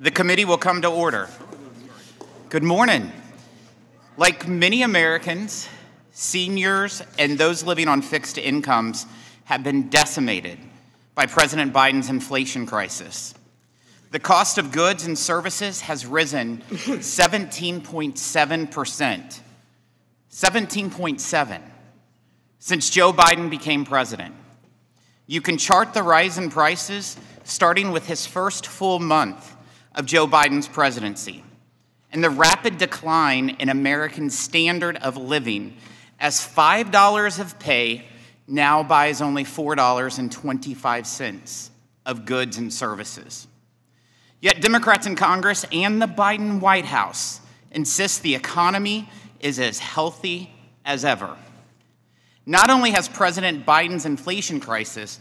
The committee will come to order. Good morning. Like many Americans, seniors and those living on fixed incomes have been decimated by President Biden's inflation crisis. The cost of goods and services has risen 17.7%. 17.7 since Joe Biden became president. You can chart the rise in prices starting with his first full month of Joe Biden's presidency and the rapid decline in American standard of living as $5 of pay now buys only $4.25 of goods and services. Yet Democrats in Congress and the Biden White House insist the economy is as healthy as ever. Not only has President Biden's inflation crisis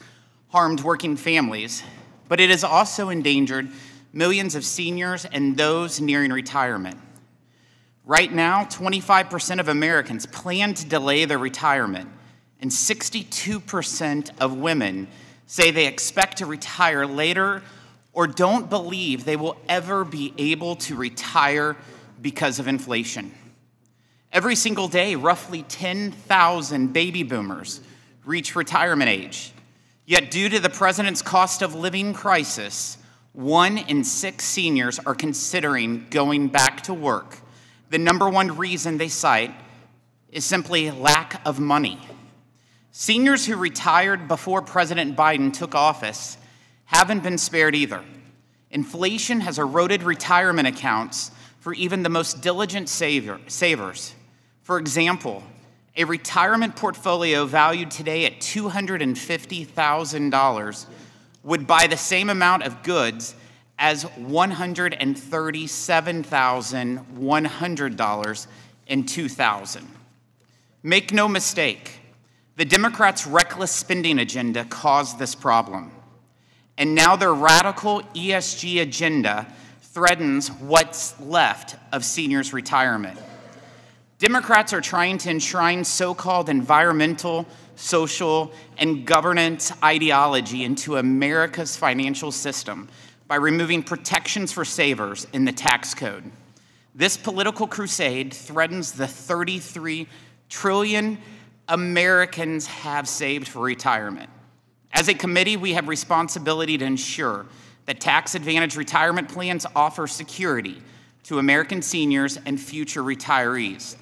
harmed working families, but it has also endangered millions of seniors and those nearing retirement. Right now, 25% of Americans plan to delay their retirement, and 62% of women say they expect to retire later or don't believe they will ever be able to retire because of inflation. Every single day, roughly 10,000 baby boomers reach retirement age. Yet, due to the president's cost of living crisis, one in six seniors are considering going back to work. The number one reason they cite is simply lack of money. Seniors who retired before President Biden took office haven't been spared either. Inflation has eroded retirement accounts for even the most diligent saver, savers. For example, a retirement portfolio valued today at $250,000 would buy the same amount of goods as $137,100 in 2000. Make no mistake, the Democrats' reckless spending agenda caused this problem. And now their radical ESG agenda threatens what's left of seniors' retirement. Democrats are trying to enshrine so called environmental, social, and governance ideology into America's financial system by removing protections for savers in the tax code. This political crusade threatens the 33 trillion Americans have saved for retirement. As a committee, we have responsibility to ensure that tax advantage retirement plans offer security to American seniors and future retirees.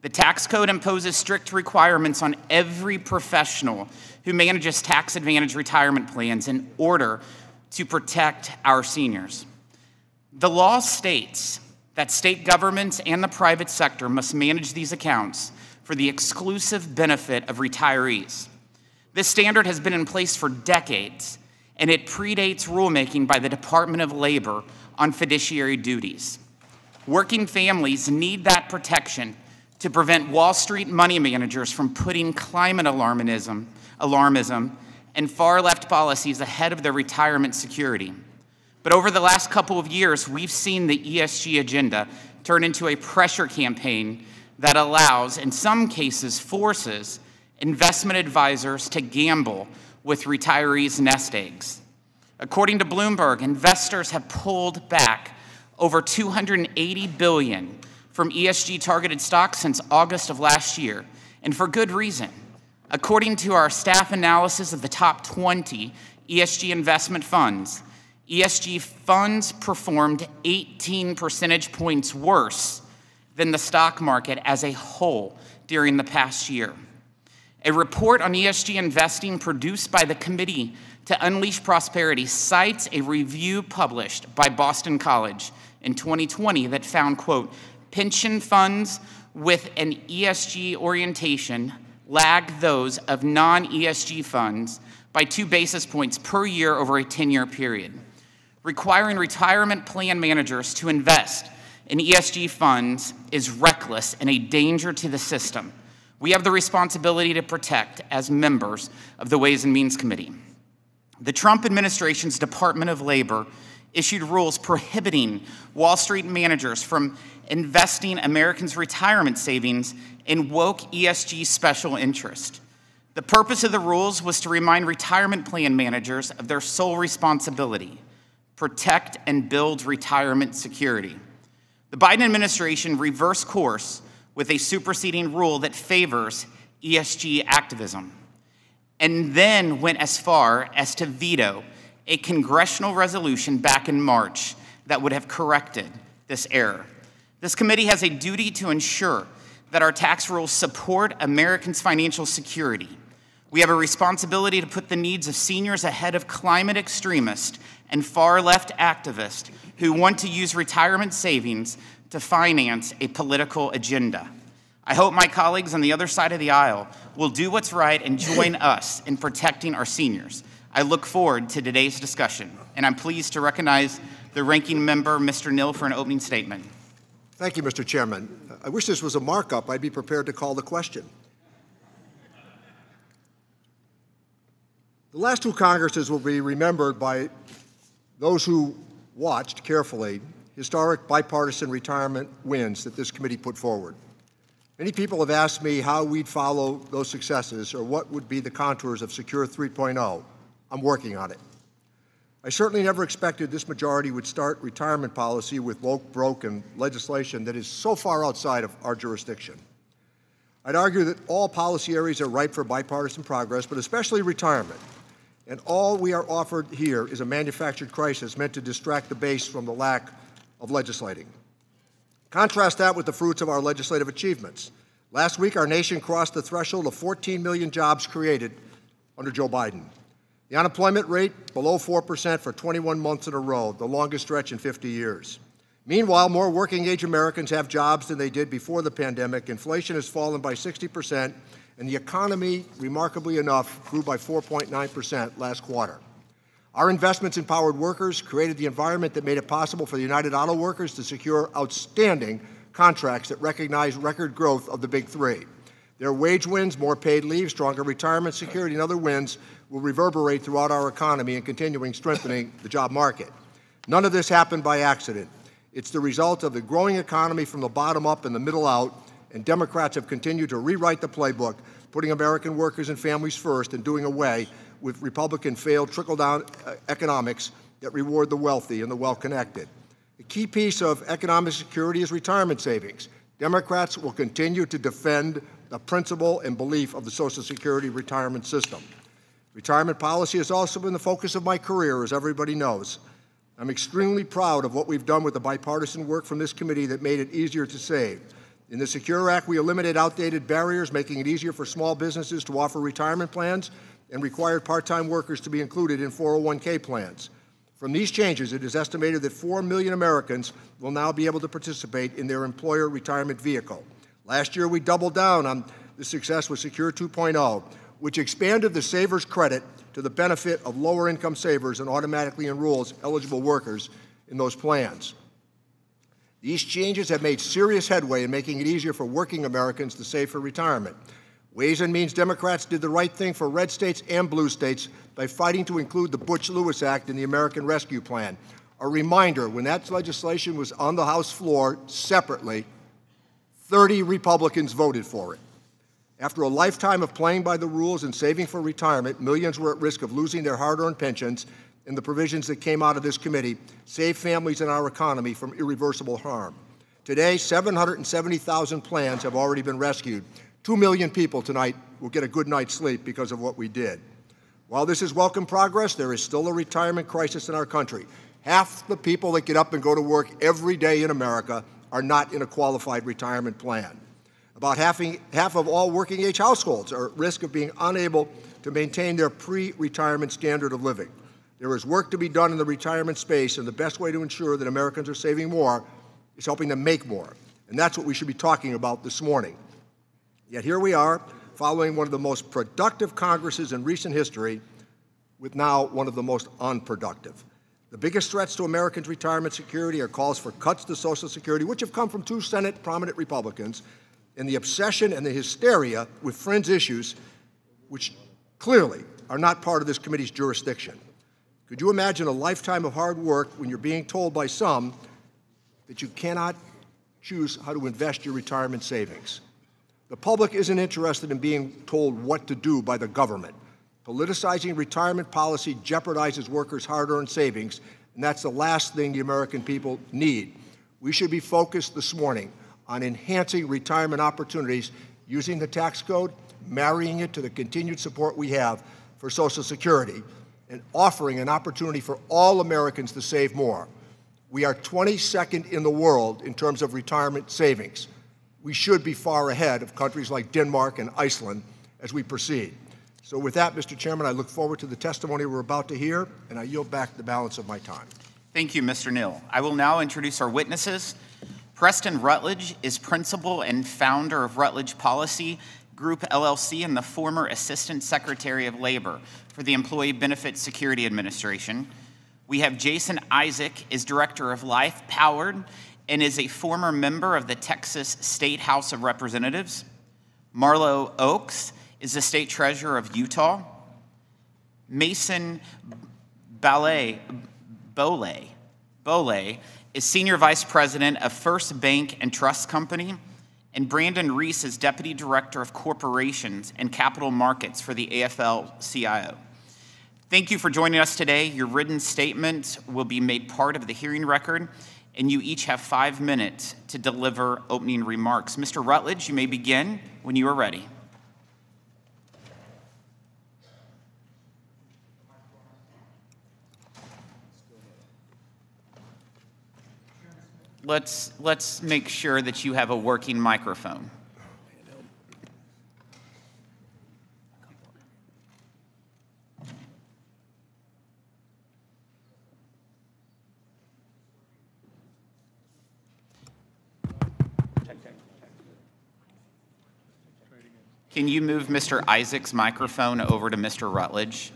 The tax code imposes strict requirements on every professional who manages tax advantage retirement plans in order to protect our seniors. The law states that state governments and the private sector must manage these accounts for the exclusive benefit of retirees. This standard has been in place for decades, and it predates rulemaking by the Department of Labor on fiduciary duties. Working families need that protection to prevent Wall Street money managers from putting climate alarmism, alarmism and far left policies ahead of their retirement security. But over the last couple of years, we've seen the ESG agenda turn into a pressure campaign that allows, in some cases, forces investment advisors to gamble with retirees' nest eggs. According to Bloomberg, investors have pulled back over 280 billion from ESG targeted stocks since August of last year, and for good reason. According to our staff analysis of the top 20 ESG investment funds, ESG funds performed 18 percentage points worse than the stock market as a whole during the past year. A report on ESG investing produced by the Committee to Unleash Prosperity cites a review published by Boston College in 2020 that found, quote, pension funds with an ESG orientation lag those of non ESG funds by two basis points per year over a 10 year period, requiring retirement plan managers to invest in ESG funds is reckless and a danger to the system. We have the responsibility to protect as members of the Ways and Means Committee. The Trump administration's Department of Labor issued rules prohibiting Wall Street managers from investing Americans' retirement savings in woke ESG special interest. The purpose of the rules was to remind retirement plan managers of their sole responsibility protect and build retirement security. The Biden administration reversed course with a superseding rule that favors ESG activism, and then went as far as to veto a congressional resolution back in March that would have corrected this error. This committee has a duty to ensure that our tax rules support Americans' financial security. We have a responsibility to put the needs of seniors ahead of climate extremists and far left activists who want to use retirement savings to finance a political agenda. I hope my colleagues on the other side of the aisle will do what's right and join us in protecting our seniors. I look forward to today's discussion, and I'm pleased to recognize the ranking member, Mr. Neal, for an opening statement. Thank you, Mr. Chairman. I wish this was a markup. I'd be prepared to call the question. The last two Congresses will be remembered by those who watched carefully historic bipartisan retirement wins that this committee put forward. Many people have asked me how we'd follow those successes or what would be the contours of Secure 3.0. I'm working on it. I certainly never expected this majority would start retirement policy with broken legislation that is so far outside of our jurisdiction. I'd argue that all policy areas are ripe for bipartisan progress, but especially retirement. And all we are offered here is a manufactured crisis meant to distract the base from the lack of legislating. Contrast that with the fruits of our legislative achievements. Last week, our nation crossed the threshold of 14 million jobs created under Joe Biden. The unemployment rate below 4% for 21 months in a row, the longest stretch in 50 years. Meanwhile, more working age Americans have jobs than they did before the pandemic. Inflation has fallen by 60%, and the economy, remarkably enough, grew by 4.9% last quarter. Our investments in empowered workers created the environment that made it possible for the United Auto Workers to secure outstanding contracts that recognize record growth of the big three. Their wage wins, more paid leave, stronger retirement security, and other wins will reverberate throughout our economy and continuing strengthening the job market. None of this happened by accident. It's the result of the growing economy from the bottom up and the middle out, and Democrats have continued to rewrite the playbook, putting American workers and families first and doing away with Republican failed trickle down uh, economics that reward the wealthy and the well connected. The key piece of economic security is retirement savings. Democrats will continue to defend the principle and belief of the Social Security retirement system. Retirement policy has also been the focus of my career, as everybody knows. I'm extremely proud of what we've done with the bipartisan work from this committee that made it easier to save. In the Secure Act, we eliminated outdated barriers, making it easier for small businesses to offer retirement plans and required part-time workers to be included in 401k plans. From these changes, it is estimated that 4 million Americans will now be able to participate in their employer retirement vehicle. Last year, we doubled down on the success with Secure 2.0, which expanded the saver's credit to the benefit of lower income savers and automatically enrolls eligible workers in those plans. These changes have made serious headway in making it easier for working Americans to save for retirement. Ways and Means Democrats did the right thing for red states and blue states by fighting to include the Butch Lewis Act in the American Rescue Plan. A reminder when that legislation was on the House floor separately, 30 Republicans voted for it. After a lifetime of playing by the rules and saving for retirement, millions were at risk of losing their hard earned pensions, and the provisions that came out of this committee saved families and our economy from irreversible harm. Today, 770,000 plans have already been rescued, Two million people tonight will get a good night's sleep because of what we did. While this is welcome progress, there is still a retirement crisis in our country. Half the people that get up and go to work every day in America are not in a qualified retirement plan. About half, half of all working age households are at risk of being unable to maintain their pre retirement standard of living. There is work to be done in the retirement space, and the best way to ensure that Americans are saving more is helping them make more. And that's what we should be talking about this morning. Yet here we are, following one of the most productive Congresses in recent history, with now one of the most unproductive. The biggest threats to Americans' retirement security are calls for cuts to Social Security, which have come from two Senate prominent Republicans, and the obsession and the hysteria with fringe issues, which clearly are not part of this committee's jurisdiction. Could you imagine a lifetime of hard work when you're being told by some that you cannot choose how to invest your retirement savings? The public isn't interested in being told what to do by the government. Politicizing retirement policy jeopardizes workers' hard earned savings, and that's the last thing the American people need. We should be focused this morning on enhancing retirement opportunities using the tax code, marrying it to the continued support we have for Social Security, and offering an opportunity for all Americans to save more. We are 22nd in the world in terms of retirement savings. We should be far ahead of countries like Denmark and Iceland as we proceed. So with that, Mr. Chairman, I look forward to the testimony we're about to hear, and I yield back the balance of my time. Thank you, Mr. Neal. I will now introduce our witnesses. Preston Rutledge is principal and founder of Rutledge Policy Group LLC and the former Assistant Secretary of Labor for the Employee Benefit Security Administration. We have Jason Isaac is Director of Life Powered and is a former member of the Texas State House of Representatives. Marlo Oaks is the State Treasurer of Utah. Mason Ballet, Bole, Bole is Senior Vice President of First Bank and Trust Company and Brandon Rees is Deputy Director of Corporations and Capital Markets for the AFL CIO. Thank you for joining us today. Your written statement will be made part of the hearing record, and you each have five minutes to deliver opening remarks. Mr. Rutledge, you may begin when you are ready. Let's, let's make sure that you have a working microphone. Can you move Mr. Isaac's microphone over to Mr. Rutledge?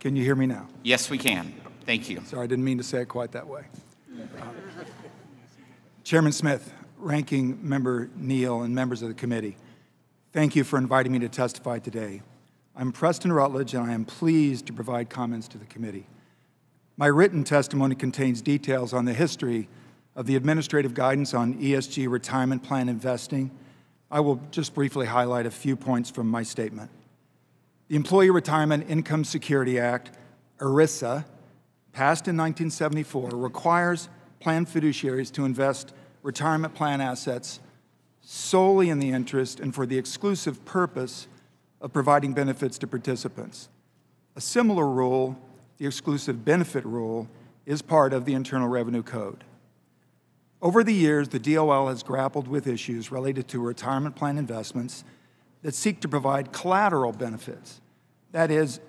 Can you hear me now? Yes, we can. Thank you. Sorry, I didn't mean to say it quite that way. Uh, Chairman Smith, Ranking Member Neal, and members of the committee, thank you for inviting me to testify today. I'm Preston Rutledge, and I am pleased to provide comments to the committee. My written testimony contains details on the history of the administrative guidance on ESG retirement plan investing. I will just briefly highlight a few points from my statement. The Employee Retirement Income Security Act, ERISA, passed in 1974, requires plan fiduciaries to invest retirement plan assets solely in the interest and for the exclusive purpose of providing benefits to participants. A similar rule, the exclusive benefit rule, is part of the Internal Revenue Code. Over the years, the DOL has grappled with issues related to retirement plan investments that seek to provide collateral benefits. That is,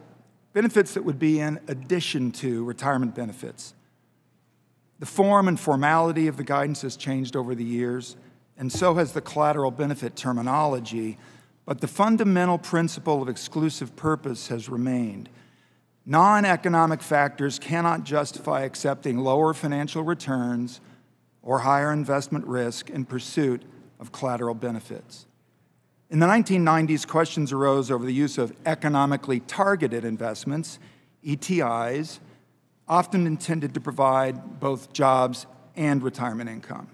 benefits that would be in addition to retirement benefits. The form and formality of the guidance has changed over the years, and so has the collateral benefit terminology, but the fundamental principle of exclusive purpose has remained. Non economic factors cannot justify accepting lower financial returns or higher investment risk in pursuit of collateral benefits. In the 1990s, questions arose over the use of economically targeted investments, ETIs, often intended to provide both jobs and retirement income.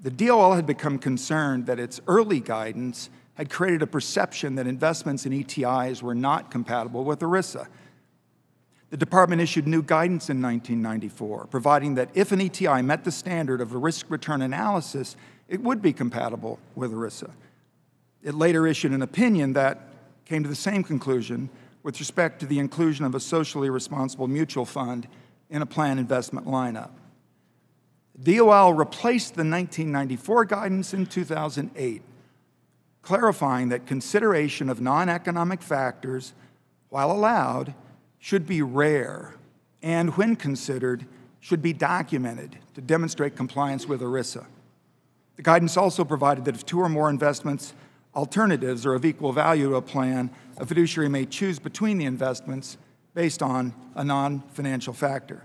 The DOL had become concerned that its early guidance had created a perception that investments in ETIs were not compatible with ERISA. The department issued new guidance in 1994, providing that if an ETI met the standard of a risk return analysis, it would be compatible with ERISA. It later issued an opinion that came to the same conclusion with respect to the inclusion of a socially responsible mutual fund in a plan investment lineup. DOL replaced the 1994 guidance in 2008, clarifying that consideration of non economic factors, while allowed, should be rare and, when considered, should be documented to demonstrate compliance with ERISA. The guidance also provided that if two or more investments alternatives are of equal value to a plan, a fiduciary may choose between the investments based on a non financial factor.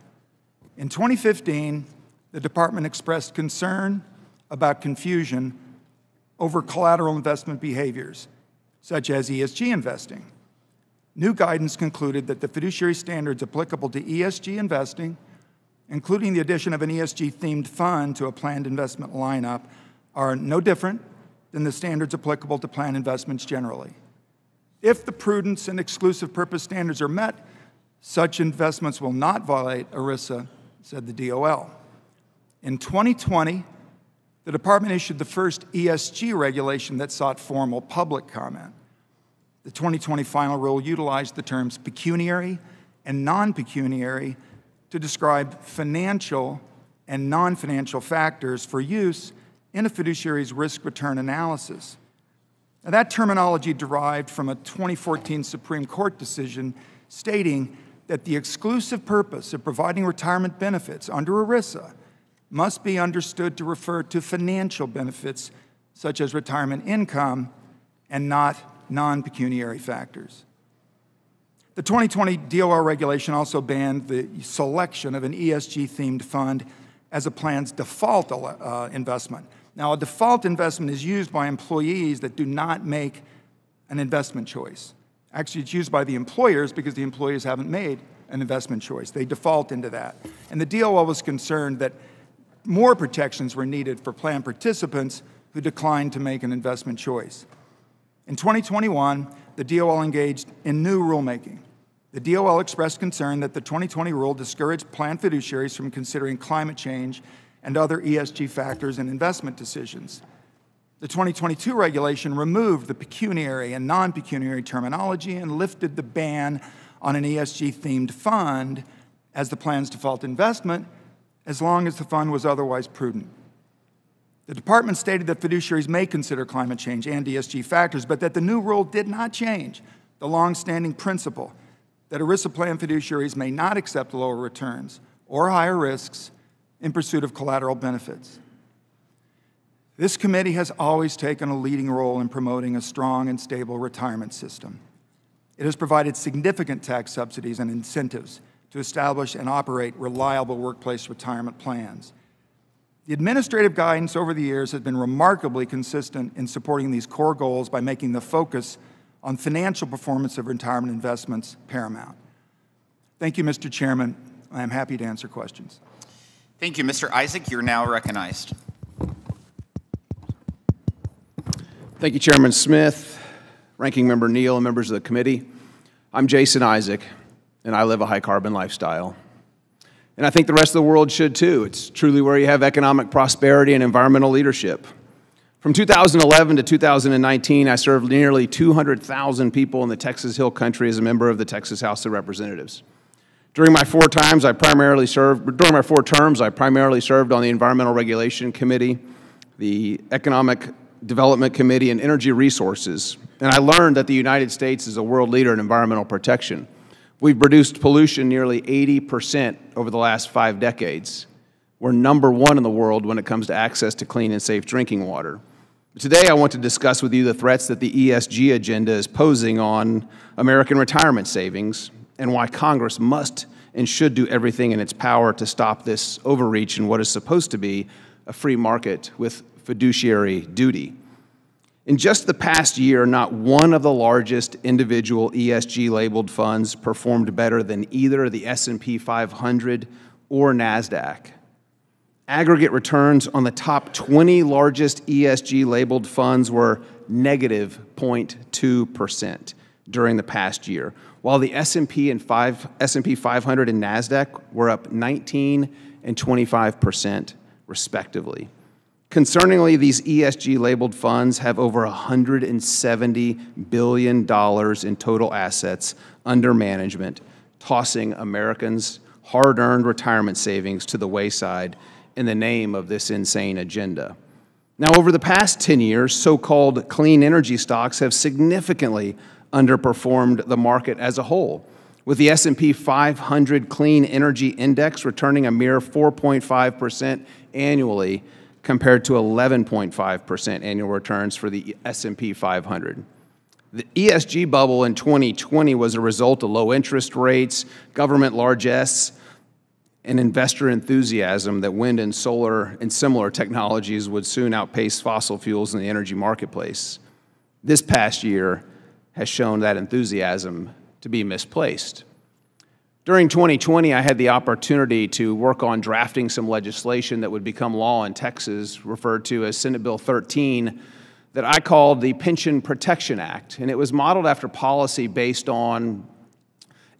In 2015, the department expressed concern about confusion over collateral investment behaviors, such as ESG investing. New guidance concluded that the fiduciary standards applicable to ESG investing, including the addition of an ESG themed fund to a planned investment lineup, are no different than the standards applicable to plan investments generally. If the prudence and exclusive purpose standards are met, such investments will not violate ERISA, said the DOL. In 2020, the department issued the first ESG regulation that sought formal public comment. The 2020 final rule utilized the terms pecuniary and non pecuniary to describe financial and non financial factors for use in a fiduciary's risk return analysis. Now, that terminology derived from a 2014 Supreme Court decision stating that the exclusive purpose of providing retirement benefits under ERISA must be understood to refer to financial benefits such as retirement income and not non pecuniary factors. The 2020 DOL regulation also banned the selection of an ESG themed fund as a plan's default uh, investment. Now, a default investment is used by employees that do not make an investment choice. Actually, it's used by the employers because the employers haven't made an investment choice. They default into that. And the DOL was concerned that more protections were needed for plan participants who declined to make an investment choice. In 2021, the DOL engaged in new rulemaking. The DOL expressed concern that the 2020 rule discouraged plan fiduciaries from considering climate change and other ESG factors in investment decisions. The 2022 regulation removed the pecuniary and non pecuniary terminology and lifted the ban on an ESG themed fund as the plan's default investment as long as the fund was otherwise prudent. The department stated that fiduciaries may consider climate change and ESG factors, but that the new rule did not change the long-standing principle that ERISA plan fiduciaries may not accept lower returns or higher risks in pursuit of collateral benefits. This committee has always taken a leading role in promoting a strong and stable retirement system. It has provided significant tax subsidies and incentives to establish and operate reliable workplace retirement plans. The administrative guidance over the years has been remarkably consistent in supporting these core goals by making the focus on financial performance of retirement investments paramount. Thank you, Mr. Chairman. I am happy to answer questions. Thank you, Mr. Isaac. You're now recognized. Thank you, Chairman Smith, Ranking Member Neal, and members of the committee. I'm Jason Isaac, and I live a high carbon lifestyle. And I think the rest of the world should too. It's truly where you have economic prosperity and environmental leadership. From 2011 to 2019, I served nearly 200,000 people in the Texas Hill Country as a member of the Texas House of Representatives. During my four times, I primarily served, during my four terms, I primarily served on the Environmental Regulation Committee, the Economic Development Committee, and Energy Resources. And I learned that the United States is a world leader in environmental protection. We've reduced pollution nearly 80% over the last five decades. We're number one in the world when it comes to access to clean and safe drinking water. Today, I want to discuss with you the threats that the ESG agenda is posing on American retirement savings and why Congress must and should do everything in its power to stop this overreach in what is supposed to be a free market with fiduciary duty. In just the past year, not one of the largest individual ESG labeled funds performed better than either the S&P 500 or Nasdaq. Aggregate returns on the top 20 largest ESG labeled funds were negative 0.2% during the past year, while the S&P and 5 S&P 500 and Nasdaq were up 19 and 25% respectively. Concerningly, these ESG labeled funds have over $170 billion in total assets under management, tossing Americans' hard earned retirement savings to the wayside in the name of this insane agenda. Now, over the past 10 years, so called clean energy stocks have significantly underperformed the market as a whole, with the S&P 500 Clean Energy Index returning a mere 4.5% annually compared to 11.5% annual returns for the S&P 500. The ESG bubble in 2020 was a result of low interest rates, government largesse, and investor enthusiasm that wind and solar and similar technologies would soon outpace fossil fuels in the energy marketplace. This past year, has shown that enthusiasm to be misplaced. During 2020, I had the opportunity to work on drafting some legislation that would become law in Texas, referred to as Senate Bill 13, that I called the Pension Protection Act, and it was modeled after policy based on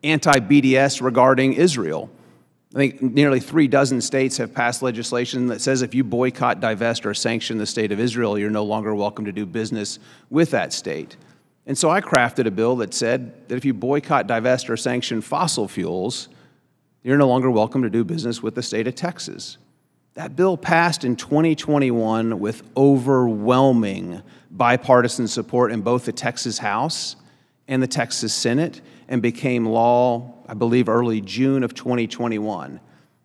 anti BDS regarding Israel. I think nearly three dozen states have passed legislation that says if you boycott, divest, or sanction the state of Israel, you're no longer welcome to do business with that state. And so I crafted a bill that said that if you boycott, divest, or sanction fossil fuels, you're no longer welcome to do business with the state of Texas. That bill passed in 2021 with overwhelming bipartisan support in both the Texas House and the Texas Senate and became law, I believe, early June of 2021.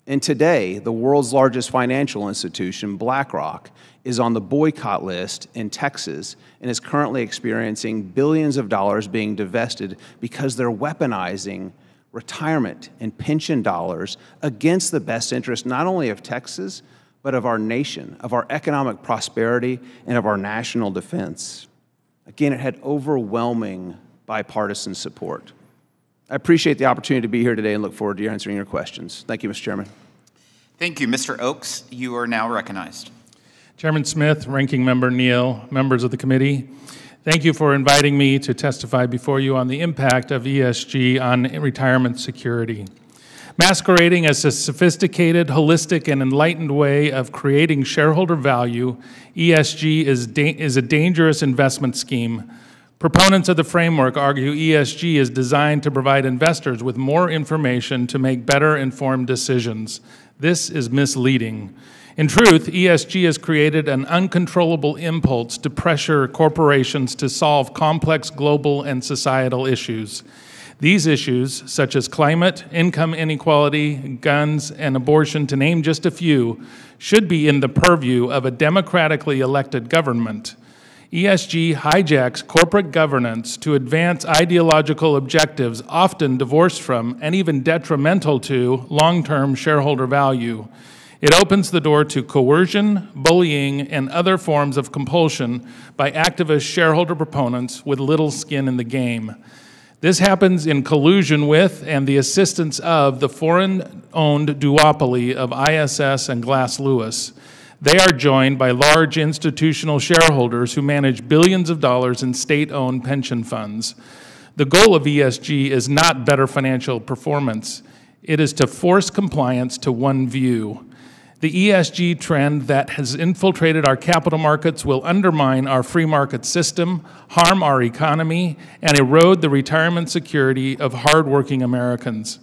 And today, the world's largest financial institution, BlackRock, is on the boycott list in Texas and is currently experiencing billions of dollars being divested because they're weaponizing retirement and pension dollars against the best interest not only of Texas, but of our nation, of our economic prosperity, and of our national defense. Again, it had overwhelming bipartisan support. I appreciate the opportunity to be here today and look forward to answering your questions. Thank you, Mr. Chairman. Thank you. Mr. Oaks, you are now recognized. Chairman Smith, Ranking Member Neal, members of the committee, thank you for inviting me to testify before you on the impact of ESG on retirement security. Masquerading as a sophisticated, holistic, and enlightened way of creating shareholder value, ESG is, is a dangerous investment scheme. Proponents of the framework argue ESG is designed to provide investors with more information to make better informed decisions. This is misleading. In truth, ESG has created an uncontrollable impulse to pressure corporations to solve complex global and societal issues. These issues, such as climate, income inequality, guns, and abortion, to name just a few, should be in the purview of a democratically elected government. ESG hijacks corporate governance to advance ideological objectives often divorced from and even detrimental to long term shareholder value. It opens the door to coercion, bullying, and other forms of compulsion by activist shareholder proponents with little skin in the game. This happens in collusion with and the assistance of the foreign owned duopoly of ISS and Glass Lewis. They are joined by large institutional shareholders who manage billions of dollars in state owned pension funds. The goal of ESG is not better financial performance, it is to force compliance to one view. The ESG trend that has infiltrated our capital markets will undermine our free market system, harm our economy, and erode the retirement security of hardworking Americans.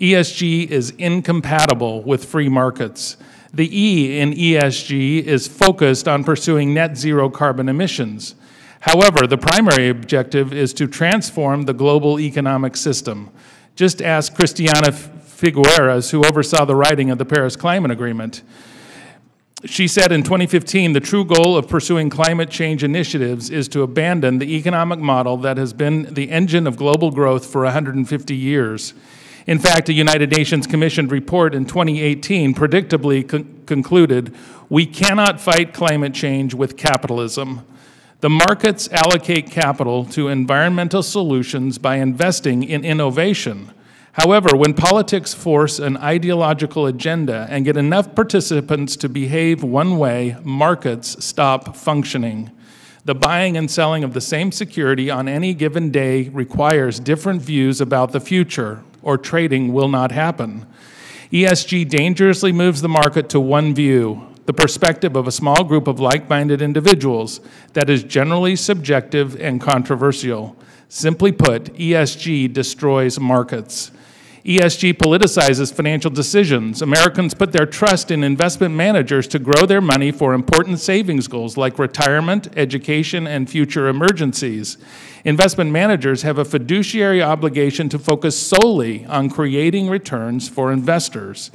ESG is incompatible with free markets. The E in ESG is focused on pursuing net zero carbon emissions. However, the primary objective is to transform the global economic system. Just ask Christiana Figueres, who oversaw the writing of the Paris Climate Agreement. She said in 2015 the true goal of pursuing climate change initiatives is to abandon the economic model that has been the engine of global growth for 150 years. In fact, a United Nations commissioned report in 2018 predictably con concluded we cannot fight climate change with capitalism. The markets allocate capital to environmental solutions by investing in innovation However, when politics force an ideological agenda and get enough participants to behave one way, markets stop functioning. The buying and selling of the same security on any given day requires different views about the future, or trading will not happen. ESG dangerously moves the market to one view, the perspective of a small group of like minded individuals, that is generally subjective and controversial. Simply put, ESG destroys markets. ESG politicizes financial decisions. Americans put their trust in investment managers to grow their money for important savings goals like retirement, education, and future emergencies. Investment managers have a fiduciary obligation to focus solely on creating returns for investors.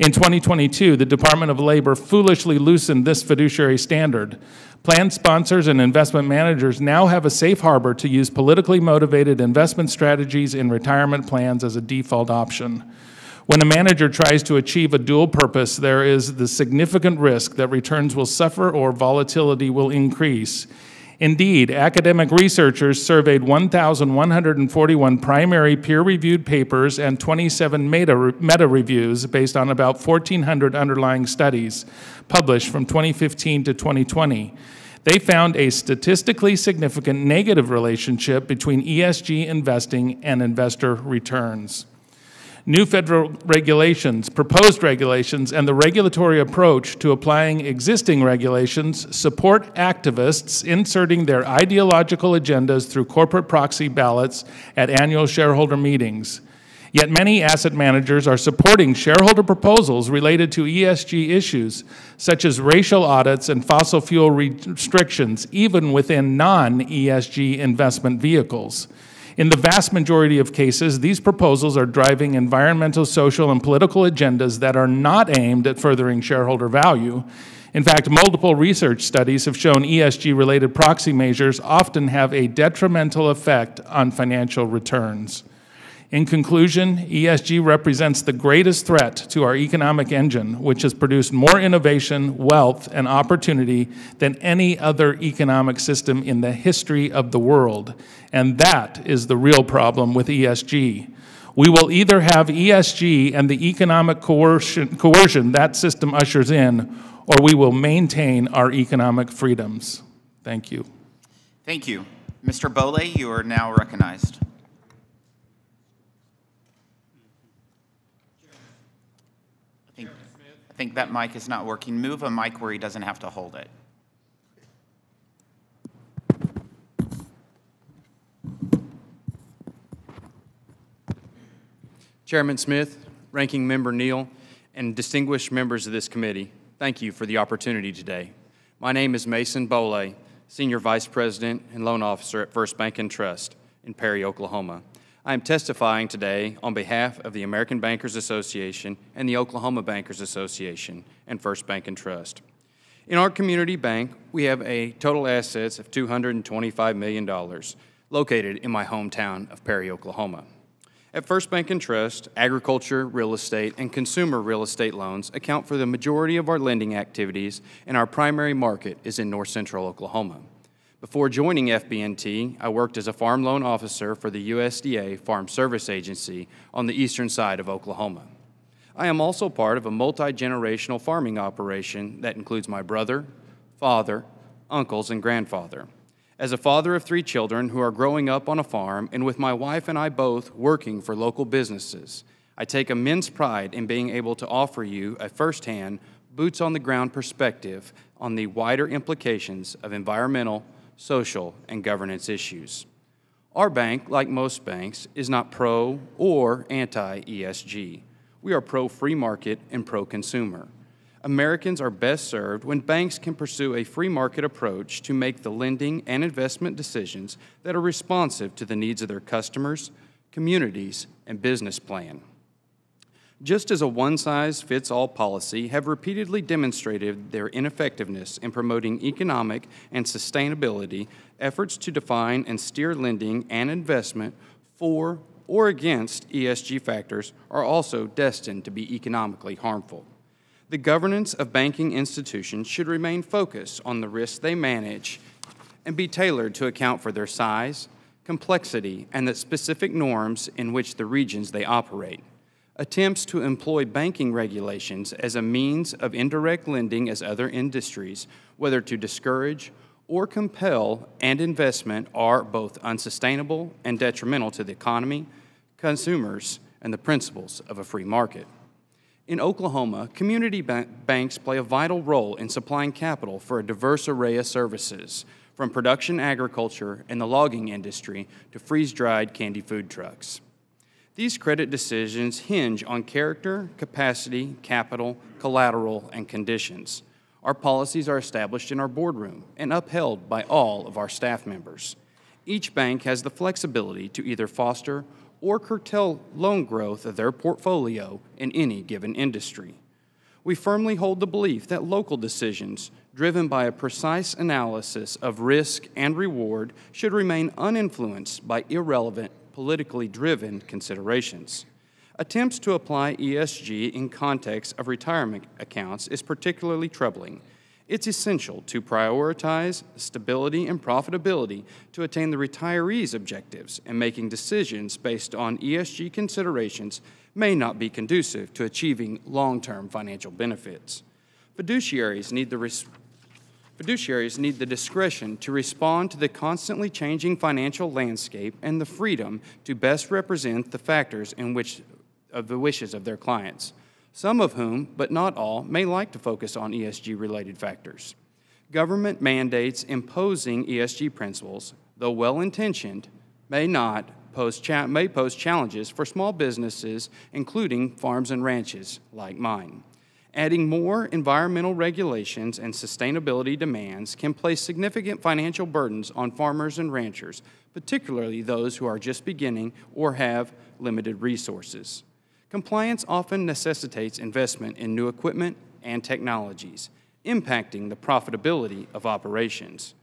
In 2022, the Department of Labor foolishly loosened this fiduciary standard. Plan sponsors and investment managers now have a safe harbor to use politically motivated investment strategies in retirement plans as a default option. When a manager tries to achieve a dual purpose, there is the significant risk that returns will suffer or volatility will increase. Indeed, academic researchers surveyed 1,141 primary peer reviewed papers and 27 meta reviews based on about 1,400 underlying studies published from 2015 to 2020. They found a statistically significant negative relationship between ESG investing and investor returns. New federal regulations, proposed regulations, and the regulatory approach to applying existing regulations support activists inserting their ideological agendas through corporate proxy ballots at annual shareholder meetings. Yet many asset managers are supporting shareholder proposals related to ESG issues, such as racial audits and fossil fuel restrictions, even within non ESG investment vehicles. In the vast majority of cases, these proposals are driving environmental, social, and political agendas that are not aimed at furthering shareholder value. In fact, multiple research studies have shown ESG related proxy measures often have a detrimental effect on financial returns. In conclusion, ESG represents the greatest threat to our economic engine, which has produced more innovation, wealth, and opportunity than any other economic system in the history of the world. And that is the real problem with ESG. We will either have ESG and the economic coercion, coercion that system ushers in, or we will maintain our economic freedoms. Thank you. Thank you. Mr. Bole, you are now recognized. Think that mic is not working. Move a mic where he doesn't have to hold it. Chairman Smith, Ranking Member Neal, and distinguished members of this committee, thank you for the opportunity today. My name is Mason Bole, Senior Vice President and Loan Officer at First Bank and Trust in Perry, Oklahoma. I am testifying today on behalf of the American Bankers Association and the Oklahoma Bankers Association and First Bank and Trust. In our community bank, we have a total assets of $225 million located in my hometown of Perry, Oklahoma. At First Bank and Trust, agriculture, real estate, and consumer real estate loans account for the majority of our lending activities, and our primary market is in north central Oklahoma. Before joining FB&T, I worked as a farm loan officer for the USDA Farm Service Agency on the eastern side of Oklahoma. I am also part of a multi-generational farming operation that includes my brother, father, uncles, and grandfather. As a father of three children who are growing up on a farm, and with my wife and I both working for local businesses, I take immense pride in being able to offer you a firsthand, boots on the ground perspective on the wider implications of environmental, social, and governance issues. Our bank, like most banks, is not pro or anti ESG. We are pro free market and pro consumer. Americans are best served when banks can pursue a free market approach to make the lending and investment decisions that are responsive to the needs of their customers, communities, and business plan. Just as a one size fits all policy have repeatedly demonstrated their ineffectiveness in promoting economic and sustainability, efforts to define and steer lending and investment for or against ESG factors are also destined to be economically harmful. The governance of banking institutions should remain focused on the risks they manage and be tailored to account for their size, complexity, and the specific norms in which the regions they operate attempts to employ banking regulations as a means of indirect lending as other industries, whether to discourage or compel and investment, are both unsustainable and detrimental to the economy, consumers, and the principles of a free market. In Oklahoma, community banks play a vital role in supplying capital for a diverse array of services, from production agriculture and the logging industry to freeze dried candy food trucks. These credit decisions hinge on character, capacity, capital, collateral, and conditions. Our policies are established in our boardroom and upheld by all of our staff members. Each bank has the flexibility to either foster or curtail loan growth of their portfolio in any given industry. We firmly hold the belief that local decisions, driven by a precise analysis of risk and reward, should remain uninfluenced by irrelevant politically driven considerations. Attempts to apply ESG in context of retirement accounts is particularly troubling. It's essential to prioritize stability and profitability to attain the retirees' objectives, and making decisions based on ESG considerations may not be conducive to achieving long term financial benefits. Fiduciaries need the Fiduciaries need the discretion to respond to the constantly changing financial landscape and the freedom to best represent the factors in which of the wishes of their clients, some of whom, but not all, may like to focus on ESG related factors. Government mandates imposing ESG principles, though well intentioned, may not pose, may pose challenges for small businesses, including farms and ranches like mine. Adding more environmental regulations and sustainability demands can place significant financial burdens on farmers and ranchers, particularly those who are just beginning or have limited resources. Compliance often necessitates investment in new equipment and technologies, impacting the profitability of operations.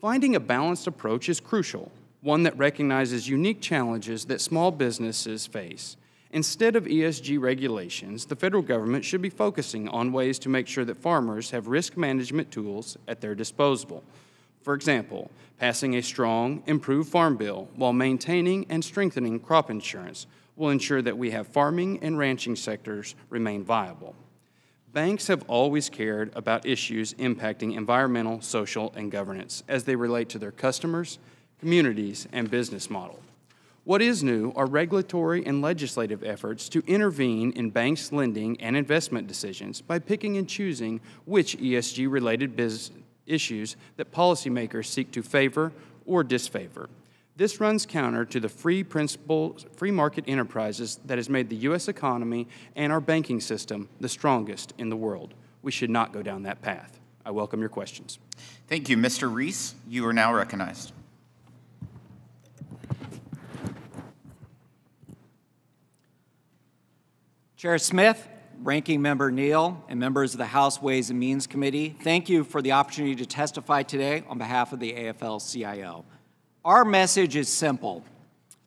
Finding a balanced approach is crucial, one that recognizes unique challenges that small businesses face Instead of ESG regulations, the federal government should be focusing on ways to make sure that farmers have risk management tools at their disposal. For example, passing a strong, improved farm bill while maintaining and strengthening crop insurance will ensure that we have farming and ranching sectors remain viable. Banks have always cared about issues impacting environmental, social, and governance as they relate to their customers, communities, and business model. What is new are regulatory and legislative efforts to intervene in banks' lending and investment decisions by picking and choosing which ESG related issues that policymakers seek to favor or disfavor. This runs counter to the free principles, free market enterprises that has made the U.S. economy and our banking system the strongest in the world. We should not go down that path. I welcome your questions. Thank you. Mr. Rees, you are now recognized. Chair Smith, Ranking Member Neal, and members of the House Ways and Means Committee, thank you for the opportunity to testify today on behalf of the AFL-CIO. Our message is simple.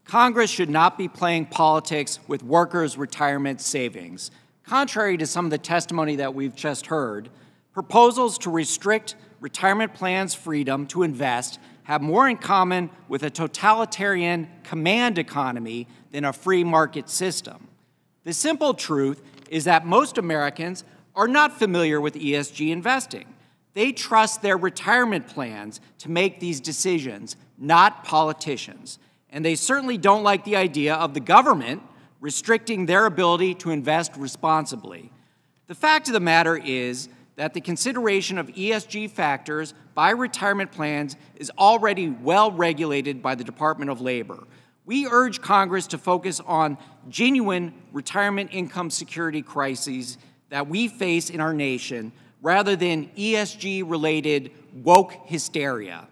Congress should not be playing politics with workers' retirement savings. Contrary to some of the testimony that we've just heard, proposals to restrict retirement plans' freedom to invest have more in common with a totalitarian command economy than a free market system. The simple truth is that most Americans are not familiar with ESG investing. They trust their retirement plans to make these decisions, not politicians. And they certainly don't like the idea of the government restricting their ability to invest responsibly. The fact of the matter is that the consideration of ESG factors by retirement plans is already well regulated by the Department of Labor. We urge Congress to focus on genuine retirement income security crises that we face in our nation rather than ESG related woke hysteria.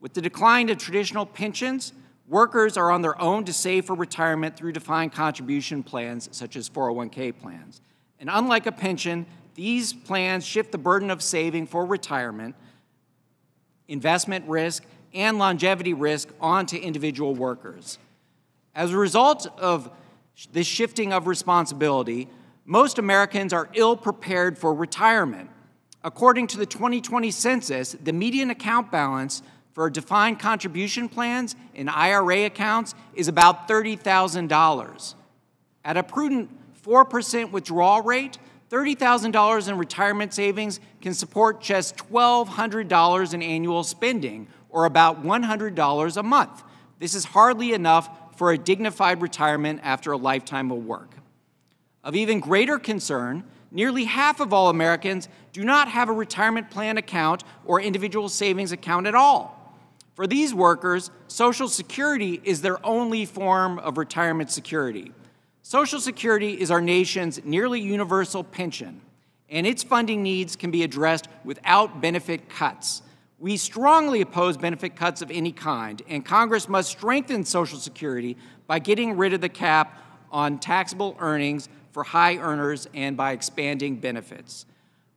With the decline of traditional pensions, workers are on their own to save for retirement through defined contribution plans such as 401k plans. And unlike a pension, these plans shift the burden of saving for retirement, investment risk, and longevity risk onto individual workers. As a result of this shifting of responsibility, most Americans are ill prepared for retirement. According to the 2020 census, the median account balance for defined contribution plans and IRA accounts is about $30,000. At a prudent 4% withdrawal rate, $30,000 in retirement savings can support just $1,200 in annual spending, or about $100 a month. This is hardly enough for a dignified retirement after a lifetime of work. Of even greater concern, nearly half of all Americans do not have a retirement plan account or individual savings account at all. For these workers, Social Security is their only form of retirement security. Social Security is our nation's nearly universal pension, and its funding needs can be addressed without benefit cuts. We strongly oppose benefit cuts of any kind, and Congress must strengthen Social Security by getting rid of the cap on taxable earnings for high earners and by expanding benefits.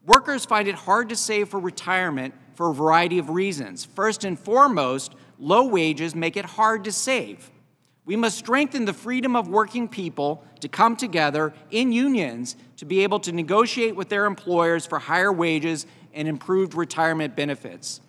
Workers find it hard to save for retirement for a variety of reasons. First and foremost, low wages make it hard to save. We must strengthen the freedom of working people to come together in unions to be able to negotiate with their employers for higher wages and improved retirement benefits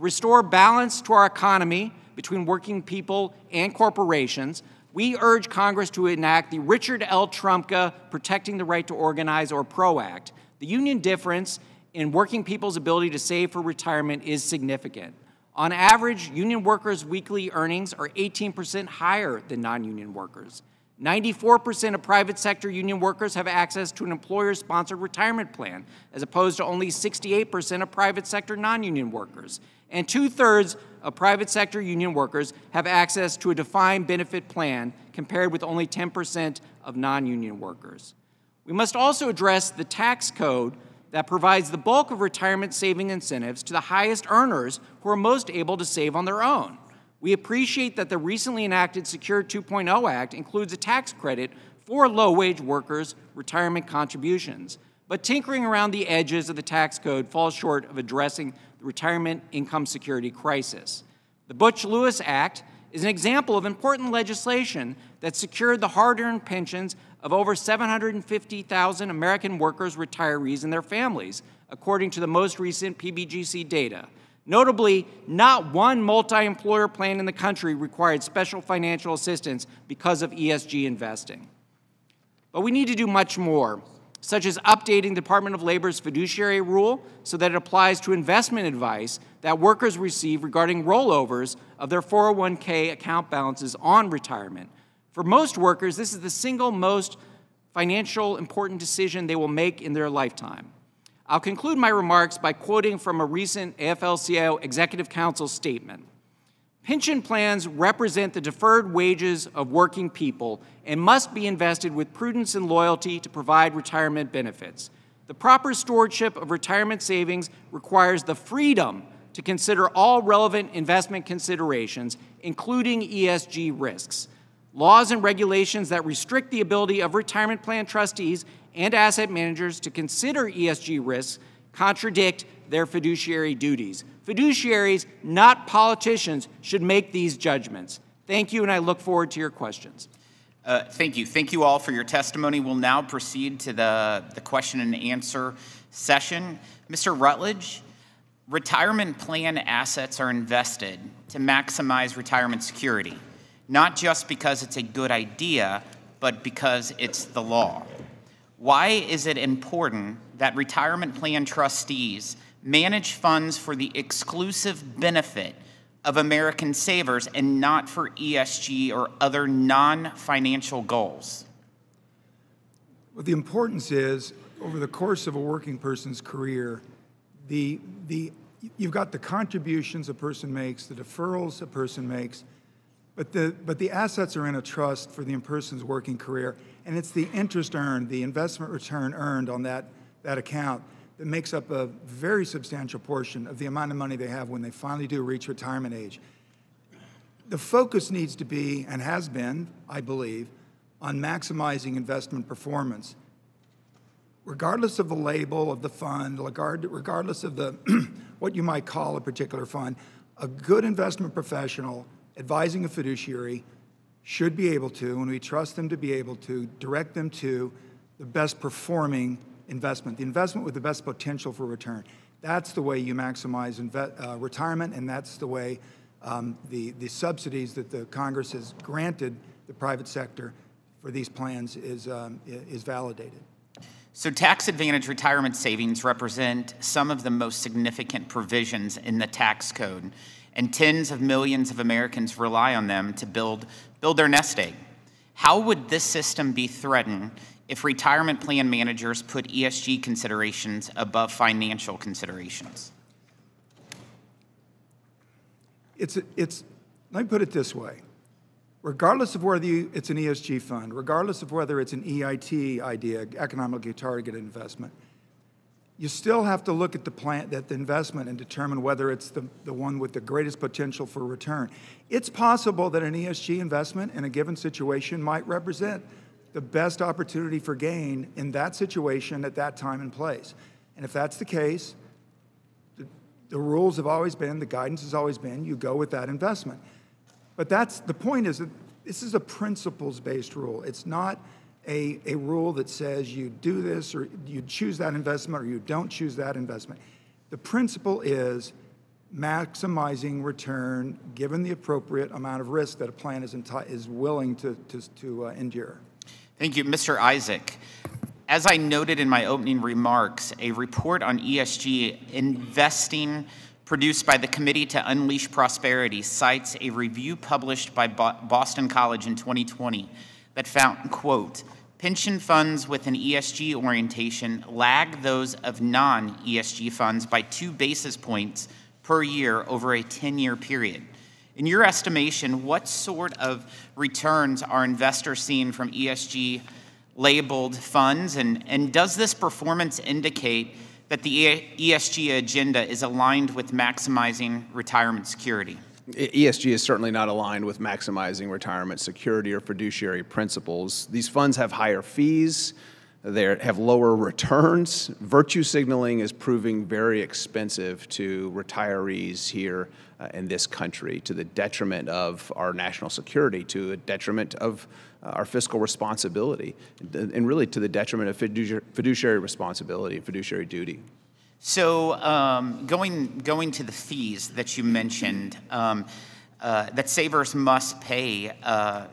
restore balance to our economy between working people and corporations, we urge Congress to enact the Richard L. Trumka Protecting the Right to Organize or PRO Act. The union difference in working people's ability to save for retirement is significant. On average, union workers' weekly earnings are 18% higher than non union workers. 94% of private sector union workers have access to an employer sponsored retirement plan, as opposed to only 68% of private sector non union workers. And two thirds of private sector union workers have access to a defined benefit plan, compared with only 10% of non union workers. We must also address the tax code that provides the bulk of retirement saving incentives to the highest earners who are most able to save on their own. We appreciate that the recently enacted Secure 2.0 Act includes a tax credit for low wage workers' retirement contributions. But tinkering around the edges of the tax code falls short of addressing retirement income security crisis. The Butch Lewis Act is an example of important legislation that secured the hard earned pensions of over 750,000 American workers, retirees, and their families, according to the most recent PBGC data. Notably, not one multi employer plan in the country required special financial assistance because of ESG investing. But we need to do much more, such as updating the Department of Labor's fiduciary rule so that it applies to investment advice that workers receive regarding rollovers of their 401k account balances on retirement. For most workers, this is the single most financial important decision they will make in their lifetime. I'll conclude my remarks by quoting from a recent AFL-CIO Executive Council statement. Pension plans represent the deferred wages of working people and must be invested with prudence and loyalty to provide retirement benefits. The proper stewardship of retirement savings requires the freedom to consider all relevant investment considerations, including ESG risks. Laws and regulations that restrict the ability of retirement plan trustees and asset managers to consider ESG risks contradict their fiduciary duties. Fiduciaries, not politicians, should make these judgments. Thank you, and I look forward to your questions. Uh, thank you. Thank you all for your testimony. We'll now proceed to the, the question and answer session. Mr. Rutledge, retirement plan assets are invested to maximize retirement security, not just because it's a good idea, but because it's the law. Why is it important that retirement plan trustees manage funds for the exclusive benefit of American savers and not for ESG or other non financial goals? Well, the importance is over the course of a working person's career, the, the, you've got the contributions a person makes, the deferrals a person makes, but the, but the assets are in a trust for the person's working career and it's the interest earned, the investment return earned on that, that account that makes up a very substantial portion of the amount of money they have when they finally do reach retirement age. The focus needs to be, and has been, I believe, on maximizing investment performance. Regardless of the label of the fund, regardless of the what you might call a particular fund, a good investment professional advising a fiduciary should be able to, and we trust them to be able to, direct them to the best performing investment, the investment with the best potential for return. That's the way you maximize uh, retirement, and that's the way um, the, the subsidies that the Congress has granted the private sector for these plans is, um, is validated. So, tax advantage retirement savings represent some of the most significant provisions in the tax code, and tens of millions of Americans rely on them to build build their nest egg. How would this system be threatened if retirement plan managers put ESG considerations above financial considerations? It's, it's, let me put it this way. Regardless of whether you, it's an ESG fund, regardless of whether it's an EIT idea, economically targeted investment, you still have to look at the plant, at the investment and determine whether it's the, the one with the greatest potential for return. It's possible that an ESG investment in a given situation might represent the best opportunity for gain in that situation at that time and place. And if that's the case, the, the rules have always been, the guidance has always been, you go with that investment. But that's the point is that this is a principles-based rule. It's not a, a rule that says you do this or you choose that investment or you don't choose that investment. The principle is maximizing return given the appropriate amount of risk that a plan is, is willing to, to, to uh, endure. Thank you. Mr. Isaac, as I noted in my opening remarks, a report on ESG investing produced by the Committee to Unleash Prosperity cites a review published by Boston College in 2020 that found, quote, pension funds with an ESG orientation lag those of non ESG funds by two basis points per year over a 10 year period. In your estimation, what sort of returns are investors seeing from ESG labeled funds? And, and does this performance indicate that the ESG agenda is aligned with maximizing retirement security? ESG is certainly not aligned with maximizing retirement security or fiduciary principles. These funds have higher fees, they have lower returns. Virtue signaling is proving very expensive to retirees here uh, in this country to the detriment of our national security, to the detriment of uh, our fiscal responsibility, and really to the detriment of fiduciary responsibility, and fiduciary duty. So um, going, going to the fees that you mentioned, um, uh, that savers must pay uh,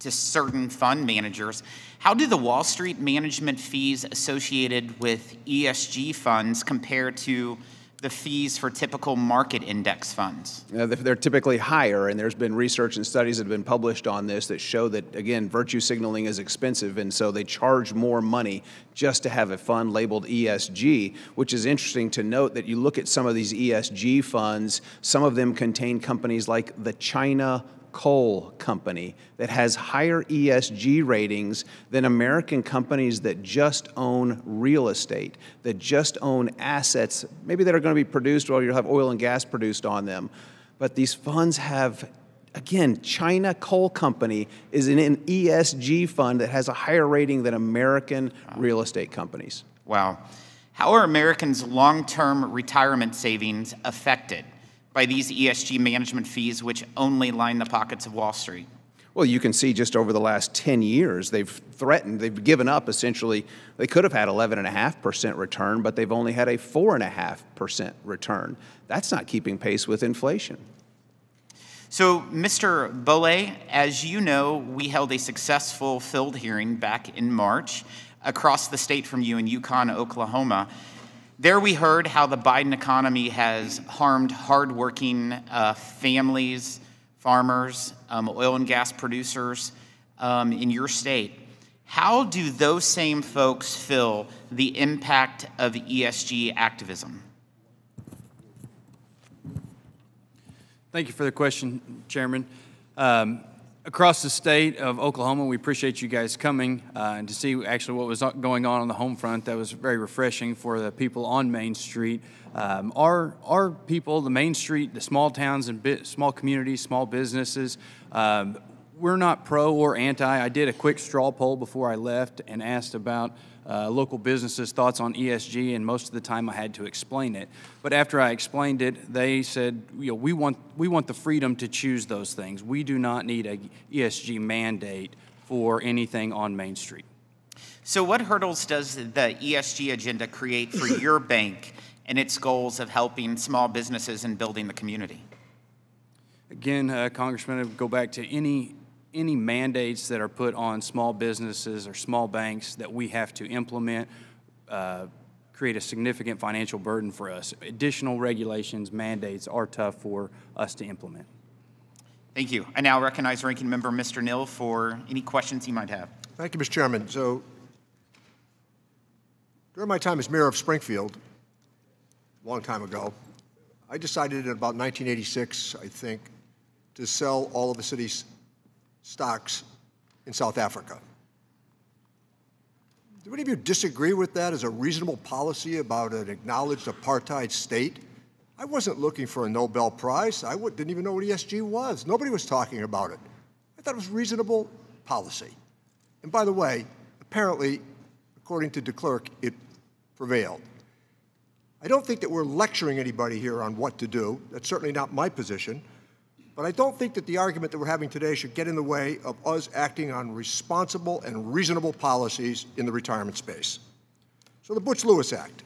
to certain fund managers, how do the Wall Street management fees associated with ESG funds compare to the fees for typical market index funds? Uh, they're typically higher, and there's been research and studies that have been published on this that show that, again, virtue signaling is expensive, and so they charge more money just to have a fund labeled ESG, which is interesting to note that you look at some of these ESG funds, some of them contain companies like the China coal company that has higher ESG ratings than American companies that just own real estate, that just own assets, maybe that are going to be produced or you'll have oil and gas produced on them. But these funds have, again, China Coal Company is in an ESG fund that has a higher rating than American real estate companies. Wow. How are Americans' long term retirement savings affected? By these ESG management fees, which only line the pockets of Wall Street? Well, you can see just over the last 10 years, they've threatened, they've given up essentially. They could have had 11.5% return, but they've only had a 4.5% return. That's not keeping pace with inflation. So, Mr. Bolle, as you know, we held a successful field hearing back in March across the state from you in Yukon, Oklahoma. There we heard how the Biden economy has harmed hardworking uh, families, farmers, um, oil and gas producers um, in your state. How do those same folks feel the impact of ESG activism? Thank you for the question, Chairman. Um, across the state of Oklahoma. We appreciate you guys coming uh, and to see actually what was going on on the home front. That was very refreshing for the people on Main Street. Um, our our people, the Main Street, the small towns and bit, small communities, small businesses. Um, we're not pro or anti. I did a quick straw poll before I left and asked about uh, local businesses' thoughts on ESG, and most of the time I had to explain it. But after I explained it, they said, you know, we want, we want the freedom to choose those things. We do not need a ESG mandate for anything on Main Street. So, what hurdles does the ESG agenda create for your bank and its goals of helping small businesses and building the community? Again, uh, Congressman, I go back to any any mandates that are put on small businesses or small banks that we have to implement uh, create a significant financial burden for us. Additional regulations, mandates are tough for us to implement. Thank you. I now recognize Ranking Member Mr. Neal for any questions he might have. Thank you, Mr. Chairman. So, during my time as mayor of Springfield, a long time ago, I decided in about 1986, I think, to sell all of the city's stocks in South Africa. Do any of you disagree with that as a reasonable policy about an acknowledged apartheid state? I wasn't looking for a Nobel Prize. I didn't even know what ESG was. Nobody was talking about it. I thought it was reasonable policy. And by the way, apparently, according to de Klerk, it prevailed. I don't think that we're lecturing anybody here on what to do. That's certainly not my position. But I don't think that the argument that we're having today should get in the way of us acting on responsible and reasonable policies in the retirement space. So the Butch-Lewis Act.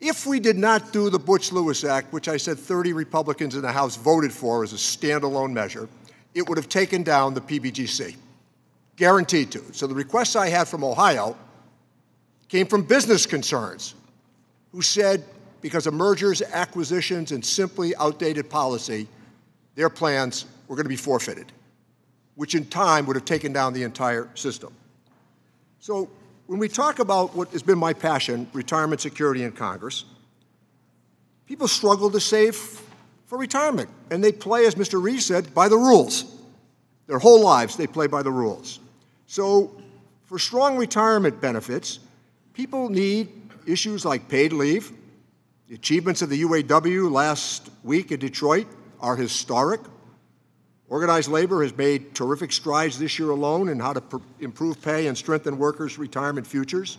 If we did not do the Butch-Lewis Act, which I said 30 Republicans in the House voted for as a standalone measure, it would have taken down the PBGC. Guaranteed to. So the requests I had from Ohio came from business concerns who said because of mergers, acquisitions, and simply outdated policy, their plans were going to be forfeited, which in time would have taken down the entire system. So when we talk about what has been my passion, retirement security in Congress, people struggle to save for retirement, and they play, as Mr. Rees said, by the rules. Their whole lives, they play by the rules. So for strong retirement benefits, people need issues like paid leave. The achievements of the UAW last week in Detroit are historic. Organized labor has made terrific strides this year alone in how to pr- improve pay and strengthen workers' retirement futures.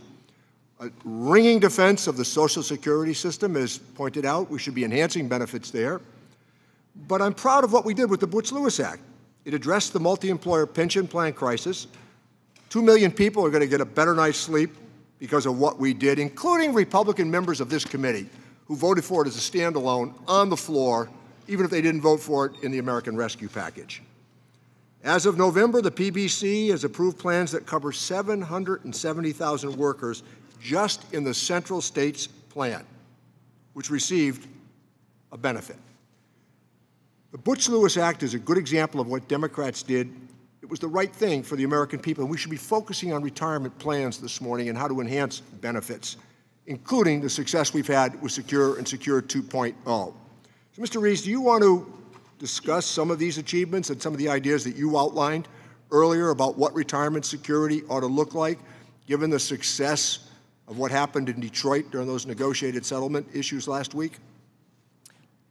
A ringing defense of the Social Security system is pointed out. We should be enhancing benefits there. But I'm proud of what we did with the Butch Lewis Act. It addressed the multi employer pension plan crisis. Two million people are going to get a better night's sleep because of what we did, including Republican members of this committee who voted for it as a standalone on the floor even if they didn't vote for it in the American Rescue Package. As of November, the PBC has approved plans that cover 770,000 workers just in the Central States plan, which received a benefit. The Butch Lewis Act is a good example of what Democrats did. It was the right thing for the American people, and we should be focusing on retirement plans this morning and how to enhance benefits, including the success we've had with Secure and Secure 2.0. So, Mr. Rees, do you want to discuss some of these achievements and some of the ideas that you outlined earlier about what retirement security ought to look like, given the success of what happened in Detroit during those negotiated settlement issues last week?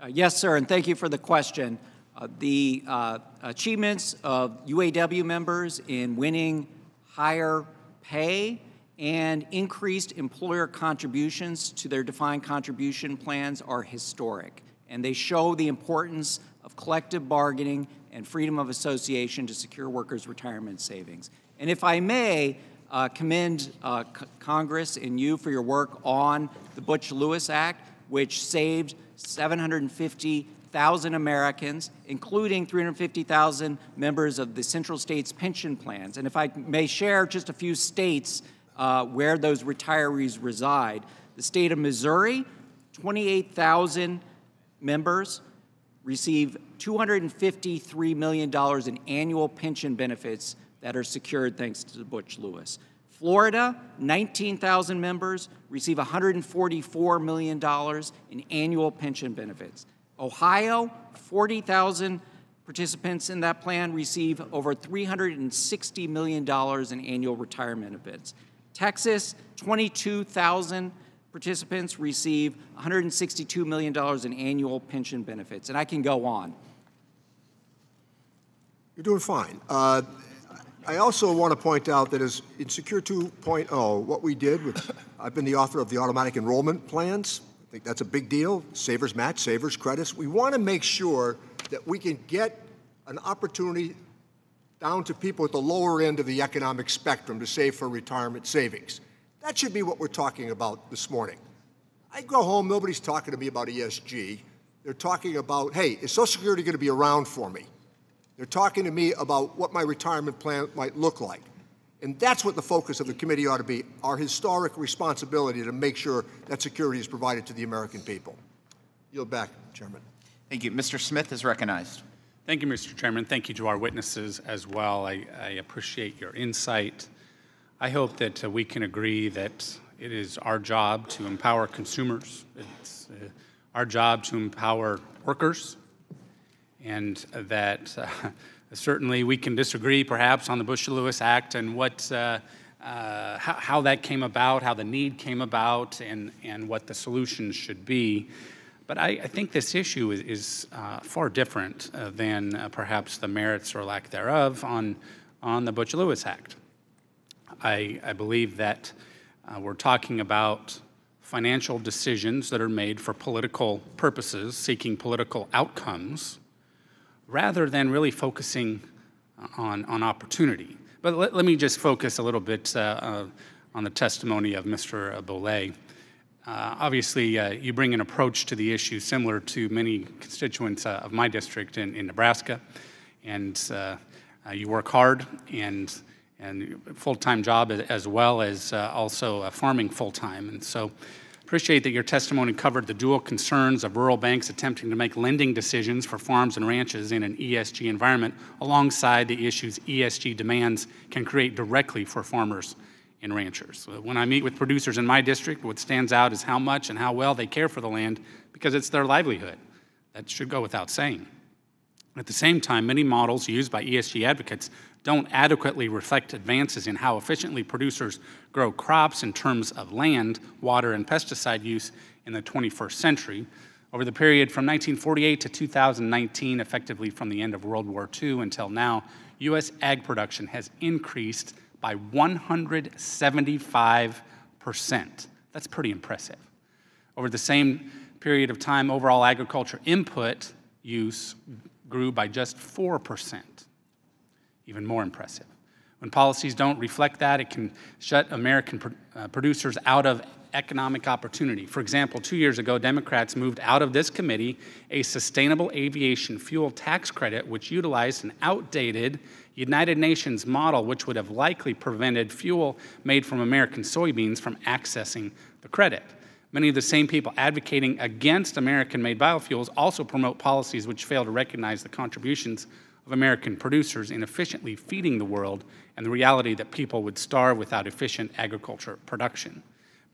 Uh, yes, sir, and thank you for the question. Uh, the uh, achievements of UAW members in winning higher pay and increased employer contributions to their defined contribution plans are historic and they show the importance of collective bargaining and freedom of association to secure workers' retirement savings. And if I may, uh, commend uh, Congress and you for your work on the Butch Lewis Act, which saved 750,000 Americans, including 350,000 members of the Central States pension plans. And if I may share just a few states uh, where those retirees reside, the state of Missouri, 28,000 members receive $253 million in annual pension benefits that are secured thanks to Butch Lewis. Florida, 19,000 members receive $144 million in annual pension benefits. Ohio, 40,000 participants in that plan receive over $360 million in annual retirement benefits. Texas, 22,000 participants receive $162 million in annual pension benefits. And I can go on. You're doing fine. Uh, I also want to point out that as in Secure 2.0, what we did with, I've been the author of the automatic enrollment plans. I think that's a big deal. Savers match, savers credits. We want to make sure that we can get an opportunity down to people at the lower end of the economic spectrum to save for retirement savings. That should be what we're talking about this morning. I go home, nobody's talking to me about ESG. They're talking about, hey, is Social Security going to be around for me? They're talking to me about what my retirement plan might look like. And that's what the focus of the committee ought to be our historic responsibility to make sure that security is provided to the American people. Yield back, Chairman. Thank you. Mr. Smith is recognized. Thank you, Mr. Chairman. Thank you to our witnesses as well. I, I appreciate your insight I hope that uh, we can agree that it is our job to empower consumers. It's uh, our job to empower workers, and that uh, certainly we can disagree perhaps on the Butch-Lewis Act and what, uh, uh, how, how, that came about, how the need came about, and, and what the solutions should be. But I, I think this issue is, is uh, far different than perhaps the merits or lack thereof on, on the Butch Lewis Act. I, I believe that uh, we're talking about financial decisions that are made for political purposes, seeking political outcomes, rather than really focusing on, on opportunity. But let, let me just focus a little bit uh, uh, on the testimony of Mr. Bollet. Uh, obviously, uh, you bring an approach to the issue similar to many constituents uh, of my district in, in Nebraska, and uh, you work hard and and full-time job as well as uh, also farming full-time. And so appreciate that your testimony covered the dual concerns of rural banks attempting to make lending decisions for farms and ranches in an ESG environment alongside the issues ESG demands can create directly for farmers and ranchers. Uh, when I meet with producers in my district, what stands out is how much and how well they care for the land because it's their livelihood. That should go without saying. At the same time, many models used by ESG advocates don't adequately reflect advances in how efficiently producers grow crops in terms of land, water, and pesticide use in the 21st century. Over the period from 1948 to 2019, effectively from the end of World War II until now, U.S. ag production has increased by 175%. That's pretty impressive. Over the same period of time, overall agriculture input use grew by just 4% even more impressive. When policies don't reflect that, it can shut American uh, producers out of economic opportunity. For example, two years ago, Democrats moved out of this committee a sustainable aviation fuel tax credit, which utilized an outdated United Nations model, which would have likely prevented fuel made from American soybeans from accessing the credit. Many of the same people advocating against American made biofuels also promote policies which fail to recognize the contributions of American producers in efficiently feeding the world and the reality that people would starve without efficient agriculture production.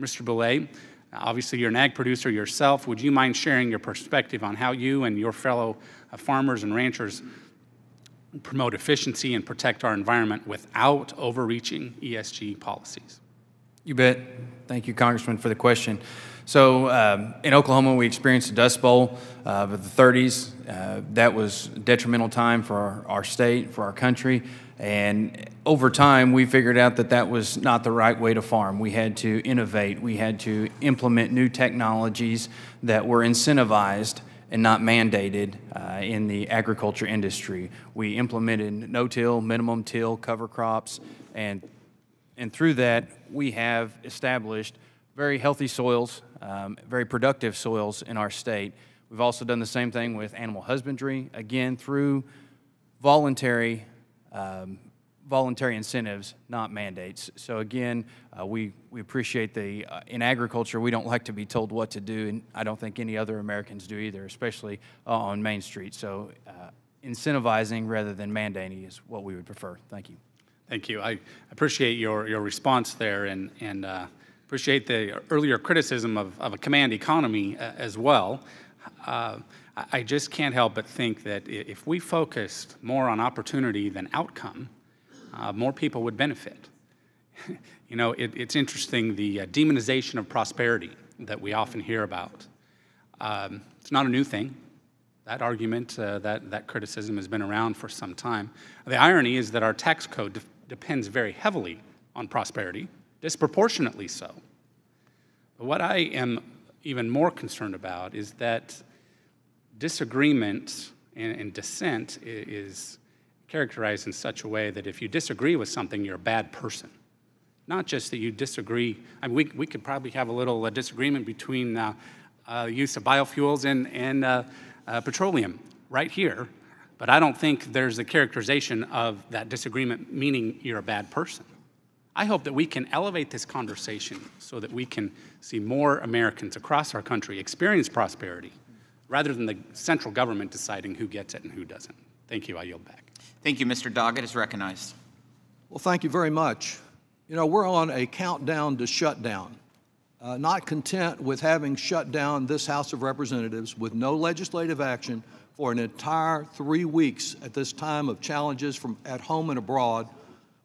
Mr. Boulay, obviously you're an ag producer yourself. Would you mind sharing your perspective on how you and your fellow uh, farmers and ranchers promote efficiency and protect our environment without overreaching ESG policies? You bet. Thank you, Congressman, for the question. So um, in Oklahoma, we experienced a Dust Bowl uh, of the 30s. Uh, that was detrimental time for our, our, state, for our country. And over time, we figured out that that was not the right way to farm. We had to innovate. We had to implement new technologies that were incentivized and not mandated uh, in the agriculture industry. We implemented no-till, minimum till, cover crops, and, and through that, we have established very healthy soils, um, very productive soils in our state. We've also done the same thing with animal husbandry, again, through voluntary, um, voluntary incentives, not mandates. So again, uh, we, we appreciate the, uh, in agriculture, we don't like to be told what to do, and I don't think any other Americans do either, especially uh, on Main Street. So uh, incentivizing rather than mandating is what we would prefer. Thank you. Thank you. I appreciate your, your response there, and, and uh, appreciate the earlier criticism of, of a command economy uh, as well. I just can't help but think that if we focused more on opportunity than outcome, uh, more people would benefit. you know, it, it's interesting the uh, demonization of prosperity that we often hear about. Um, it's not a new thing. That argument, uh, that, that criticism has been around for some time. The irony is that our tax code de depends very heavily on prosperity, disproportionately so. But what I am even more concerned about is that disagreement and, and dissent is characterized in such a way that if you disagree with something, you're a bad person. Not just that you disagree, I mean, we, we could probably have a little uh, disagreement between uh, uh, use of biofuels and, and uh, uh, petroleum right here, but I don't think there's a characterization of that disagreement meaning you're a bad person. I hope that we can elevate this conversation so that we can see more Americans across our country experience prosperity rather than the central government deciding who gets it and who doesn't. Thank you. I yield back. Thank you. Mr. Doggett is recognized. Well, thank you very much. You know, we're on a countdown to shutdown. Uh, not content with having shut down this House of Representatives with no legislative action for an entire three weeks at this time of challenges from at home and abroad,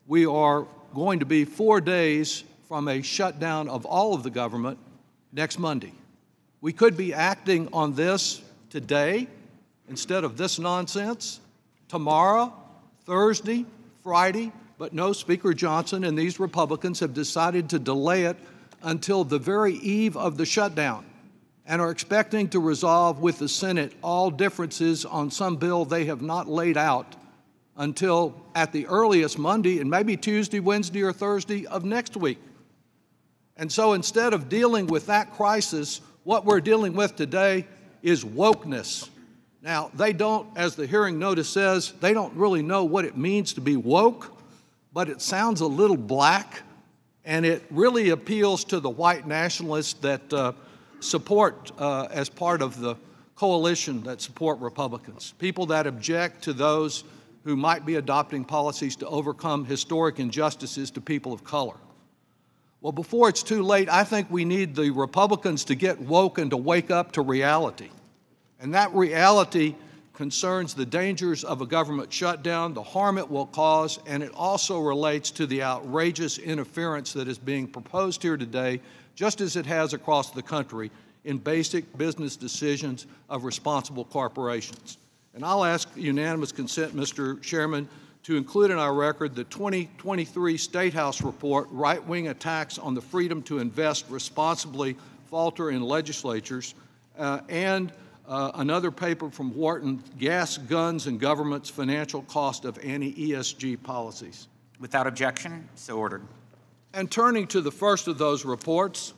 we are going to be four days from a shutdown of all of the government next Monday. We could be acting on this today instead of this nonsense, tomorrow, Thursday, Friday, but no, Speaker Johnson and these Republicans have decided to delay it until the very eve of the shutdown and are expecting to resolve with the Senate all differences on some bill they have not laid out until at the earliest Monday and maybe Tuesday, Wednesday, or Thursday of next week. And so instead of dealing with that crisis, what we're dealing with today is wokeness. Now, they don't, as the hearing notice says, they don't really know what it means to be woke, but it sounds a little black, and it really appeals to the white nationalists that uh, support, uh, as part of the coalition that support Republicans, people that object to those who might be adopting policies to overcome historic injustices to people of color. Well, before it's too late, I think we need the Republicans to get woke and to wake up to reality. And that reality concerns the dangers of a government shutdown, the harm it will cause, and it also relates to the outrageous interference that is being proposed here today, just as it has across the country, in basic business decisions of responsible corporations. And I'll ask unanimous consent, Mr. Chairman, to include in our record the 2023 State House report, Right Wing Attacks on the Freedom to Invest Responsibly Falter in Legislatures, uh, and uh, another paper from Wharton, Gas, Guns, and Government's Financial Cost of Anti-ESG Policies. Without objection, so ordered. And turning to the first of those reports,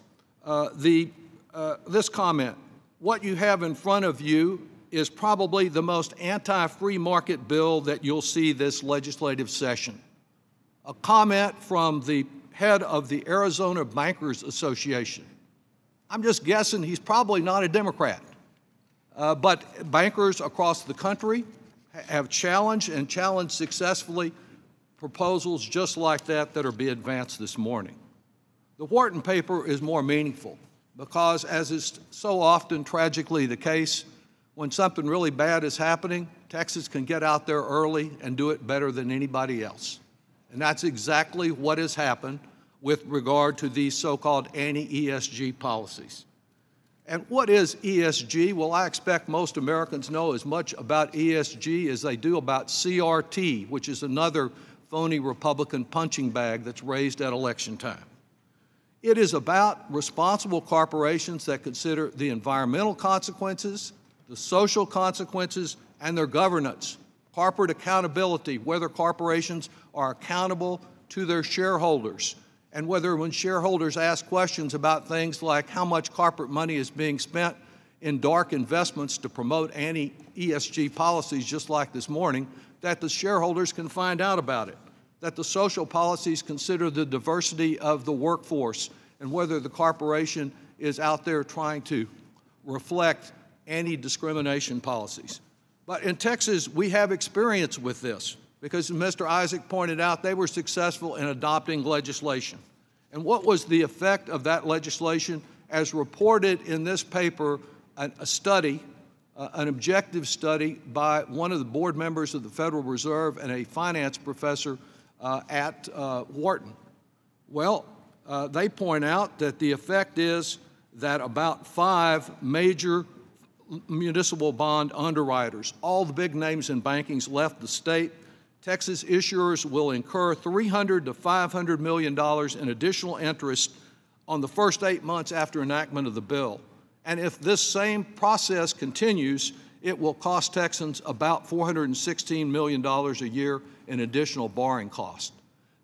uh, the, uh, this comment, what you have in front of you is probably the most anti-free market bill that you'll see this legislative session. A comment from the head of the Arizona Bankers Association. I'm just guessing he's probably not a Democrat. Uh, but bankers across the country have challenged and challenged successfully proposals just like that that are being advanced this morning. The Wharton paper is more meaningful because, as is so often tragically the case, when something really bad is happening, Texas can get out there early and do it better than anybody else. And that's exactly what has happened with regard to these so called anti ESG policies. And what is ESG? Well, I expect most Americans know as much about ESG as they do about CRT, which is another phony Republican punching bag that's raised at election time. It is about responsible corporations that consider the environmental consequences, the social consequences, and their governance, corporate accountability, whether corporations are accountable to their shareholders, and whether when shareholders ask questions about things like how much corporate money is being spent in dark investments to promote anti ESG policies, just like this morning, that the shareholders can find out about it. That the social policies consider the diversity of the workforce and whether the corporation is out there trying to reflect anti discrimination policies. But in Texas, we have experience with this because, Mr. Isaac pointed out, they were successful in adopting legislation. And what was the effect of that legislation? As reported in this paper, a study, uh, an objective study by one of the board members of the Federal Reserve and a finance professor uh, at uh, Wharton. Well, uh, they point out that the effect is that about five major municipal bond underwriters, all the big names in banking's left the state. Texas issuers will incur 300 to 500 million dollars in additional interest on the first eight months after enactment of the bill. And if this same process continues, it will cost Texans about $416 million a year in additional borrowing costs.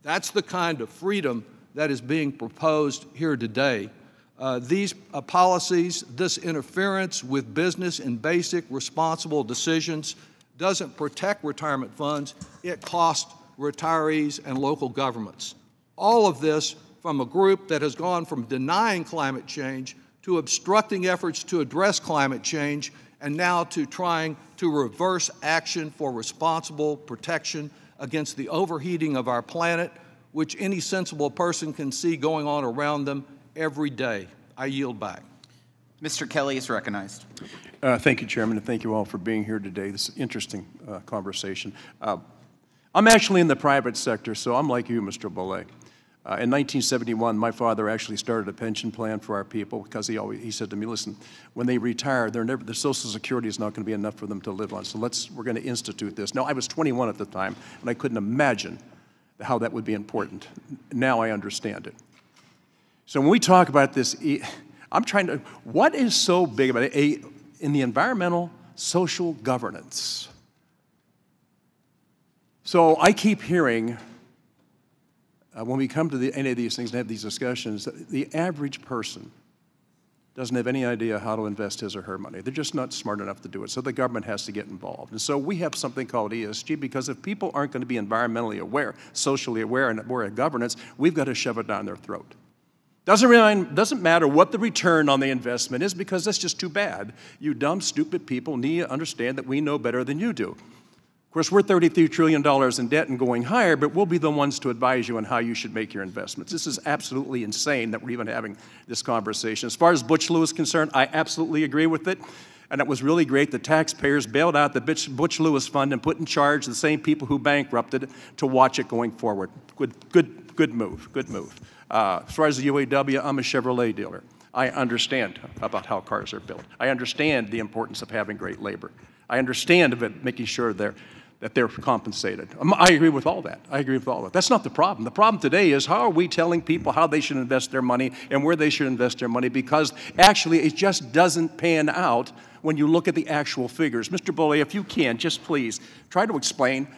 That's the kind of freedom that is being proposed here today. Uh, these uh, policies, this interference with business and basic responsible decisions doesn't protect retirement funds, it costs retirees and local governments. All of this from a group that has gone from denying climate change to obstructing efforts to address climate change and now to trying to reverse action for responsible protection against the overheating of our planet, which any sensible person can see going on around them every day. I yield back. Mr. Kelly is recognized. Uh, thank you, Chairman, and thank you all for being here today. This is interesting uh, conversation. Uh, I'm actually in the private sector, so I'm like you, Mr. Bollea. Uh, in 1971, my father actually started a pension plan for our people because he always he said to me, "Listen, when they retire, they're never, their Social Security is not going to be enough for them to live on. So let's we're going to institute this." Now, I was 21 at the time, and I couldn't imagine how that would be important. Now I understand it. So when we talk about this, I'm trying to, what is so big about it? A, in the environmental social governance. So I keep hearing, uh, when we come to the, any of these things and have these discussions, the average person doesn't have any idea how to invest his or her money. They're just not smart enough to do it. So the government has to get involved. And so we have something called ESG because if people aren't going to be environmentally aware, socially aware, and aware of governance, we've got to shove it down their throat. Doesn't, really, doesn't matter what the return on the investment is because that's just too bad. You dumb, stupid people need to understand that we know better than you do. Of course, we're $33 trillion in debt and going higher, but we'll be the ones to advise you on how you should make your investments. This is absolutely insane that we're even having this conversation. As far as Butch Lewis is concerned, I absolutely agree with it. And it was really great. The taxpayers bailed out the Butch Lewis Fund and put in charge the same people who bankrupted it to watch it going forward. Good, good, good move. Good move. Uh, as far as the UAW, I'm a Chevrolet dealer. I understand about how cars are built. I understand the importance of having great labor. I understand it, making sure they're, that they're compensated. Um, I agree with all that. I agree with all that. That's not the problem. The problem today is how are we telling people how they should invest their money and where they should invest their money because actually it just doesn't pan out when you look at the actual figures. Mr. Bollea, if you can, just please try to explain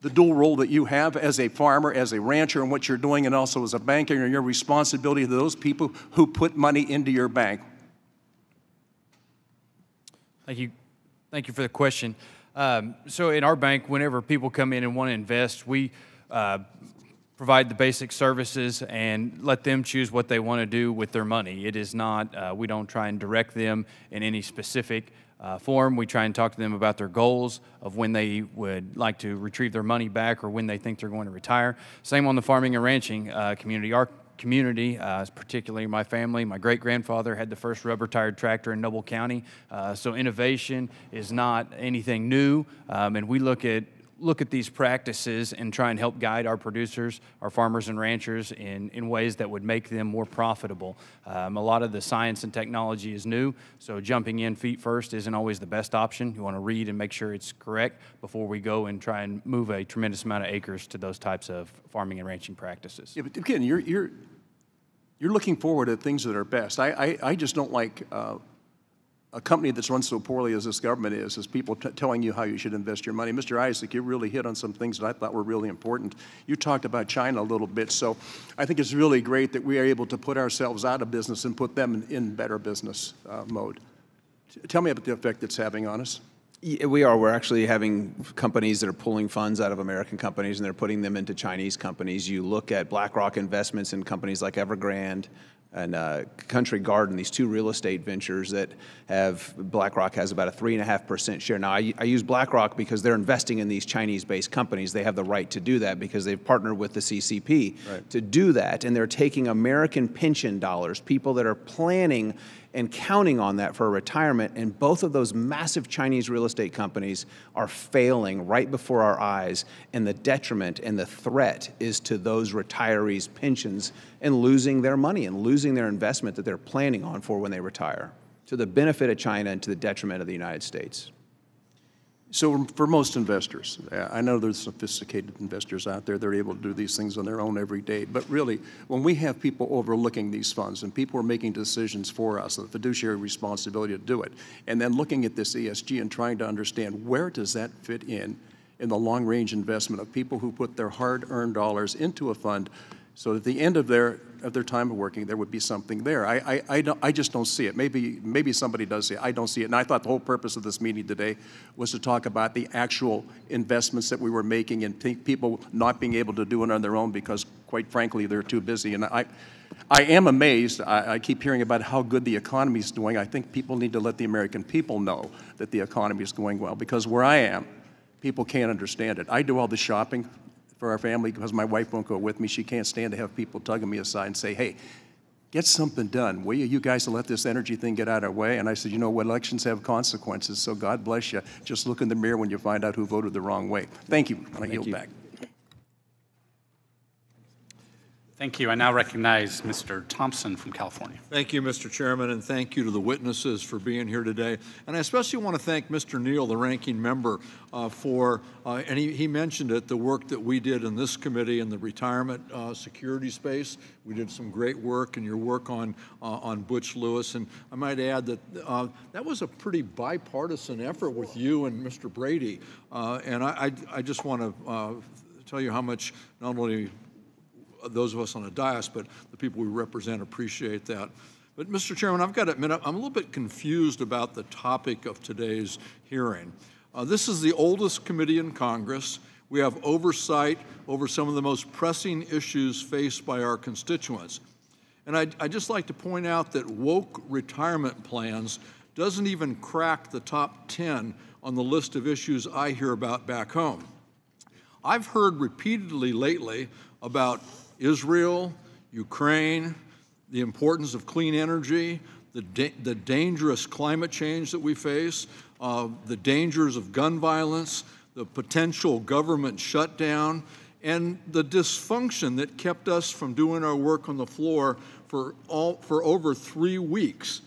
the dual role that you have as a farmer, as a rancher, and what you're doing, and also as a banker, and your responsibility to those people who put money into your bank. Thank you. Thank you for the question. Um, so, in our bank, whenever people come in and want to invest, we uh, provide the basic services and let them choose what they want to do with their money. It is not, uh, we don't try and direct them in any specific uh, form. We try and talk to them about their goals of when they would like to retrieve their money back or when they think they're going to retire. Same on the farming and ranching uh, community. Our community, uh, particularly my family, my great grandfather had the first rubber tired tractor in Noble County. Uh, so innovation is not anything new, um, and we look at look at these practices and try and help guide our producers, our farmers and ranchers in, in ways that would make them more profitable. Um, a lot of the science and technology is new, so jumping in feet first isn't always the best option. You want to read and make sure it's correct before we go and try and move a tremendous amount of acres to those types of farming and ranching practices. Yeah, but again, you're, you're, you're looking forward at things that are best. I, I, I just don't like uh, a company that's run so poorly as this government is, is people telling you how you should invest your money. Mr. Isaac, you really hit on some things that I thought were really important. You talked about China a little bit, so I think it's really great that we are able to put ourselves out of business and put them in, in better business uh, mode. Tell me about the effect it's having on us. Yeah, we are. We're actually having companies that are pulling funds out of American companies and they're putting them into Chinese companies. You look at BlackRock investments in companies like Evergrande, and uh, Country Garden, these two real estate ventures that have BlackRock has about a three and a half percent share. Now, I, I, use BlackRock because they're investing in these Chinese-based companies. They have the right to do that because they've partnered with the CCP right. to do that, and they're taking American pension dollars, people that are planning and counting on that for a retirement. And both of those massive Chinese real estate companies are failing right before our eyes. And the detriment and the threat is to those retirees' pensions and losing their money and losing their investment that they're planning on for when they retire to the benefit of China and to the detriment of the United States. So for most investors, I know there's sophisticated investors out there, they're able to do these things on their own every day. But really, when we have people overlooking these funds and people are making decisions for us, the fiduciary responsibility to do it, and then looking at this ESG and trying to understand where does that fit in in the long-range investment of people who put their hard-earned dollars into a fund so at the end of their of their time of working, there would be something there. I, I, I, don't, I just don't see it. Maybe, maybe somebody does see it. I don't see it. And I thought the whole purpose of this meeting today was to talk about the actual investments that we were making and people not being able to do it on their own because, quite frankly, they're too busy. And I, I am amazed. I, I keep hearing about how good the economy is doing. I think people need to let the American people know that the economy is going well because where I am, people can't understand it. I do all the shopping for our family because my wife won't go with me. She can't stand to have people tugging me aside and say, hey, get something done, will you? You guys let this energy thing get out of our way. And I said, you know what, elections have consequences, so God bless you. Just look in the mirror when you find out who voted the wrong way. Thank you, and I Thank yield you. back. Thank you. I now recognize Mr. Thompson from California. Thank you, Mr. Chairman, and thank you to the witnesses for being here today. And I especially want to thank Mr. Neal, the ranking member, uh, for, uh, and he, he, mentioned it, the work that we did in this committee in the retirement uh, security space. We did some great work and your work on, uh, on Butch Lewis. And I might add that uh, that was a pretty bipartisan effort with you and Mr. Brady. Uh, and I, I, I, just want to tell you how much not only those of us on the dais, but the people we represent appreciate that. But, Mr. Chairman, I've got to admit, I'm a little bit confused about the topic of today's hearing. Uh, this is the oldest committee in Congress. We have oversight over some of the most pressing issues faced by our constituents. And I'd, I'd just like to point out that woke retirement plans doesn't even crack the top 10 on the list of issues I hear about back home. I've heard repeatedly lately about Israel, Ukraine, the importance of clean energy, the, da the dangerous climate change that we face, uh, the dangers of gun violence, the potential government shutdown, and the dysfunction that kept us from doing our work on the floor for, all, for over three weeks.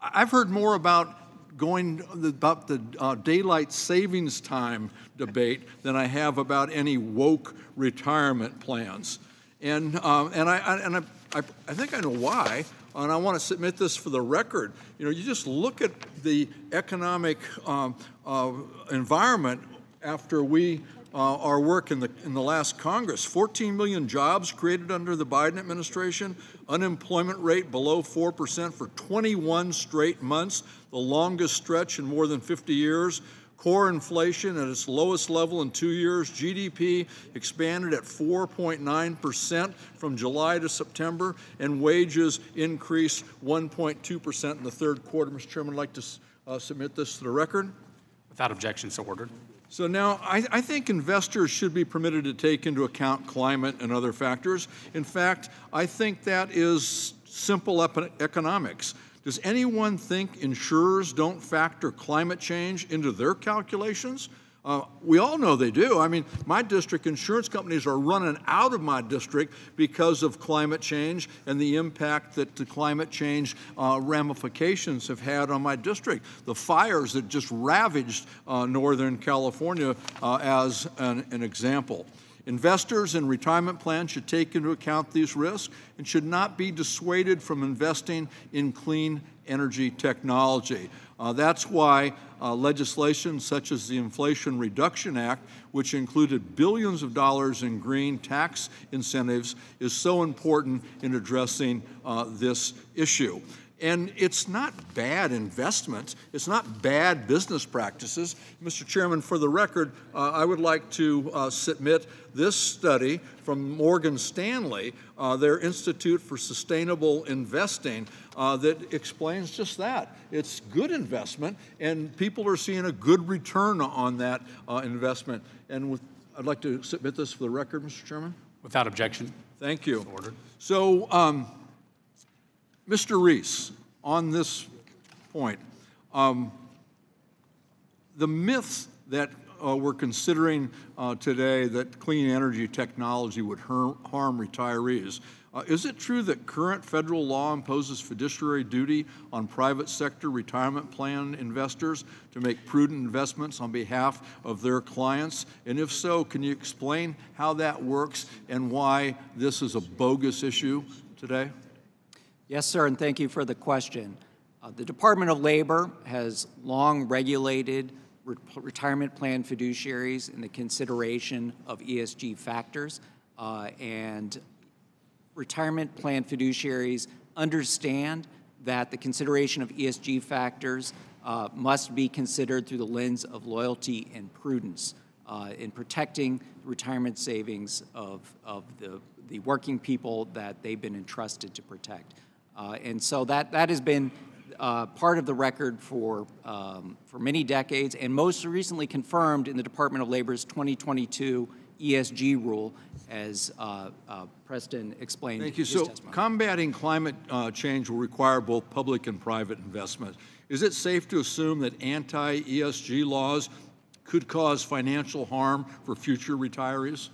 I've heard more about going about the uh, daylight savings time debate than I have about any woke retirement plans. And, um, and, I, and I, I, I think I know why, and I want to submit this for the record. You know, you just look at the economic um, uh, environment after we uh, our work in the, in the last Congress. 14 million jobs created under the Biden administration, unemployment rate below 4% for 21 straight months, the longest stretch in more than 50 years. Core inflation at its lowest level in two years. GDP expanded at 4.9% from July to September, and wages increased 1.2% in the third quarter. Mr. Chairman, I'd like to uh, submit this to the record. Without objection, so ordered. So now I, I, think investors should be permitted to take into account climate and other factors. In fact, I think that is simple economics. Does anyone think insurers don't factor climate change into their calculations? Uh, we all know they do. I mean, my district insurance companies are running out of my district because of climate change and the impact that the climate change uh, ramifications have had on my district. The fires that just ravaged uh, Northern California uh, as an, an example. Investors in retirement plans should take into account these risks and should not be dissuaded from investing in clean energy technology. Uh, that's why uh, legislation such as the Inflation Reduction Act, which included billions of dollars in green tax incentives, is so important in addressing uh, this issue. And it's not bad investment. It's not bad business practices. Mr. Chairman, for the record, uh, I would like to uh, submit this study from Morgan Stanley, uh, their Institute for Sustainable Investing, uh, that explains just that. It's good investment, and people are seeing a good return on that uh, investment. And with, I'd like to submit this for the record, Mr. Chairman. Without objection. Thank you. Ordered. So, um, Mr. Rees, on this point, um, the myths that uh, we're considering uh, today that clean energy technology would harm, harm retirees. Uh, is it true that current federal law imposes fiduciary duty on private sector retirement plan investors to make prudent investments on behalf of their clients? And if so, can you explain how that works and why this is a bogus issue today? Yes, sir, and thank you for the question. Uh, the Department of Labor has long regulated re retirement plan fiduciaries in the consideration of ESG factors, uh, and retirement plan fiduciaries understand that the consideration of ESG factors uh, must be considered through the lens of loyalty and prudence uh, in protecting retirement savings of, of the, the working people that they've been entrusted to protect. Uh, and so that, that has been uh, part of the record for, um, for many decades and most recently confirmed in the Department of Labor's 2022 ESG rule, as uh, uh, Preston explained. Thank you. so, testimony. combating climate uh, change will require both public and private investment. Is it safe to assume that anti ESG laws could cause financial harm for future retirees?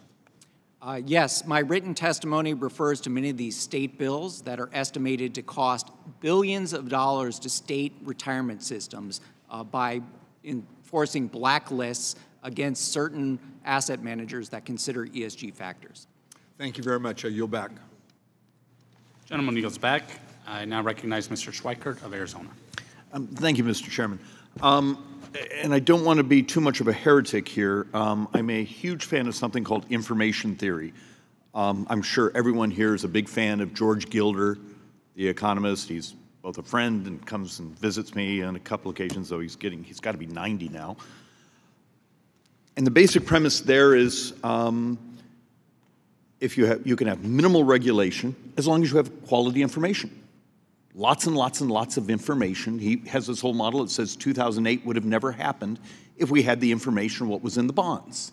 Uh, yes, my written testimony refers to many of these state bills that are estimated to cost billions of dollars to state retirement systems uh, by enforcing blacklists against certain asset managers that consider ESG factors. Thank you very much. I yield back. Gentleman yields back. I now recognize Mr. Schweikert of Arizona. Um, thank you, Mr. Chairman. Um, and I don't want to be too much of a heretic here. Um, I'm a huge fan of something called information theory. Um, I'm sure everyone here is a big fan of George Gilder, the economist. He's both a friend and comes and visits me on a couple occasions, though he's getting, he's got to be 90 now. And the basic premise there is um, if you, have, you can have minimal regulation as long as you have quality information. Lots and lots and lots of information. He has this whole model that says 2008 would have never happened if we had the information what was in the bonds.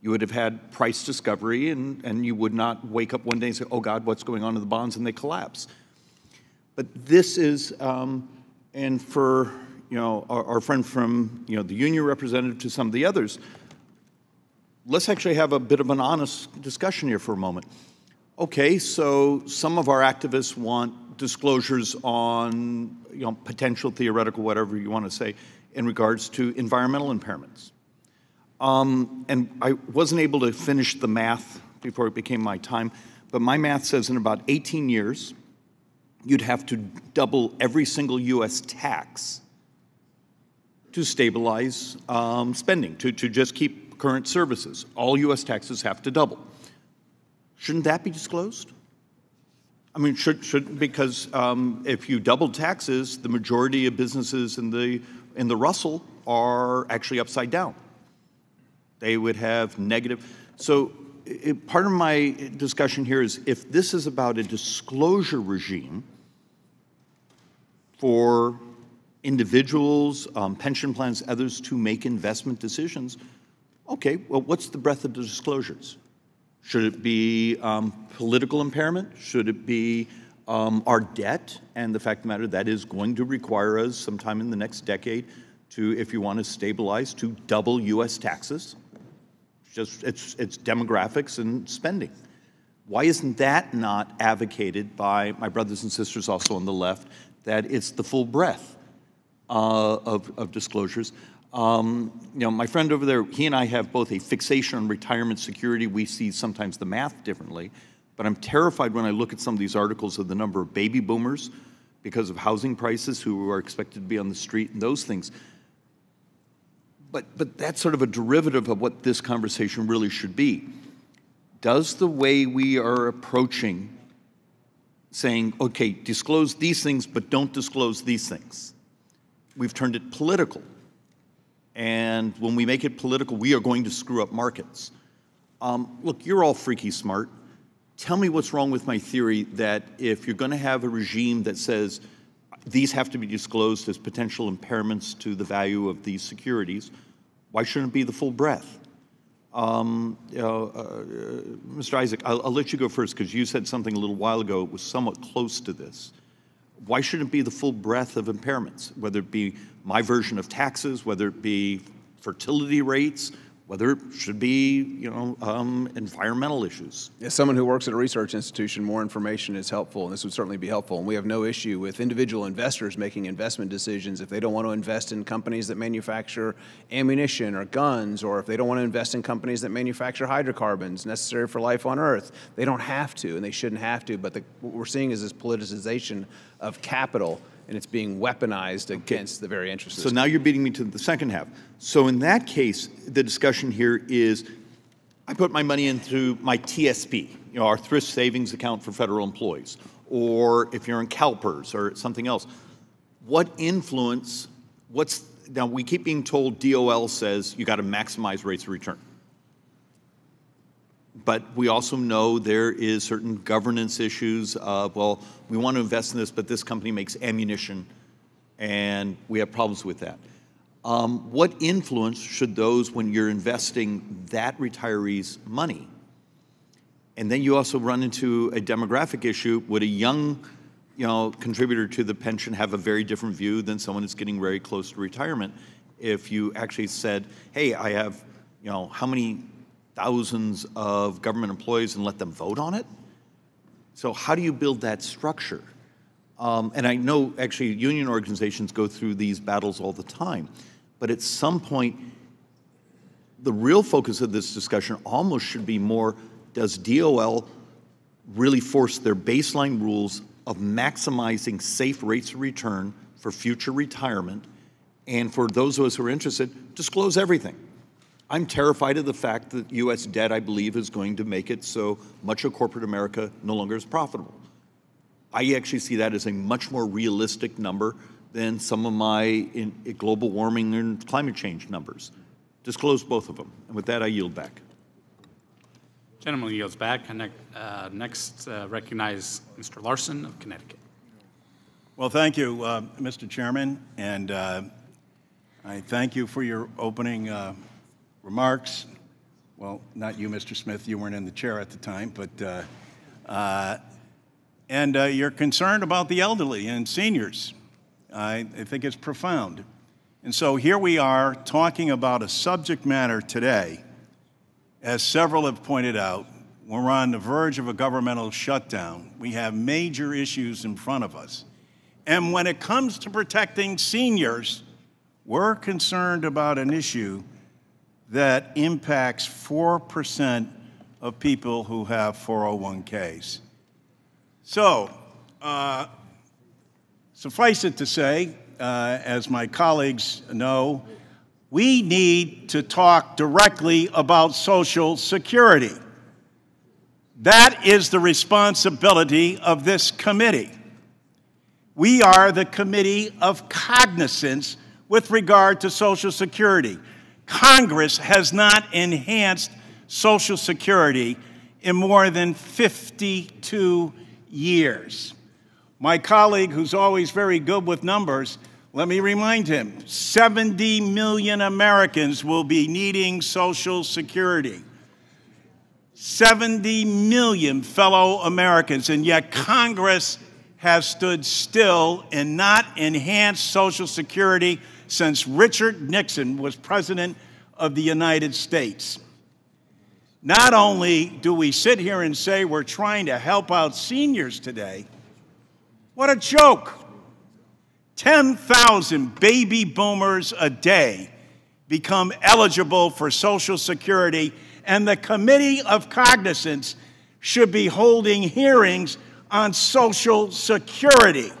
You would have had price discovery, and, and you would not wake up one day and say, oh God, what's going on in the bonds, and they collapse. But this is, um, and for you know, our, our friend from you know, the union representative to some of the others, let's actually have a bit of an honest discussion here for a moment. Okay, so some of our activists want disclosures on you know, potential theoretical, whatever you want to say, in regards to environmental impairments. Um, and I wasn't able to finish the math before it became my time, but my math says in about 18 years, you'd have to double every single US tax to stabilize um, spending, to, to just keep current services. All US taxes have to double. Shouldn't that be disclosed? I mean, should, should because um, if you double taxes, the majority of businesses in the, in the Russell are actually upside down. They would have negative. So it, part of my discussion here is if this is about a disclosure regime for individuals, um, pension plans, others to make investment decisions, okay, well, what's the breadth of the disclosures? Should it be um, political impairment? Should it be um, our debt and the fact of the matter that is going to require us sometime in the next decade to, if you want to stabilize, to double U.S. taxes? just it's, it's demographics and spending. Why isn't that not advocated by my brothers and sisters also on the left, that it's the full breadth uh, of, of disclosures? Um, you know, my friend over there, he and I have both a fixation on retirement security. We see sometimes the math differently, but I'm terrified when I look at some of these articles of the number of baby boomers because of housing prices who are expected to be on the street and those things. But, but that's sort of a derivative of what this conversation really should be. Does the way we are approaching saying, okay, disclose these things, but don't disclose these things, we've turned it political. And when we make it political, we are going to screw up markets. Um, look, you're all freaky smart. Tell me what's wrong with my theory that if you're going to have a regime that says these have to be disclosed as potential impairments to the value of these securities. Why shouldn't it be the full breadth? Um, you know, uh, Mr. Isaac, I'll, I'll, let you go first because you said something a little while ago that was somewhat close to this. Why shouldn't it be the full breadth of impairments, whether it be my version of taxes, whether it be fertility rates, whether it should be, you know, um, environmental issues. As someone who works at a research institution, more information is helpful, and this would certainly be helpful. And we have no issue with individual investors making investment decisions if they don't want to invest in companies that manufacture ammunition or guns, or if they don't want to invest in companies that manufacture hydrocarbons necessary for life on Earth. They don't have to, and they shouldn't have to. But the, what we're seeing is this politicization of capital and it's being weaponized against the very interests. So now you're beating me to the second half. So in that case, the discussion here is I put my money into my TSP, you know, our thrift savings account for federal employees, or if you're in CalPERS or something else. What influence, what's, now we keep being told DOL says you got to maximize rates of return but we also know there is certain governance issues of, well, we want to invest in this, but this company makes ammunition, and we have problems with that. Um, what influence should those, when you're investing that retiree's money? And then you also run into a demographic issue. Would a young you know, contributor to the pension have a very different view than someone that's getting very close to retirement if you actually said, hey, I have, you know, how many thousands of government employees and let them vote on it? So how do you build that structure? Um, and I know actually union organizations go through these battles all the time, but at some point, the real focus of this discussion almost should be more, does DOL really force their baseline rules of maximizing safe rates of return for future retirement, and for those of us who are interested, disclose everything. I'm terrified of the fact that U.S. debt, I believe, is going to make it so much of corporate America no longer is profitable. I actually see that as a much more realistic number than some of my in, in global warming and climate change numbers. Disclose both of them. And with that, I yield back. Gentleman yields back. I ne uh, next uh, recognize Mr. Larson of Connecticut. Well, thank you, uh, Mr. Chairman, and uh, I thank you for your opening uh, remarks. Well, not you, Mr. Smith. You weren't in the chair at the time, but uh, and you're concerned about the elderly and seniors. I, I think it's profound. And so here we are talking about a subject matter today, as several have pointed out, we're on the verge of a governmental shutdown. We have major issues in front of us. And when it comes to protecting seniors, we're concerned about an issue that impacts 4% of people who have 401ks. So, uh, Suffice it to say, uh, as my colleagues know, we need to talk directly about Social Security. That is the responsibility of this committee. We are the committee of cognizance with regard to Social Security. Congress has not enhanced Social Security in more than 52 years. My colleague, who's always very good with numbers, let me remind him 70 million Americans will be needing Social Security. 70 million fellow Americans, and yet Congress has stood still and not enhanced Social Security since Richard Nixon was President of the United States. Not only do we sit here and say we're trying to help out seniors today, what a joke. 10,000 baby boomers a day become eligible for Social Security, and the Committee of Cognizance should be holding hearings on Social Security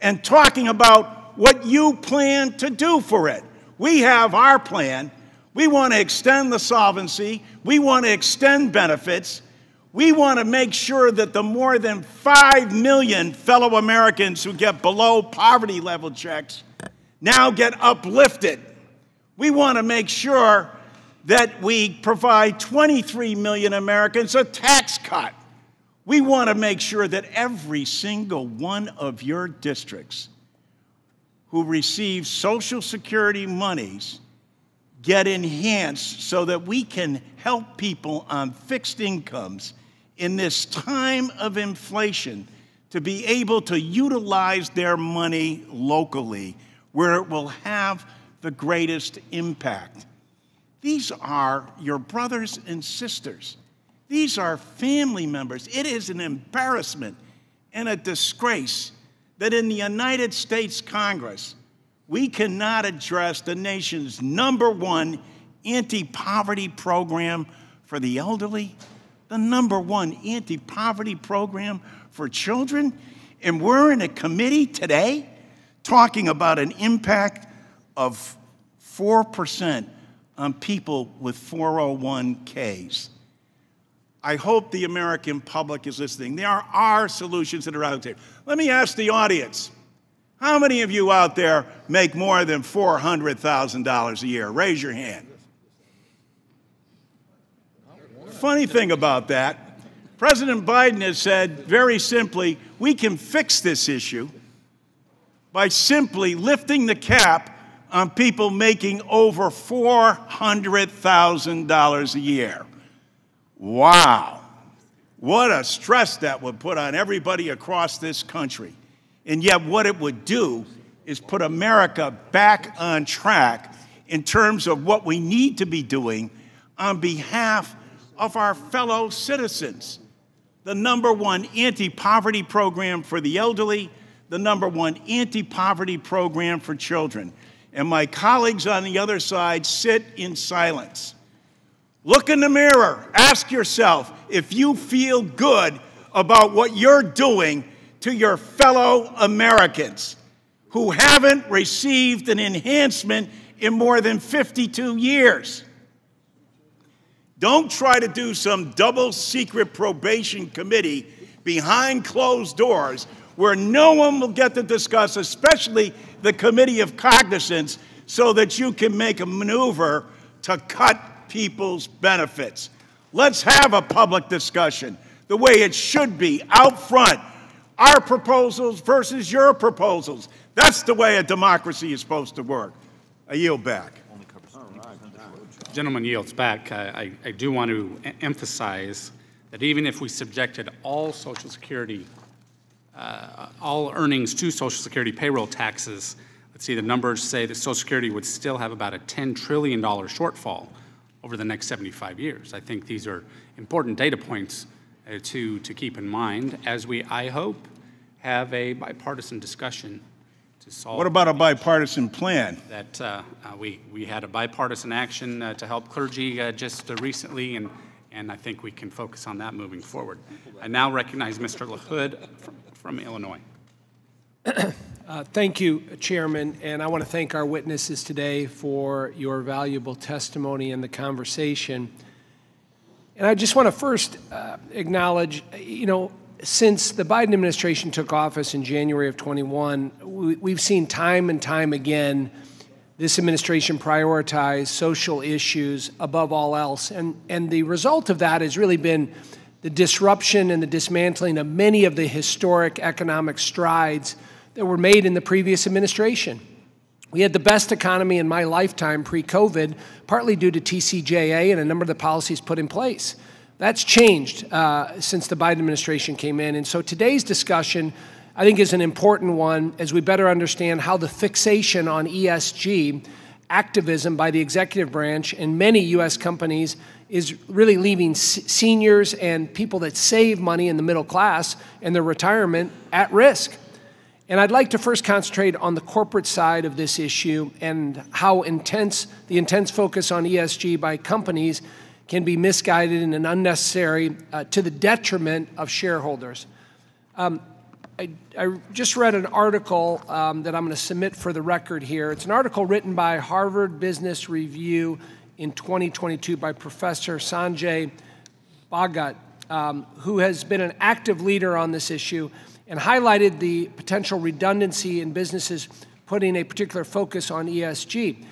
and talking about what you plan to do for it. We have our plan. We want to extend the solvency, we want to extend benefits. We want to make sure that the more than 5 million fellow Americans who get below poverty level checks now get uplifted. We want to make sure that we provide 23 million Americans a tax cut. We want to make sure that every single one of your districts who receive Social Security monies get enhanced so that we can help people on fixed incomes in this time of inflation to be able to utilize their money locally where it will have the greatest impact. These are your brothers and sisters. These are family members. It is an embarrassment and a disgrace that in the United States Congress, we cannot address the nation's number one anti poverty program for the elderly the number one anti poverty program for children. And we're in a committee today talking about an impact of 4% on people with 401ks. I hope the American public is listening. There are solutions that are out there. Let me ask the audience how many of you out there make more than $400,000 a year? Raise your hand. funny thing about that, President Biden has said very simply, we can fix this issue by simply lifting the cap on people making over $400,000 a year. Wow. What a stress that would put on everybody across this country. And yet, what it would do is put America back on track in terms of what we need to be doing on behalf of our fellow citizens. The number one anti poverty program for the elderly, the number one anti poverty program for children. And my colleagues on the other side sit in silence. Look in the mirror. Ask yourself if you feel good about what you're doing to your fellow Americans who haven't received an enhancement in more than 52 years. Don't try to do some double secret probation committee behind closed doors where no one will get to discuss, especially the Committee of Cognizance, so that you can make a maneuver to cut people's benefits. Let's have a public discussion the way it should be, out front. Our proposals versus your proposals. That's the way a democracy is supposed to work. I yield back. Gentleman yields back. I, I do want to emphasize that even if we subjected all Social Security, uh, all earnings to Social Security payroll taxes, let's see, the numbers say that Social Security would still have about a $10 trillion shortfall over the next 75 years. I think these are important data points uh, to, to keep in mind as we, I hope, have a bipartisan discussion to solve. What about a bipartisan plan? That uh, uh, we, we had a bipartisan action uh, to help clergy uh, just uh, recently, and, and I think we can focus on that moving forward. I now recognize Mr. LaHood from, from Illinois. Uh, thank you, Chairman, and I want to thank our witnesses today for your valuable testimony and the conversation. And I just want to first uh, acknowledge, you know, since the Biden administration took office in January of 21, we, have seen time and time again this administration prioritize social issues above all else. And, and the result of that has really been the disruption and the dismantling of many of the historic economic strides that were made in the previous administration. We had the best economy in my lifetime pre COVID, partly due to TCJA and a number of the policies put in place. That's changed uh, since the Biden administration came in. And so today's discussion, I think, is an important one as we better understand how the fixation on ESG activism by the executive branch and many U.S. companies is really leaving seniors and people that save money in the middle class and their retirement at risk. And I'd like to first concentrate on the corporate side of this issue and how intense the intense focus on ESG by companies can be misguided and unnecessary uh, to the detriment of shareholders. Um, I, I, just read an article um, that I'm going to submit for the record here. It's an article written by Harvard Business Review in 2022 by Professor Sanjay Bhagat, um, who has been an active leader on this issue and highlighted the potential redundancy in businesses putting a particular focus on ESG.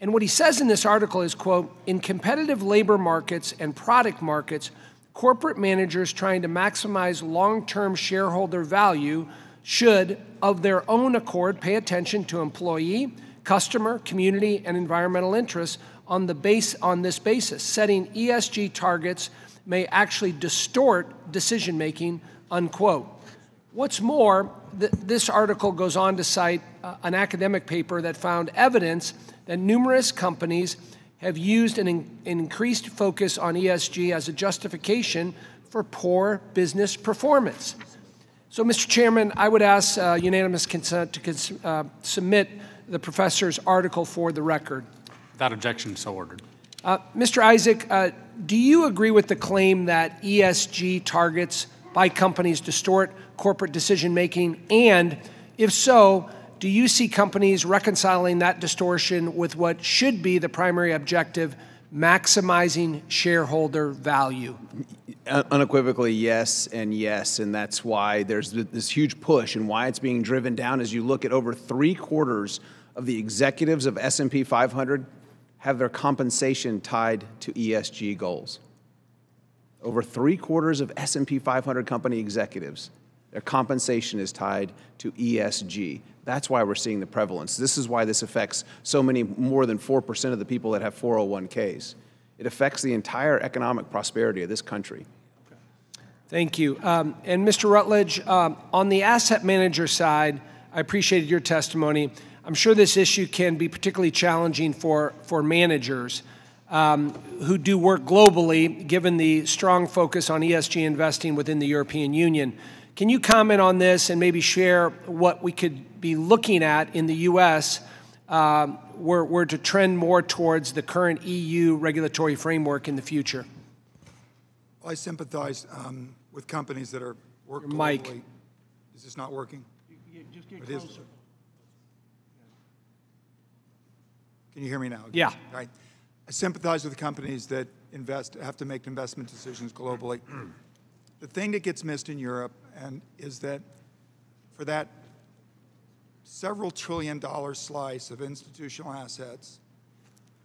And what he says in this article is, quote, in competitive labor markets and product markets, corporate managers trying to maximize long-term shareholder value should, of their own accord, pay attention to employee, customer, community, and environmental interests on, the base, on this basis. Setting ESG targets may actually distort decision making, unquote. What's more, th this article goes on to cite uh, an academic paper that found evidence that numerous companies have used an, in, an increased focus on ESG as a justification for poor business performance. So, Mr. Chairman, I would ask uh, unanimous consent to uh, submit the professor's article for the record. Without objection, so ordered. Uh, Mr. Isaac, uh, do you agree with the claim that ESG targets by companies distort corporate decision making? And if so, do you see companies reconciling that distortion with what should be the primary objective, maximizing shareholder value? Unequivocally, yes, and yes, and that's why there's this huge push, and why it's being driven down. As you look at over three quarters of the executives of S&P 500 have their compensation tied to ESG goals. Over three quarters of S&P 500 company executives, their compensation is tied to ESG. That's why we're seeing the prevalence. This is why this affects so many, more than 4% of the people that have 401ks. It affects the entire economic prosperity of this country. Thank you. Um, and Mr. Rutledge, um, on the asset manager side, I appreciated your testimony. I'm sure this issue can be particularly challenging for, for managers um, who do work globally, given the strong focus on ESG investing within the European Union. Can you comment on this and maybe share what we could be looking at in the U.S. Um, were, were to trend more towards the current EU regulatory framework in the future? Well, I sympathize um, with companies that are work globally. Mike. Is this not working? Just get closer. Can you hear me now? Yeah. Right. I sympathize with companies that invest have to make investment decisions globally. the thing that gets missed in Europe and is that for that several trillion dollar slice of institutional assets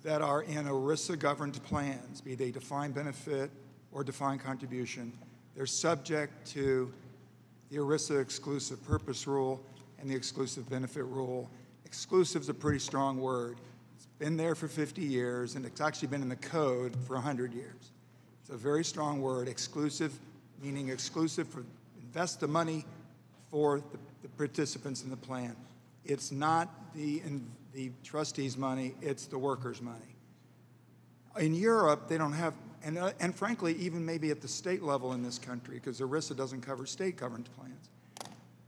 that are in ERISA governed plans, be they defined benefit or defined contribution, they're subject to the ERISA exclusive purpose rule and the exclusive benefit rule. Exclusive is a pretty strong word. Been there for 50 years, and it's actually been in the code for 100 years. It's a very strong word, exclusive, meaning exclusive for invest the money for the, the participants in the plan. It's not the, the trustees' money, it's the workers' money. In Europe, they don't have, and, uh, and frankly, even maybe at the state level in this country, because ERISA doesn't cover state governed plans.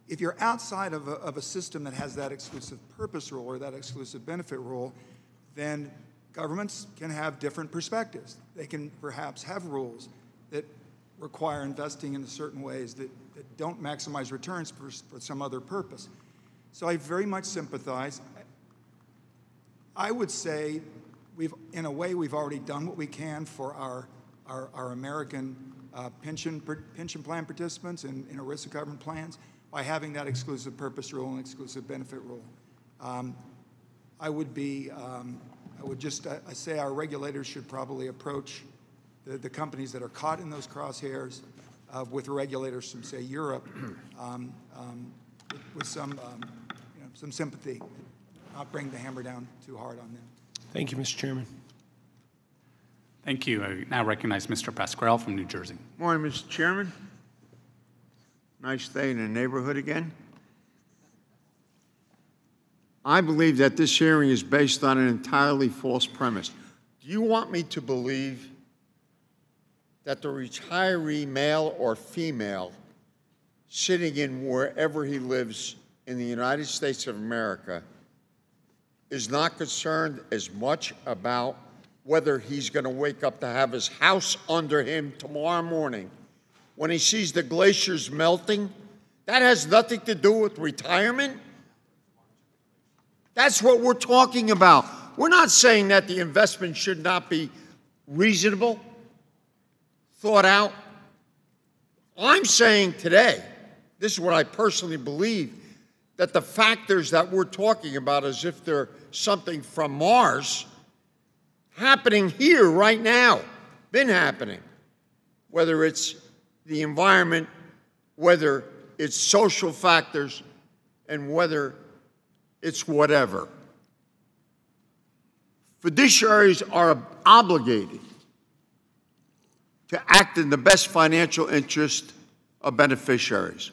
If you're outside of a, of a system that has that exclusive purpose rule or that exclusive benefit rule, then governments can have different perspectives. They can perhaps have rules that require investing in certain ways that, that don't maximize returns for, for some other purpose. So I very much sympathize. I would say we've, in a way, we've already done what we can for our, our, our American uh, pension, pension plan participants in, in ERISA government plans by having that exclusive purpose rule and exclusive benefit rule. Um, I would be, um, I would just uh, I say our regulators should probably approach the, the companies that are caught in those crosshairs uh, with regulators from, say, Europe um, um with some, um, you know, some sympathy, not bring the hammer down too hard on them. Thank you, Mr. Chairman. Thank you. I now recognize Mr. Pascrell from New Jersey. Morning, Mr. Chairman. Nice day in the neighborhood again. I believe that this hearing is based on an entirely false premise. Do you want me to believe that the retiree, male or female, sitting in wherever he lives in the United States of America is not concerned as much about whether he's going to wake up to have his house under him tomorrow morning when he sees the glaciers melting. That has nothing to do with retirement. That's what we're talking about. We're not saying that the investment should not be reasonable, thought out. I'm saying today this is what I personally believe, that the factors that we're talking about as if they're something from Mars, happening here right now, been happening, whether it's the environment, whether it's social factors, and whether it's whatever. Fiduciaries are obligated to act in the best financial interest of beneficiaries.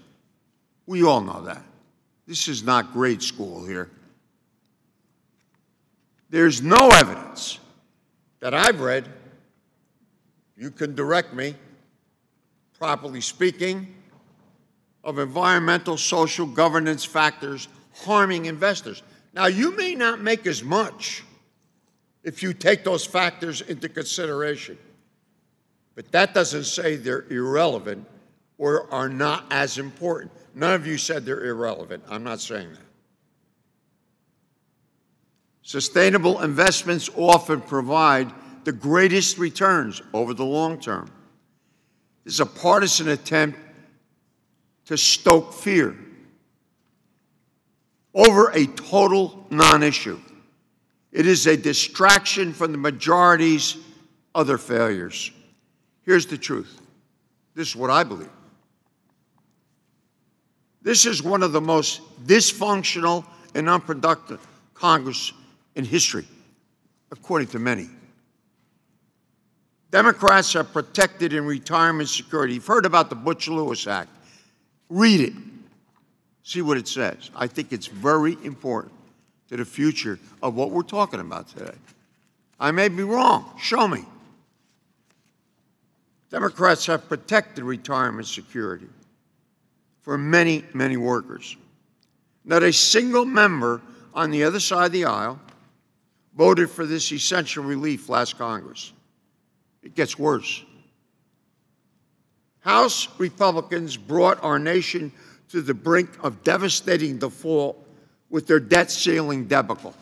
We all know that. This is not grade school here. There's no evidence that I've read, you can direct me, properly speaking, of environmental, social, governance factors harming investors. Now, you may not make as much if you take those factors into consideration, but that doesn't say they're irrelevant or are not as important. None of you said they're irrelevant. I'm not saying that. Sustainable investments often provide the greatest returns over the long term. This is a partisan attempt to stoke fear over a total non issue. It is a distraction from the majority's other failures. Here's the truth this is what I believe. This is one of the most dysfunctional and unproductive Congress in history, according to many. Democrats are protected in retirement security. You've heard about the Butch Lewis Act. Read it. See what it says. I think it's very important to the future of what we're talking about today. I may be wrong. Show me. Democrats have protected retirement security for many, many workers. Not a single member on the other side of the aisle voted for this essential relief last Congress. It gets worse. House Republicans brought our nation to the brink of devastating default with their debt ceiling debacle.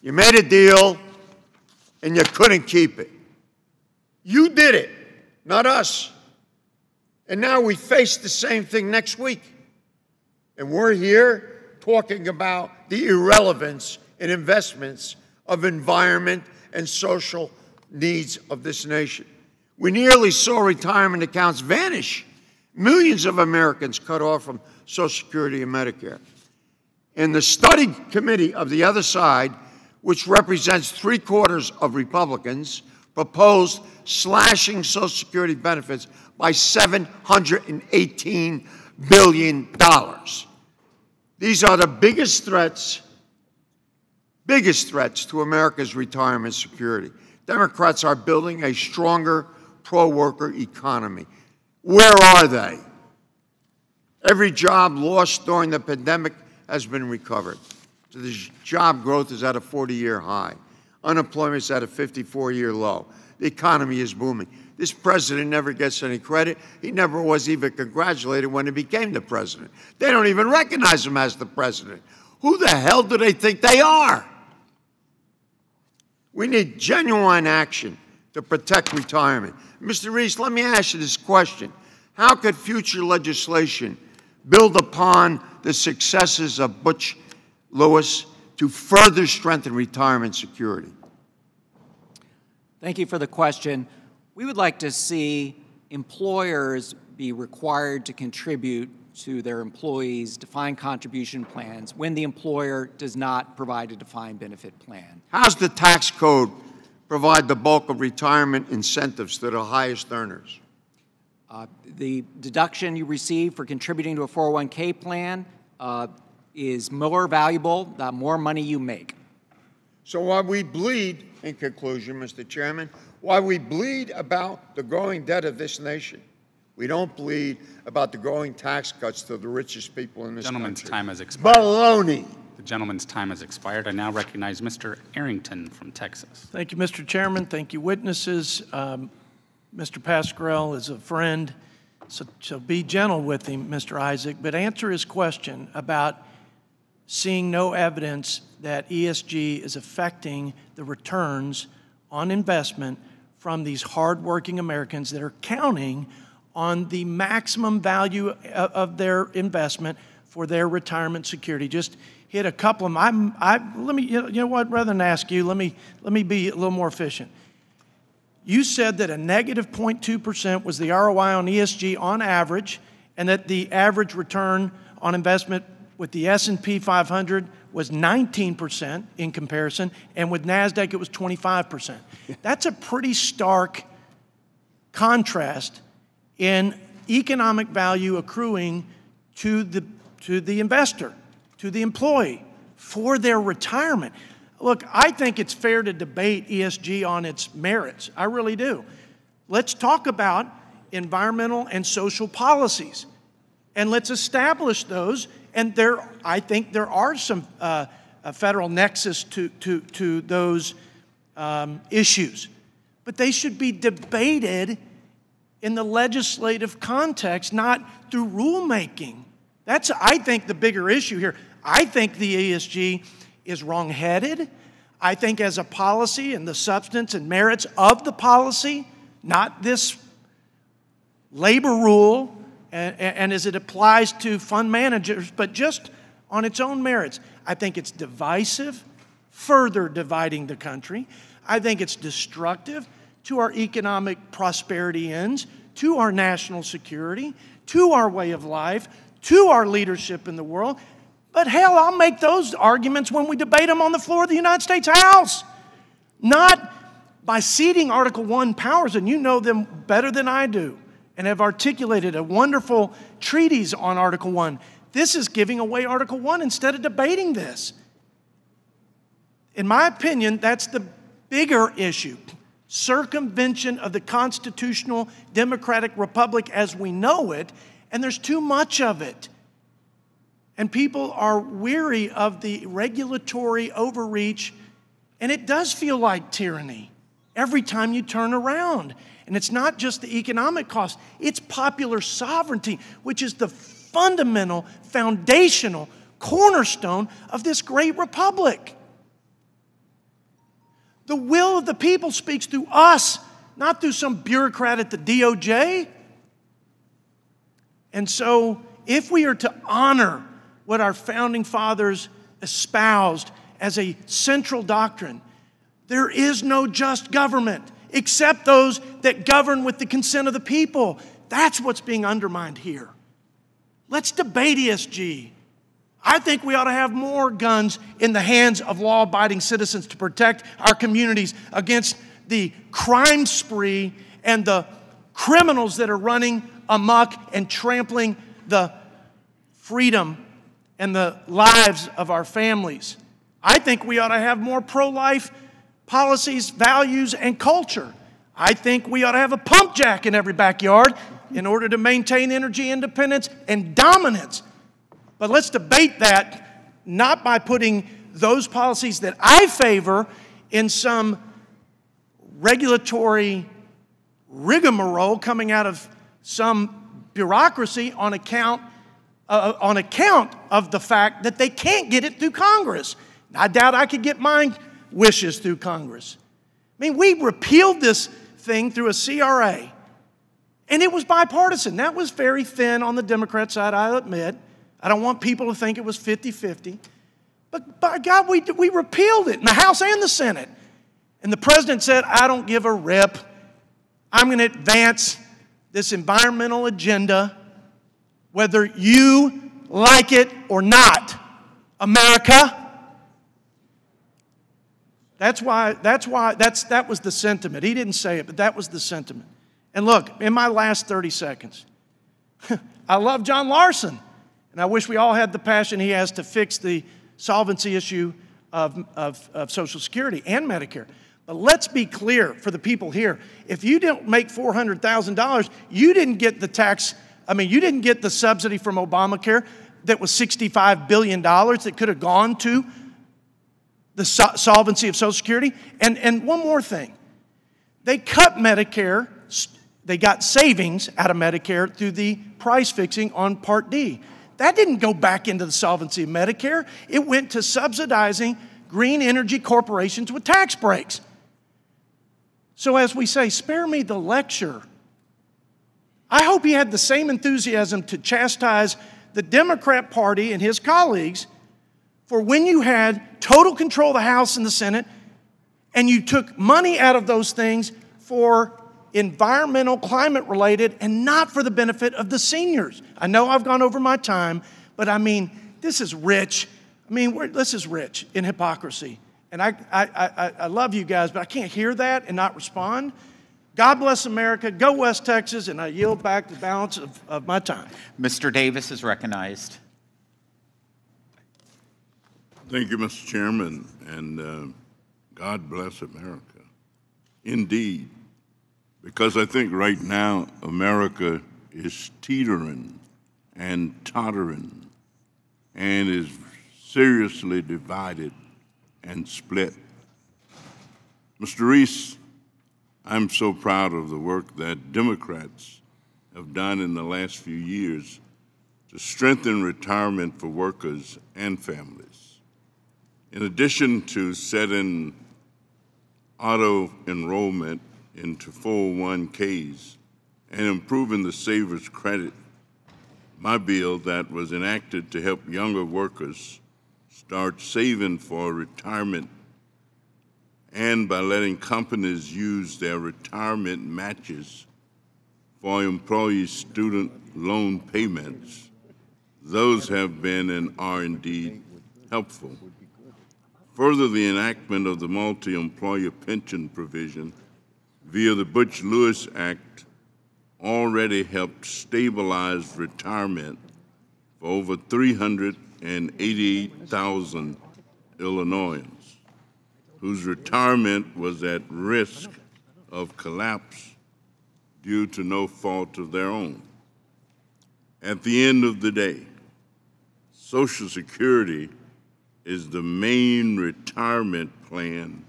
You made a deal and you couldn't keep it. You did it, not us. And now we face the same thing next week. And we're here talking about the irrelevance in investments of environment and social needs of this nation. We nearly saw retirement accounts vanish, millions of Americans cut off from Social Security and Medicare. And the study committee of the other side, which represents three quarters of Republicans, proposed slashing Social Security benefits by $718 billion. These are the biggest threats, biggest threats to America's retirement security. Democrats are building a stronger pro worker economy. Where are they? Every job lost during the pandemic has been recovered. So the job growth is at a 40 year high. Unemployment is at a 54 year low. The economy is booming. This president never gets any credit. He never was even congratulated when he became the president. They don't even recognize him as the president. Who the hell do they think they are? We need genuine action to protect retirement. Mr. Rees, let me ask you this question. How could future legislation build upon the successes of Butch Lewis to further strengthen retirement security? Thank you for the question. We would like to see employers be required to contribute to their employees' defined contribution plans when the employer does not provide a defined benefit plan. How's the tax code provide the bulk of retirement incentives to the highest earners? Uh, the deduction you receive for contributing to a 401k plan uh, is more valuable the more money you make. So while we bleed, in conclusion, Mr. Chairman, while we bleed about the growing debt of this nation, we don't bleed about the growing tax cuts to the richest people in this Gentleman's country. time has expired. Baloney. The gentleman's time has expired. I now recognize Mr. Arrington from Texas. Thank you, Mr. Chairman. Thank you, witnesses. Um, Mr. Pascrell is a friend, so, so be gentle with him, Mr. Isaac, but answer his question about seeing no evidence that ESG is affecting the returns on investment from these hardworking Americans that are counting on the maximum value of their investment for their retirement security. Just hit a couple of them. I'm, I, let me, you know what, rather than ask you, let me, let me be a little more efficient. You said that a negative 0.2% was the ROI on ESG on average, and that the average return on investment with the S&P 500 was 19% in comparison, and with NASDAQ it was 25%. That's a pretty stark contrast in economic value accruing to the, to the investor, to the employee, for their retirement. Look, I think it's fair to debate ESG on its merits. I really do. Let's talk about environmental and social policies, and let's establish those. And there, I think there are some uh, federal nexus to, to, to those um, issues, but they should be debated in the legislative context, not through rulemaking. That's, I think, the bigger issue here. I think the ESG is wrongheaded. I think, as a policy and the substance and merits of the policy, not this labor rule and, and as it applies to fund managers, but just on its own merits. I think it's divisive, further dividing the country. I think it's destructive to our economic prosperity ends, to our national security, to our way of life, to our leadership in the world. But hell, I'll make those arguments when we debate them on the floor of the United States House. Not by ceding Article 1 powers, and you know them better than I do, and have articulated a wonderful treatise on Article 1. This is giving away Article 1 instead of debating this. In my opinion, that's the bigger issue circumvention of the constitutional democratic republic as we know it, and there's too much of it. And people are weary of the regulatory overreach, and it does feel like tyranny every time you turn around. And it's not just the economic cost, it's popular sovereignty, which is the fundamental, foundational cornerstone of this great republic. The will of the people speaks through us, not through some bureaucrat at the DOJ. And so, if we are to honor what our founding fathers espoused as a central doctrine. There is no just government except those that govern with the consent of the people. That's what's being undermined here. Let's debate ESG. I think we ought to have more guns in the hands of law abiding citizens to protect our communities against the crime spree and the criminals that are running amok and trampling the freedom and the lives of our families. I think we ought to have more pro life policies, values, and culture. I think we ought to have a pump jack in every backyard in order to maintain energy independence and dominance. But let's debate that not by putting those policies that I favor in some regulatory rigmarole coming out of some bureaucracy on account, uh, on account of the fact that they can't get it through Congress. I doubt I could get my wishes through Congress. I mean, we repealed this thing through a CRA, and it was bipartisan. That was very thin on the Democrat side, I admit. I don't want people to think it was 50 50. But by God, we, we repealed it in the House and the Senate. And the president said, I don't give a rip. I'm going to advance this environmental agenda, whether you like it or not. America. That's why, that's why, that's, that was the sentiment. He didn't say it, but that was the sentiment. And look, in my last 30 seconds, I love John Larson, and I wish we all had the passion he has to fix the solvency issue of, of, of Social Security and Medicare. But let's be clear for the people here. If you don't make $400,000, you didn't get the tax, I mean, you didn't get the subsidy from Obamacare that was $65 billion that could have gone to the solvency of Social Security. And, and one more thing they cut Medicare, they got savings out of Medicare through the price fixing on Part D. That didn't go back into the solvency of Medicare, it went to subsidizing green energy corporations with tax breaks. So, as we say, spare me the lecture. I hope he had the same enthusiasm to chastise the Democrat Party and his colleagues for when you had total control of the House and the Senate, and you took money out of those things for environmental, climate related, and not for the benefit of the seniors. I know I've gone over my time, but I mean, this is rich. I mean, this is rich in hypocrisy. And I, I, I, I love you guys, but I can't hear that and not respond. God bless America. Go West Texas, and I yield back the balance of, of my time. Mr. Davis is recognized. Thank you, Mr. Chairman, and uh, God bless America. Indeed, because I think right now America is teetering and tottering and is seriously divided and split. Mr. Rees, I'm so proud of the work that Democrats have done in the last few years to strengthen retirement for workers and families. In addition to setting auto enrollment into 401ks and improving the saver's credit, my bill that was enacted to help younger workers start saving for retirement and by letting companies use their retirement matches for employees' student loan payments. Those have been and are indeed helpful. Further, the enactment of the multi-employer pension provision via the Butch-Lewis Act already helped stabilize retirement for over 388,000 Illinoisans whose retirement was at risk of collapse due to no fault of their own. At the end of the day, Social Security is the main retirement plan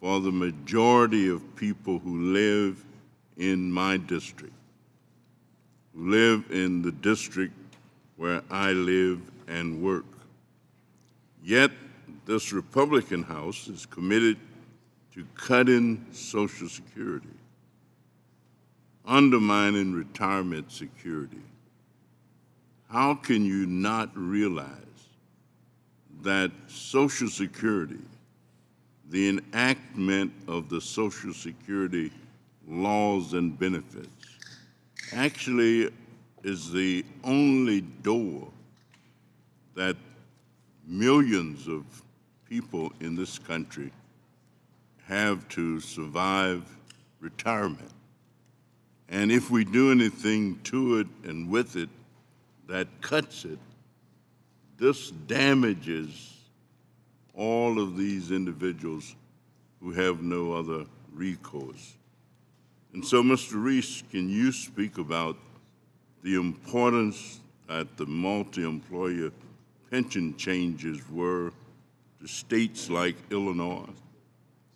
for the majority of people who live in my district, who live in the district where I live and work. Yet, this Republican House is committed to cutting Social Security, undermining retirement security. how can you not realize that Social Security, the enactment of the Social Security laws and benefits, actually is the only door that millions of people in this country have to survive retirement. And if we do anything to it and with it that cuts it, this damages all of these individuals who have no other recourse. And so, Mr. Rees, can you speak about the importance that the multi-employer pension changes were to states like Illinois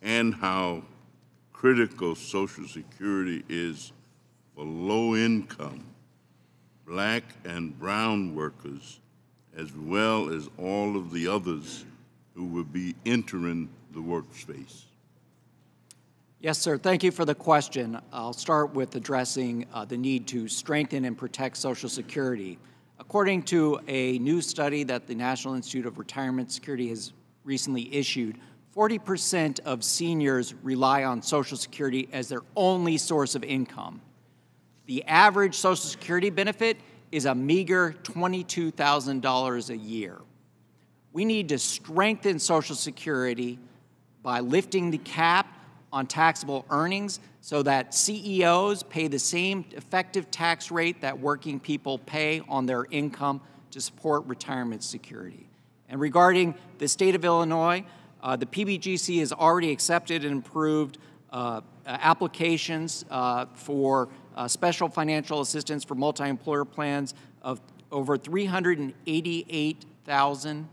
and how critical Social Security is for low-income black and brown workers as well as all of the others who will be entering the workspace. Yes, sir. Thank you for the question. I'll start with addressing uh, the need to strengthen and protect Social Security. According to a new study that the National Institute of Retirement Security has recently issued, 40% of seniors rely on Social Security as their only source of income. The average Social Security benefit is a meager $22,000 a year. We need to strengthen Social Security by lifting the cap on taxable earnings so that CEOs pay the same effective tax rate that working people pay on their income to support retirement security. And regarding the state of Illinois, uh, the PBGC has already accepted and approved uh, applications uh, for uh, special financial assistance for multi-employer plans of over 388,000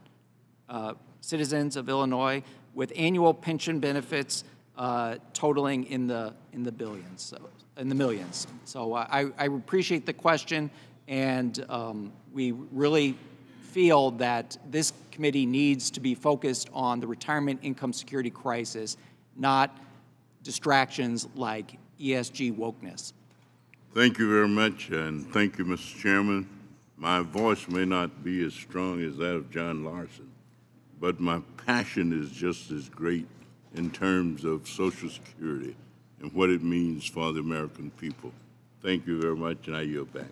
uh, citizens of Illinois with annual pension benefits uh, totaling in the in the billions, so in the millions. So uh, I, I appreciate the question, and um, we really feel that this committee needs to be focused on the retirement income security crisis, not distractions like ESG wokeness. Thank you very much, and thank you, Mr. Chairman. My voice may not be as strong as that of John Larson, but my passion is just as great in terms of Social Security and what it means for the American people. Thank you very much, and I yield back.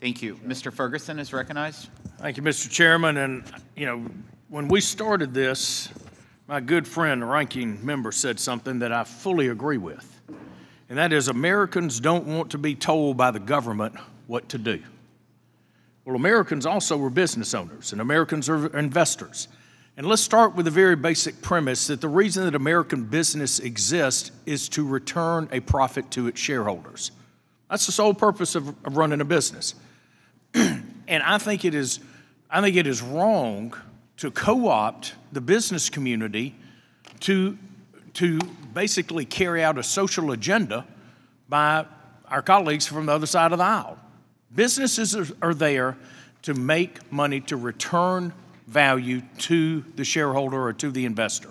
Thank you. Mr. Ferguson is recognized. Thank you, Mr. Chairman. And, you know, when we started this, my good friend, the ranking member, said something that I fully agree with. And that is Americans don't want to be told by the government what to do. Well, Americans also are business owners, and Americans are investors. And let's start with the very basic premise that the reason that American business exists is to return a profit to its shareholders. That's the sole purpose of, of running a business. and I think it is, I think it is wrong to co-opt the business community to, to basically carry out a social agenda by our colleagues from the other side of the aisle. Businesses are, are there to make money to return value to the shareholder or to the investor.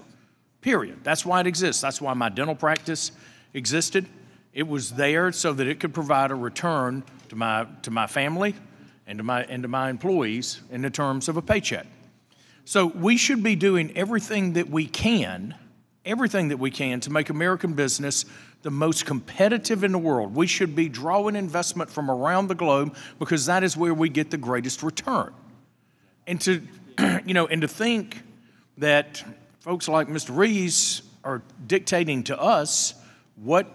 Period. That's why it exists. That's why my dental practice existed. It was there so that it could provide a return to my, to my family and to my, and to my employees in the terms of a paycheck. So we should be doing everything that we can, everything that we can to make American business the most competitive in the world. We should be drawing investment from around the globe because that is where we get the greatest return. And to you know, and to think that folks like Mr. Rees are dictating to us what,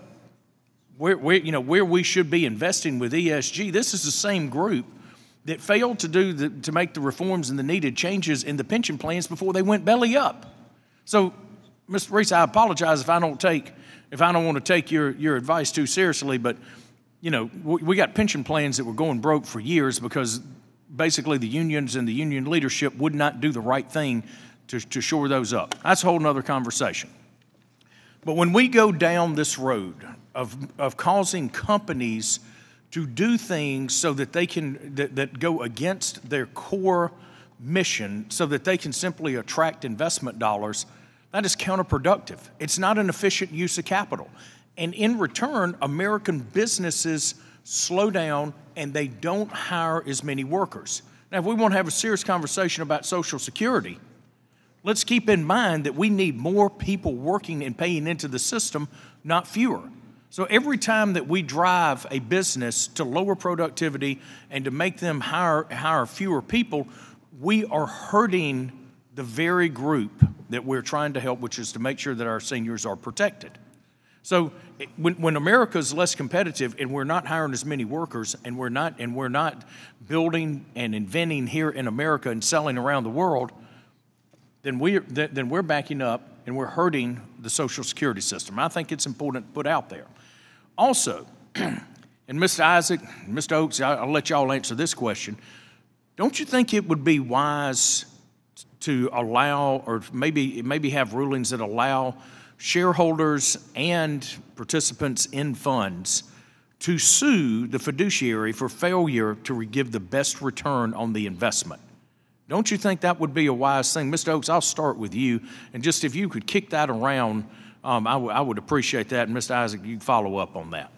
where, where, you know, where we should be investing with ESG. This is the same group that failed to do the, to make the reforms and the needed changes in the pension plans before they went belly up. So, Mr. Rees, I apologize if I don't take if I don't want to take your your advice too seriously, but you know, we got pension plans that were going broke for years because basically the unions and the union leadership would not do the right thing to, to shore those up. That's a whole other conversation. But when we go down this road of, of causing companies to do things so that they can that, that go against their core mission so that they can simply attract investment dollars, that is counterproductive. It's not an efficient use of capital. And in return, American businesses slow down and they don't hire as many workers. Now, if we want to have a serious conversation about Social Security, let's keep in mind that we need more people working and paying into the system, not fewer. So every time that we drive a business to lower productivity and to make them hire, hire fewer people, we are hurting the very group that we're trying to help, which is to make sure that our seniors are protected. So when, when America is less competitive and we're not hiring as many workers and we're not and we're not building and inventing here in America and selling around the world, then we then we're backing up and we're hurting the Social Security system. I think it's important to put out there. Also, and Mr. Isaac, Mr. Oaks, I'll let y'all answer this question. Don't you think it would be wise to allow, or maybe maybe have rulings that allow shareholders and participants in funds to sue the fiduciary for failure to give the best return on the investment. Don't you think that would be a wise thing? Mr. Oaks, I'll start with you. And just if you could kick that around, um, I, would appreciate that. And Mr. Isaac, you follow up on that.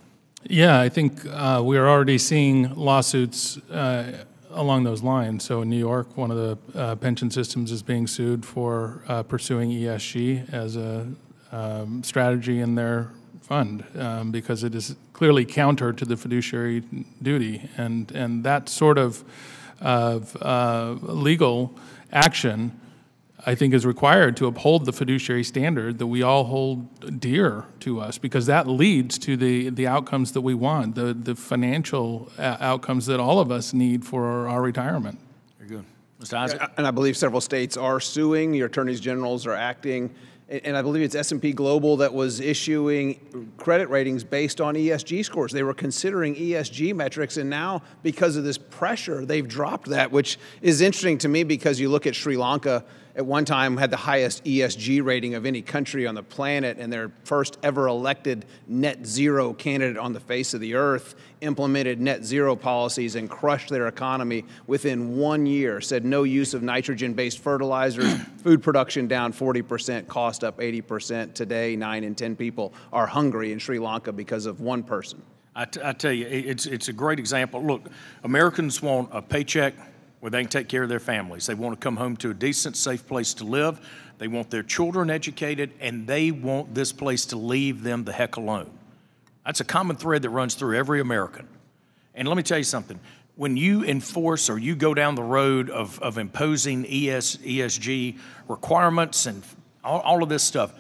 Yeah, I think uh, we are already seeing lawsuits uh, along those lines. So in New York, one of the uh, pension systems is being sued for uh, pursuing ESG as a um, strategy in their fund um, because it is clearly counter to the fiduciary duty. And, and that sort of, of uh, legal action, I think, is required to uphold the fiduciary standard that we all hold dear to us because that leads to the, the outcomes that we want, the, the financial uh, outcomes that all of us need for our retirement. Very good. Mr. Isaac? And I believe several states are suing. Your attorneys generals are acting and I believe it's S&P Global that was issuing credit ratings based on ESG scores. They were considering ESG metrics, and now because of this pressure, they've dropped that, which is interesting to me because you look at Sri Lanka at one time had the highest ESG rating of any country on the planet and their first ever elected net zero candidate on the face of the earth implemented net zero policies and crushed their economy within one year. Said no use of nitrogen based fertilizers. Food production down 40% cost up 80% today 9 in 10 people are hungry in Sri Lanka because of one person. I, tell you it's, it's a great example. Look Americans want a paycheck where they can take care of their families. They want to come home to a decent, safe place to live. They want their children educated, and they want this place to leave them the heck alone. That's a common thread that runs through every American. And let me tell you something when you enforce or you go down the road of, of imposing ES, ESG requirements and all, all of this stuff,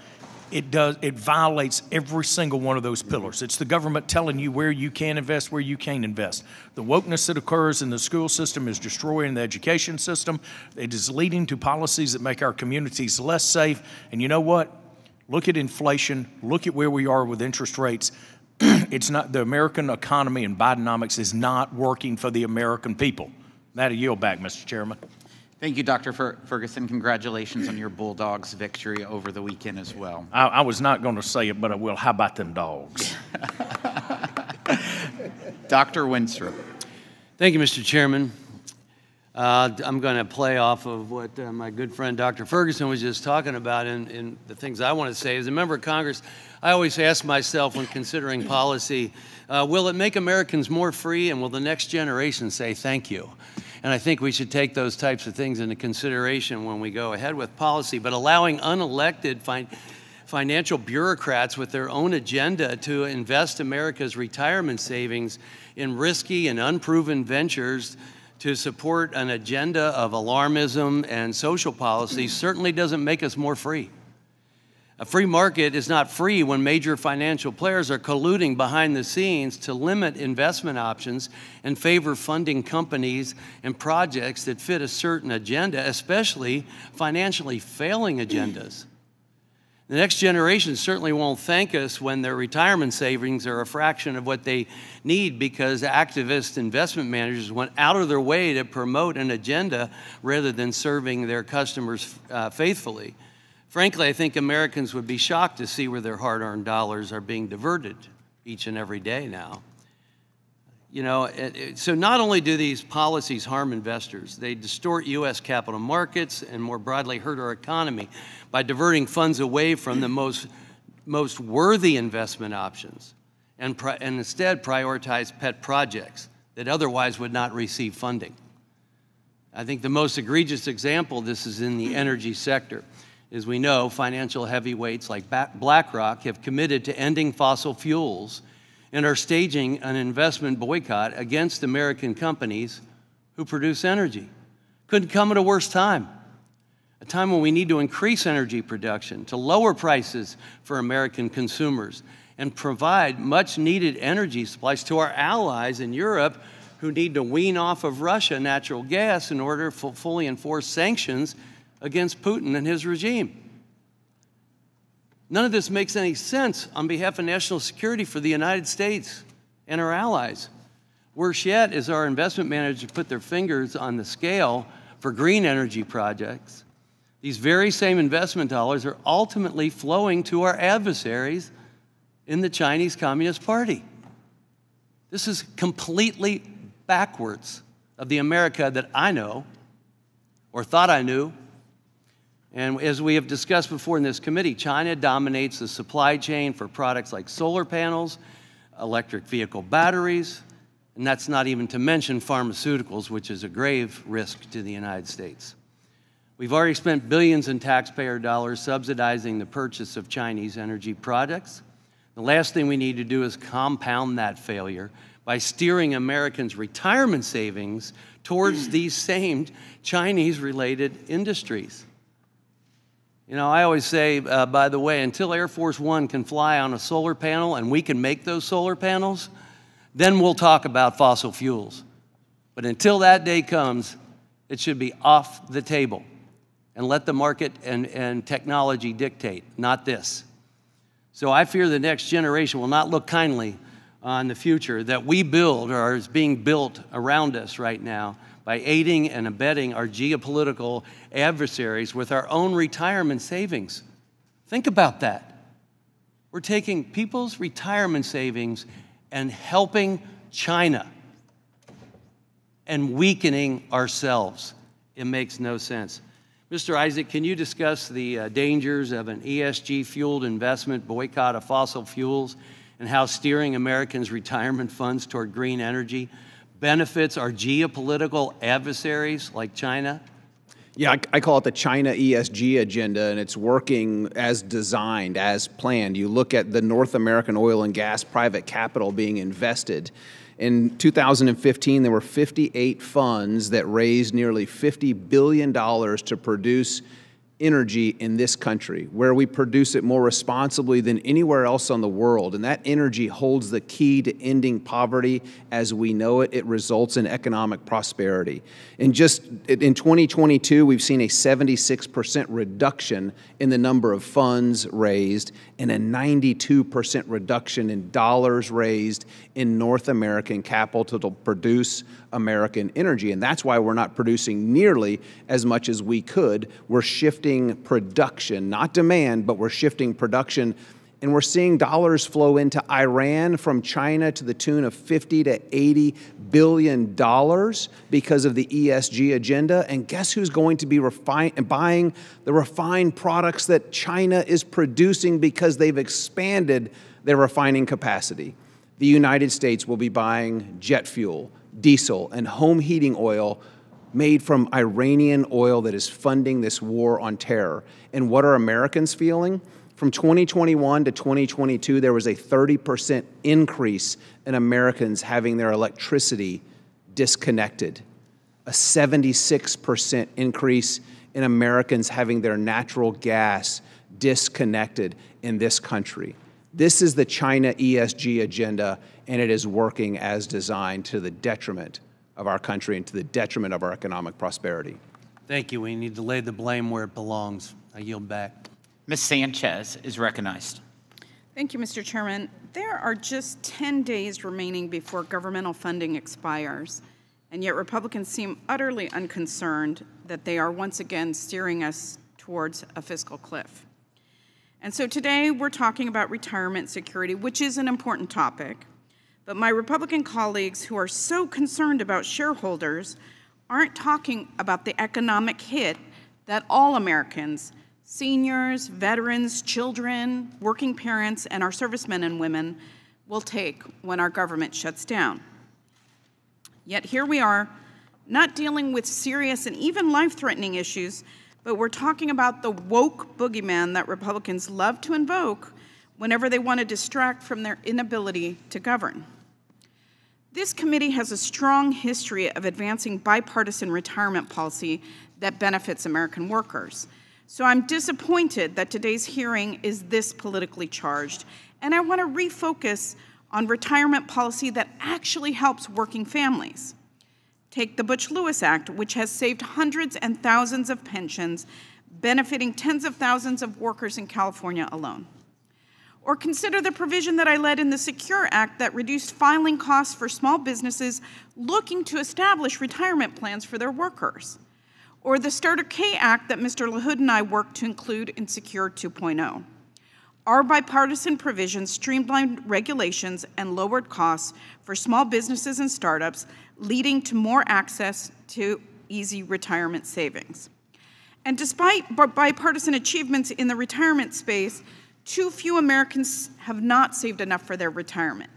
it does it violates every single one of those mm-hmm. pillars. It's the government telling you where you can invest, where you can't invest. The wokeness that occurs in the school system is destroying the education system. It is leading to policies that make our communities less safe. And you know what? Look at inflation. Look at where we are with interest rates. it's not the American economy and Bidenomics is not working for the American people. That a yield back, Mr. Chairman. Thank you, Dr. Fer Ferguson. Congratulations on your Bulldogs victory over the weekend as well. I, I was not going to say it, but I will. How about them dogs? Dr. Wenstrup. Thank you, Mr. Chairman. Uh, I'm going to play off of what uh, my good friend Dr. Ferguson was just talking about and, and the things I want to say. As a member of Congress, I always ask myself when considering policy, uh, will it make Americans more free and will the next generation say thank you? And I think we should take those types of things into consideration when we go ahead with policy. But allowing unelected fin financial bureaucrats with their own agenda to invest America's retirement savings in risky and unproven ventures to support an agenda of alarmism and social policy certainly doesn't make us more free. A free market is not free when major financial players are colluding behind the scenes to limit investment options and favor funding companies and projects that fit a certain agenda, especially financially failing agendas. The next generation certainly won't thank us when their retirement savings are a fraction of what they need because activist investment managers went out of their way to promote an agenda rather than serving their customers uh, faithfully. Frankly, I think Americans would be shocked to see where their hard earned dollars are being diverted each and every day now. You know, it, it, so not only do these policies harm investors, they distort U.S. capital markets and more broadly hurt our economy by diverting funds away from the most, most worthy investment options and, and instead prioritize pet projects that otherwise would not receive funding. I think the most egregious example this is in the energy sector. As we know, financial heavyweights like BlackRock have committed to ending fossil fuels and are staging an investment boycott against American companies who produce energy. Couldn't come at a worse time. A time when we need to increase energy production, to lower prices for American consumers, and provide much needed energy supplies to our allies in Europe who need to wean off of Russia natural gas in order to fully enforce sanctions against Putin and his regime. None of this makes any sense on behalf of national security for the United States and our allies. Worse yet is our investment managers put their fingers on the scale for green energy projects. These very same investment dollars are ultimately flowing to our adversaries in the Chinese Communist Party. This is completely backwards of the America that I know or thought I knew. And as we have discussed before in this committee, China dominates the supply chain for products like solar panels, electric vehicle batteries, and that's not even to mention pharmaceuticals, which is a grave risk to the United States. We've already spent billions in taxpayer dollars subsidizing the purchase of Chinese energy products. The last thing we need to do is compound that failure by steering Americans' retirement savings towards these same Chinese related industries. You know, I always say, uh, by the way, until Air Force One can fly on a solar panel and we can make those solar panels, then we'll talk about fossil fuels. But until that day comes, it should be off the table and let the market and, and technology dictate, not this. So I fear the next generation will not look kindly on the future that we build or is being built around us right now by aiding and abetting our geopolitical adversaries with our own retirement savings. Think about that. We're taking people's retirement savings and helping China and weakening ourselves. It makes no sense. Mr. Isaac, can you discuss the uh, dangers of an ESG fueled investment boycott of fossil fuels and how steering Americans' retirement funds toward green energy benefits our geopolitical adversaries like China? Yeah, I, I, call it the China ESG agenda, and it's working as designed, as planned. You look at the North American oil and gas private capital being invested. In 2015, there were 58 funds that raised nearly $50 billion to produce energy in this country, where we produce it more responsibly than anywhere else on the world. And that energy holds the key to ending poverty as we know it. It results in economic prosperity. In just in 2022, we've seen a 76% reduction in the number of funds raised and a 92% reduction in dollars raised in North American capital to produce American energy. And that's why we're not producing nearly as much as we could. We're shifting production, not demand, but we're shifting production. And we're seeing dollars flow into Iran from China to the tune of 50 to 80 billion dollars because of the ESG agenda. And guess who's going to be buying the refined products that China is producing because they've expanded their refining capacity? The United States will be buying jet fuel, diesel, and home heating oil made from Iranian oil that is funding this war on terror. And what are Americans feeling? From 2021 to 2022, there was a 30% increase in Americans having their electricity disconnected, a 76% increase in Americans having their natural gas disconnected in this country. This is the China ESG agenda, and it is working as designed to the detriment of our country and to the detriment of our economic prosperity. Thank you. We need to lay the blame where it belongs. I yield back. Ms. Sanchez is recognized. Thank you, Mr. Chairman. There are just 10 days remaining before governmental funding expires, and yet Republicans seem utterly unconcerned that they are once again steering us towards a fiscal cliff. And so today we're talking about retirement security, which is an important topic. But my Republican colleagues who are so concerned about shareholders aren't talking about the economic hit that all Americans, seniors, veterans, children, working parents, and our servicemen and women will take when our government shuts down. Yet here we are, not dealing with serious and even life threatening issues, but we're talking about the woke boogeyman that Republicans love to invoke whenever they want to distract from their inability to govern. This committee has a strong history of advancing bipartisan retirement policy that benefits American workers. So I'm disappointed that today's hearing is this politically charged, and I want to refocus on retirement policy that actually helps working families. Take the Butch Lewis Act, which has saved hundreds and thousands of pensions, benefiting tens of thousands of workers in California alone. Or consider the provision that I led in the Secure Act that reduced filing costs for small businesses looking to establish retirement plans for their workers. Or the Starter K Act that Mr. LaHood and I worked to include in Secure 2.0. Our bipartisan provisions streamlined regulations and lowered costs for small businesses and startups, leading to more access to easy retirement savings. And despite bipartisan achievements in the retirement space, too few Americans have not saved enough for their retirement.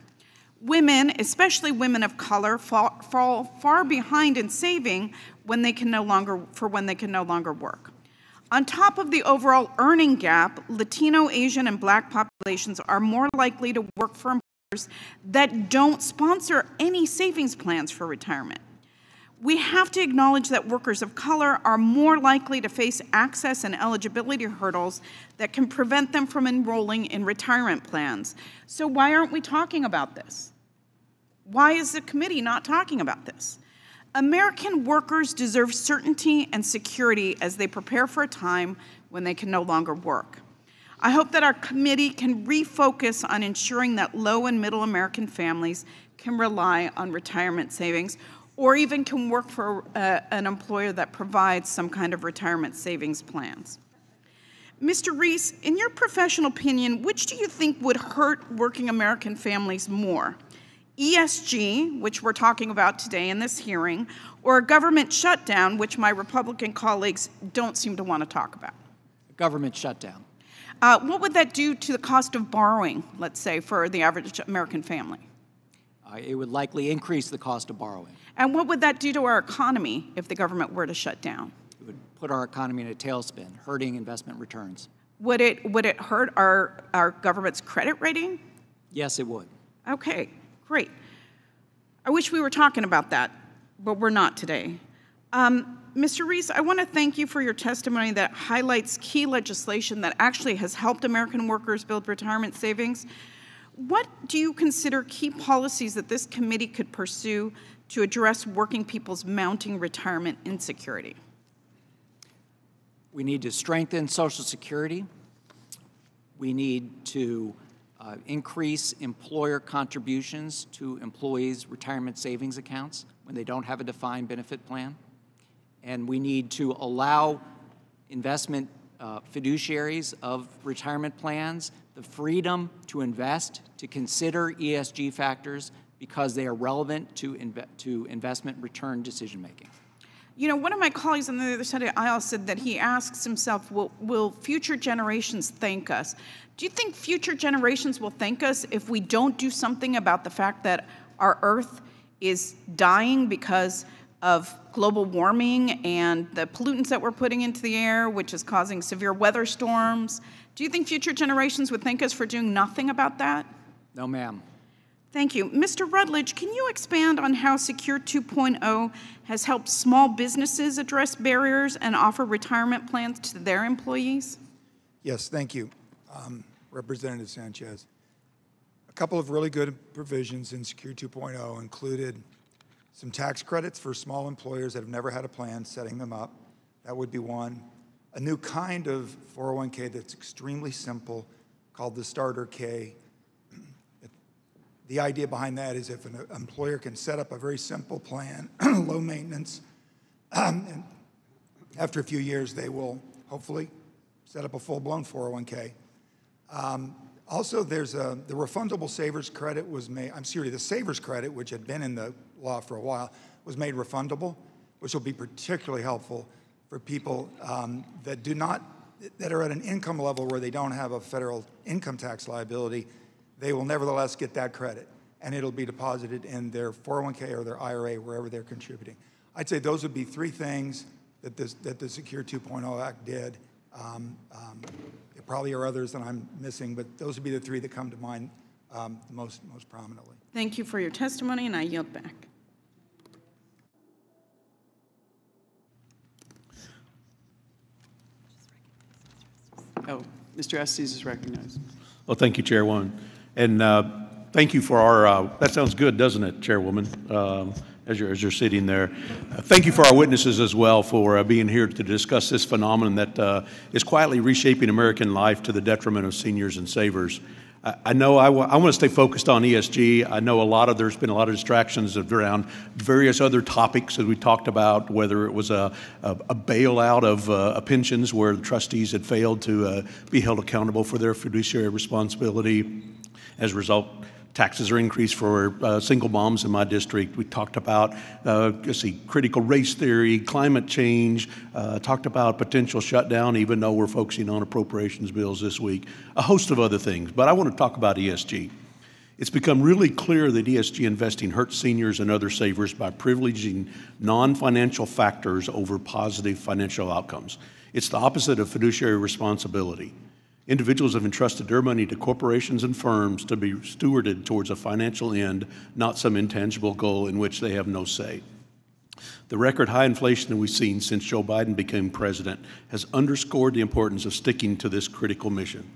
Women, especially women of color, fall, fall far behind in saving when they can no longer, for when they can no longer work. On top of the overall earning gap, Latino, Asian, and black populations are more likely to work for employers that don't sponsor any savings plans for retirement. We have to acknowledge that workers of color are more likely to face access and eligibility hurdles that can prevent them from enrolling in retirement plans. So why aren't we talking about this? Why is the committee not talking about this? American workers deserve certainty and security as they prepare for a time when they can no longer work. I hope that our committee can refocus on ensuring that low and middle American families can rely on retirement savings or even can work for uh, an employer that provides some kind of retirement savings plans. Mr. Rees, in your professional opinion, which do you think would hurt working American families more? ESG, which we're talking about today in this hearing, or a government shutdown, which my Republican colleagues don't seem to want to talk about? Government shutdown. Uh, what would that do to the cost of borrowing, let's say, for the average American family? Uh, it would likely increase the cost of borrowing. And what would that do to our economy if the government were to shut down? It would put our economy in a tailspin, hurting investment returns. Would it, would it hurt our, our government's credit rating? Yes, it would. Okay. Great. I wish we were talking about that, but we're not today. Um, Mr. Rees, I want to thank you for your testimony that highlights key legislation that actually has helped American workers build retirement savings. What do you consider key policies that this committee could pursue to address working people's mounting retirement insecurity? We need to strengthen Social Security. We need to uh, increase employer contributions to employees' retirement savings accounts when they don't have a defined benefit plan. And we need to allow investment uh, fiduciaries of retirement plans the freedom to invest, to consider ESG factors because they are relevant to, inve to investment return decision making. You know, one of my colleagues on the other side of the aisle said that he asks himself, will, will future generations thank us? Do you think future generations will thank us if we don't do something about the fact that our Earth is dying because of global warming and the pollutants that we're putting into the air, which is causing severe weather storms? Do you think future generations would thank us for doing nothing about that? No, ma'am. Thank you. Mr. Rutledge, can you expand on how Secure 2.0 has helped small businesses address barriers and offer retirement plans to their employees? Yes, thank you, um, Representative Sanchez. A couple of really good provisions in Secure 2.0 included some tax credits for small employers that have never had a plan, setting them up. That would be one. A new kind of 401k that's extremely simple called the Starter K the idea behind that is if an employer can set up a very simple plan, low maintenance, um, and after a few years, they will hopefully set up a full-blown 401k. Um, also, there's a, the refundable savers credit was made, I'm sorry, the savers credit, which had been in the law for a while, was made refundable, which will be particularly helpful for people um, that do not, that are at an income level where they don't have a federal income tax liability they will nevertheless get that credit, and it'll be deposited in their 401k or their IRA, wherever they're contributing. I'd say those would be three things that, this, that the Secure 2.0 Act did. Um, um, there probably are others that I'm missing, but those would be the three that come to mind um, most, most prominently. Thank you for your testimony, and I yield back. Oh, Mr. Estes is recognized. Well, thank you, Chairwoman. And uh, thank you for our, uh, that sounds good, doesn't it, Chairwoman, um, as, you're, as you're sitting there. Uh, thank you for our witnesses as well for uh, being here to discuss this phenomenon that uh, is quietly reshaping American life to the detriment of seniors and savers. I know I, w- I want to stay focused on ESG. I know a lot of there's been a lot of distractions around various other topics as we talked about, whether it was a, a, a bailout of uh, pensions where the trustees had failed to uh, be held accountable for their fiduciary responsibility. As a result, Taxes are increased for uh, single moms in my district. We talked about, uh, see, critical race theory, climate change, uh, talked about potential shutdown, even though we're focusing on appropriations bills this week, a host of other things. But I want to talk about ESG. It's become really clear that ESG investing hurts seniors and other savers by privileging non financial factors over positive financial outcomes. It's the opposite of fiduciary responsibility. Individuals have entrusted their money to corporations and firms to be stewarded towards a financial end, not some intangible goal in which they have no say. The record high inflation that we've seen since Joe Biden became president has underscored the importance of sticking to this critical mission.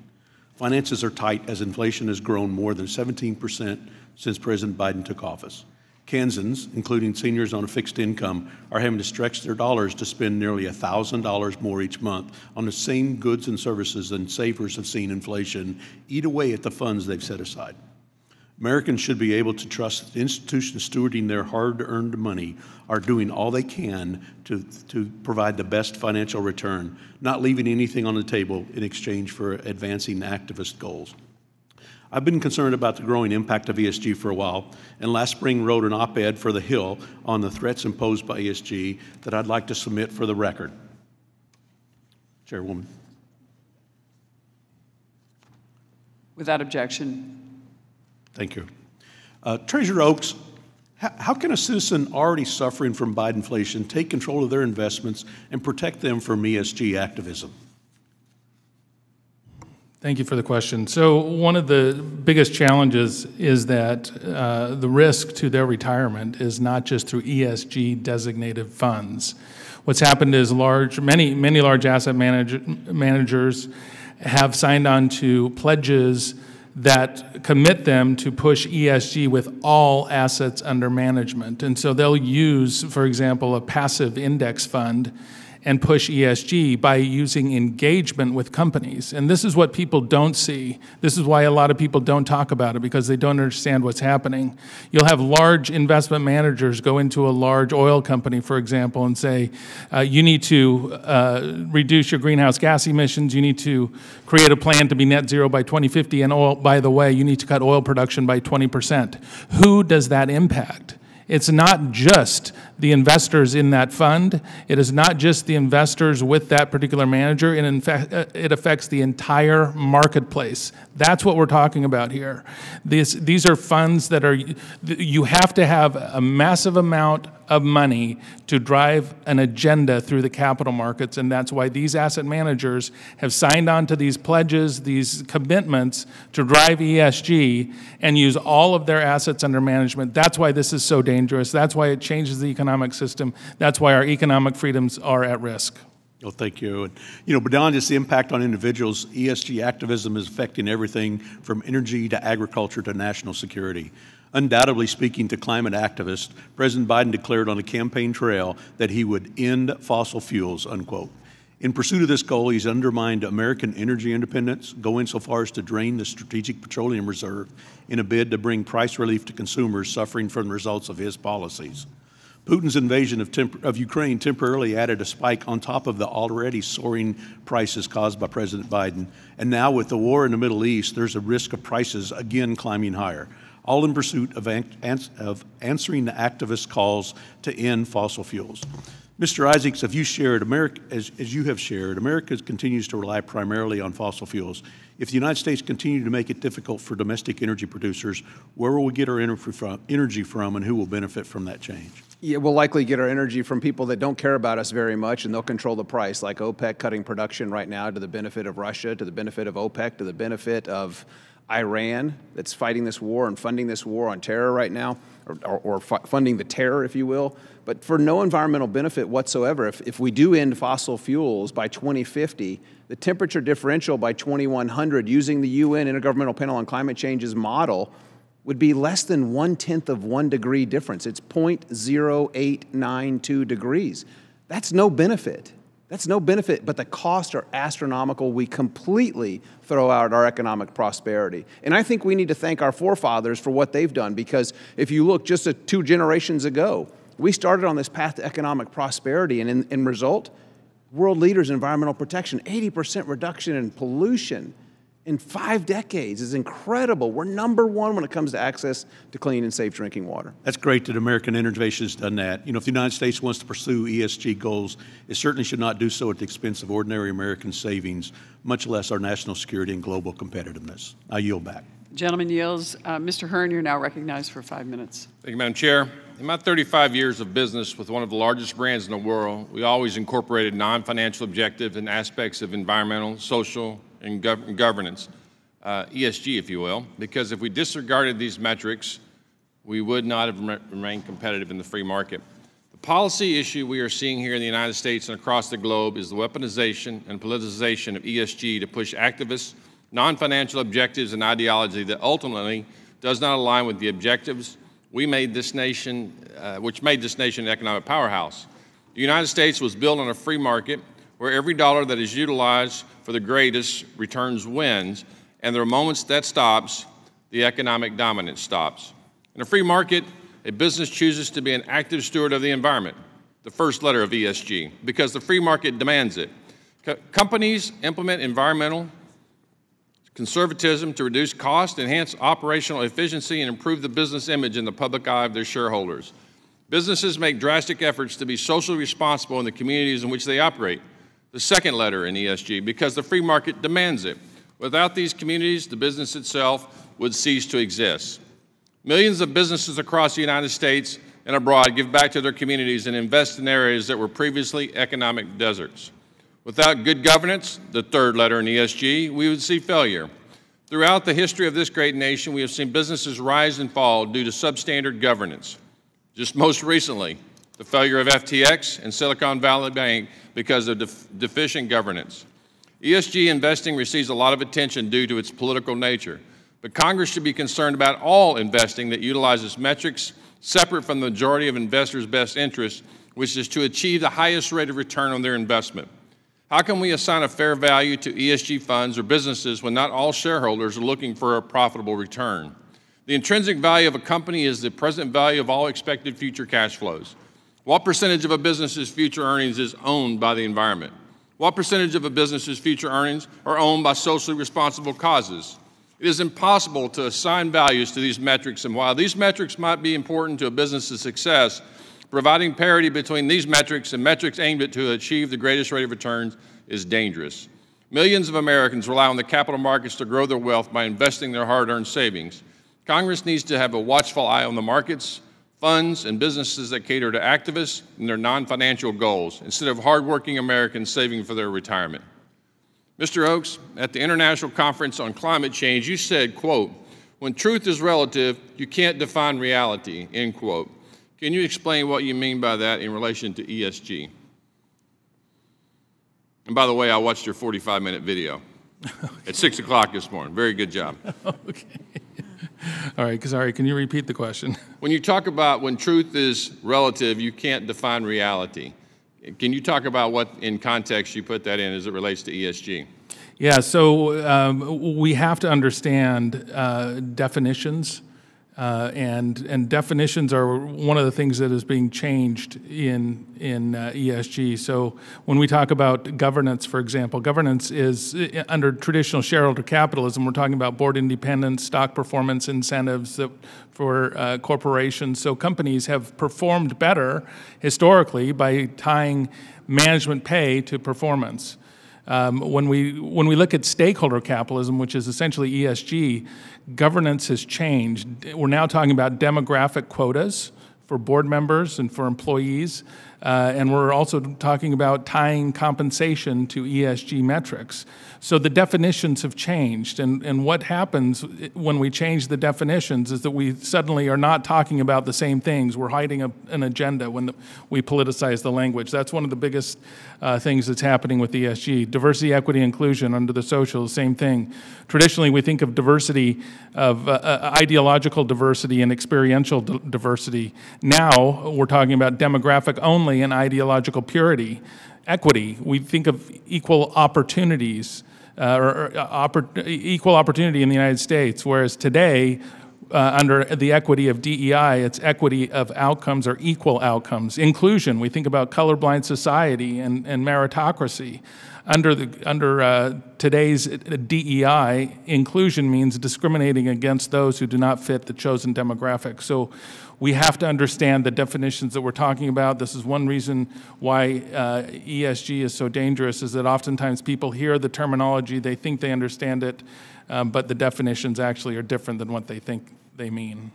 Finances are tight as inflation has grown more than 17% since President Biden took office. Kansans, including seniors on a fixed income, are having to stretch their dollars to spend nearly $1,000 more each month on the same goods and services than savers have seen inflation eat away at the funds they've set aside. Americans should be able to trust that the institutions stewarding their hard earned money are doing all they can to, to provide the best financial return, not leaving anything on the table in exchange for advancing activist goals. I've been concerned about the growing impact of ESG for a while, and last spring wrote an op ed for The Hill on the threats imposed by ESG that I'd like to submit for the record. Chairwoman. Without objection. Thank you. Uh, Treasurer Oaks, how, can a citizen already suffering from Biden inflation take control of their investments and protect them from ESG activism? Thank you for the question. So, one of the biggest challenges is that uh, the risk to their retirement is not just through ESG designated funds. What's happened is large, many, many large asset manage, managers have signed on to pledges that commit them to push ESG with all assets under management. And so they'll use, for example, a passive index fund and push ESG by using engagement with companies. And this is what people don't see. This is why a lot of people don't talk about it because they don't understand what's happening. You'll have large investment managers go into a large oil company, for example, and say, uh, you need to uh, reduce your greenhouse gas emissions, you need to create a plan to be net zero by 2050, and oil, by the way, you need to cut oil production by 20%. Who does that impact? It's not just the investors in that fund. It is not just the investors with that particular manager. It, it affects the entire marketplace. That's what we're talking about here. This, these are funds that are, you have to have a massive amount of money to drive an agenda through the capital markets. And that's why these asset managers have signed on to these pledges, these commitments to drive ESG and use all of their assets under management. That's why this is so dangerous. That's why it changes the economic system. That's why our economic freedoms are at risk. Well, thank you. And, you know, beyond just the impact on individuals, ESG activism is affecting everything from energy to agriculture to national security. Undoubtedly speaking to climate activists, President Biden declared on the campaign trail that he would end fossil fuels, unquote. In pursuit of this goal, he's undermined American energy independence, going so far as to drain the Strategic Petroleum Reserve in a bid to bring price relief to consumers suffering from the results of his policies. Putin's invasion of, of, Ukraine temporarily added a spike on top of the already soaring prices caused by President Biden. And now, with the war in the Middle East, there's a risk of prices again climbing higher, all in pursuit of, an of answering the activist calls to end fossil fuels. Mr. Isaac, have you shared, America, as, as you have shared, America continues to rely primarily on fossil fuels. If the United States continue to make it difficult for domestic energy producers, where will we get our energy from, energy from and who will benefit from that change? Yeah, we'll likely get our energy from people that don't care about us very much, and they'll control the price, like OPEC cutting production right now to the benefit of Russia, to the benefit of OPEC, to the benefit of Iran that's fighting this war and funding this war on terror right now, or, or, or funding the terror, if you will. But for no environmental benefit whatsoever, if, if we do end fossil fuels by 2050, the temperature differential by 2100 using the UN Intergovernmental Panel on Climate Change's model would be less than one tenth of one degree difference. It's 0.0892 degrees. That's no benefit. That's no benefit, but the costs are astronomical. We completely throw out our economic prosperity. And I think we need to thank our forefathers for what they've done because if you look just a, two generations ago, we started on this path to economic prosperity, and in, in result, world leaders in environmental protection, 80% reduction in pollution in five decades is incredible. We're number one when it comes to access to clean and safe drinking water. That's great that American Innovation has done that. You know, if the United States wants to pursue ESG goals, it certainly should not do so at the expense of ordinary American savings, much less our national security and global competitiveness. I yield back. Gentleman yields. Uh, Mr. Hern, you're now recognized for five minutes. Thank you, Madam Chair. In my 35 years of business with one of the largest brands in the world, we always incorporated non-financial objectives and aspects of environmental, social, and gov governance, uh, ESG, if you will, because if we disregarded these metrics, we would not have remained competitive in the free market. The policy issue we are seeing here in the United States and across the globe is the weaponization and politicization of ESG to push activists, non-financial objectives and ideology that ultimately does not align with the objectives we made this nation, uh, which made this nation an economic powerhouse. The United States was built on a free market where every dollar that is utilized for the greatest returns wins, and there are moments that stops, the economic dominance stops. In a free market, a business chooses to be an active steward of the environment, the first letter of ESG, because the free market demands it. Co companies implement environmental conservatism to reduce cost, enhance operational efficiency, and improve the business image in the public eye of their shareholders. Businesses make drastic efforts to be socially responsible in the communities in which they operate the second letter in ESG, because the free market demands it. Without these communities, the business itself would cease to exist. Millions of businesses across the United States and abroad give back to their communities and invest in areas that were previously economic deserts. Without good governance, the third letter in ESG, we would see failure. Throughout the history of this great nation, we have seen businesses rise and fall due to substandard governance. Just most recently, the failure of FTX and Silicon Valley Bank because of def deficient governance. ESG investing receives a lot of attention due to its political nature, but Congress should be concerned about all investing that utilizes metrics separate from the majority of investors' best interests, which is to achieve the highest rate of return on their investment. How can we assign a fair value to ESG funds or businesses when not all shareholders are looking for a profitable return? The intrinsic value of a company is the present value of all expected future cash flows. What percentage of a business's future earnings is owned by the environment? What percentage of a business's future earnings are owned by socially responsible causes? It is impossible to assign values to these metrics, and while these metrics might be important to a business's success, providing parity between these metrics and metrics aimed at to achieve the greatest rate of returns is dangerous. Millions of Americans rely on the capital markets to grow their wealth by investing their hard-earned savings. Congress needs to have a watchful eye on the markets, funds and businesses that cater to activists and their non-financial goals instead of hardworking Americans saving for their retirement. Mr. Oaks, at the International Conference on Climate Change, you said, quote, when truth is relative, you can't define reality, end quote. Can you explain what you mean by that in relation to ESG? And by the way, I watched your 45-minute video at 6 o'clock this morning. Very good job. okay. All right, sorry, can you repeat the question? When you talk about when truth is relative, you can't define reality. Can you talk about what, in context, you put that in as it relates to ESG? Yeah, so um, we have to understand uh, definitions uh, and, and definitions are one of the things that is being changed in, in uh, ESG. So when we talk about governance, for example, governance is uh, under traditional shareholder capitalism, we're talking about board independence, stock performance incentives that, for uh, corporations. So companies have performed better historically by tying management pay to performance. Um, when, we, when we look at stakeholder capitalism, which is essentially ESG, governance has changed. We're now talking about demographic quotas for board members and for employees. Uh, and we're also talking about tying compensation to ESG metrics. So the definitions have changed. And, and what happens when we change the definitions is that we suddenly are not talking about the same things. We're hiding a, an agenda when the, we politicize the language. That's one of the biggest uh, things that's happening with ESG. Diversity, equity, inclusion under the social, same thing. Traditionally, we think of diversity, of uh, uh ideological diversity and experiential diversity. Now, we're talking about demographic only and ideological purity. Equity, we think of equal opportunities, uh, or, uh, oppor equal opportunity in the United States, whereas today, uh, under the equity of DEI, it's equity of outcomes or equal outcomes. Inclusion, we think about colorblind society and, and meritocracy. Under, the, under uh, today's DEI, inclusion means discriminating against those who do not fit the chosen demographic. So we have to understand the definitions that we're talking about. This is one reason why uh, ESG is so dangerous, is that oftentimes people hear the terminology, they think they understand it, um, but the definitions actually are different than what they think they mean.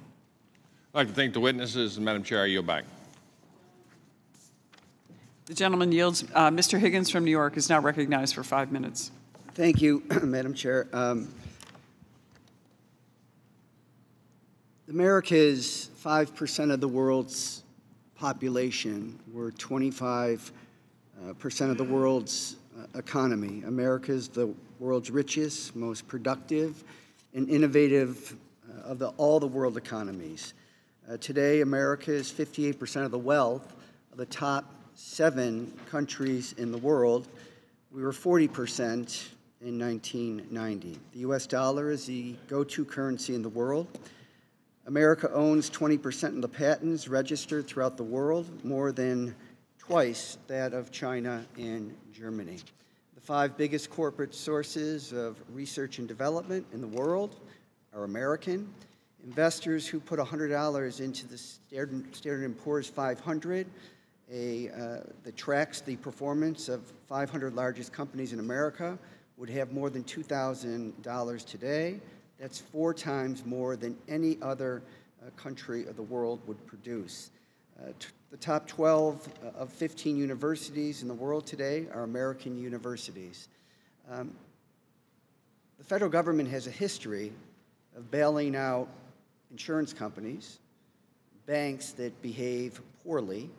I'd like to thank the witnesses, and Madam Chair, I yield back. The gentleman yields. Uh, Mr. Higgins from New York is now recognized for five minutes. Thank you, Madam Chair. Um, America is 5% of the world's population. We're 25% uh, of the world's uh, economy. America is the world's richest, most productive, and innovative uh, of the, all the world economies. Uh, today, America is 58% of the wealth of the top seven countries in the world. We were 40% in 1990. The US dollar is the go to currency in the world. America owns 20% of the patents registered throughout the world, more than twice that of China and Germany. The five biggest corporate sources of research and development in the world are American. Investors who put $100 into the Standard, & Poor's 500, a, uh, that tracks the performance of 500 largest companies in America, would have more than $2,000 today. That's four times more than any other uh, country of the world would produce. Uh, the top 12 uh, of 15 universities in the world today are American universities. Um, the federal government has a history of bailing out insurance companies, banks that behave poorly,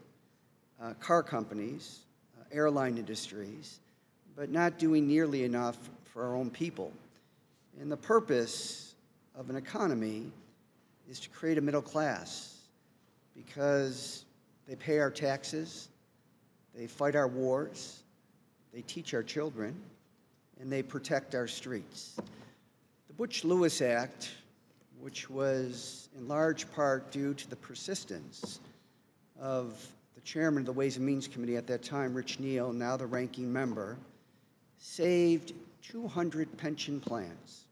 uh, car companies, uh, airline industries, but not doing nearly enough for our own people. And the purpose of an economy is to create a middle class because they pay our taxes, they fight our wars, they teach our children, and they protect our streets. The Butch Lewis Act, which was in large part due to the persistence of the chairman of the Ways and Means Committee at that time, Rich Neal, now the ranking member, saved 200 pension plans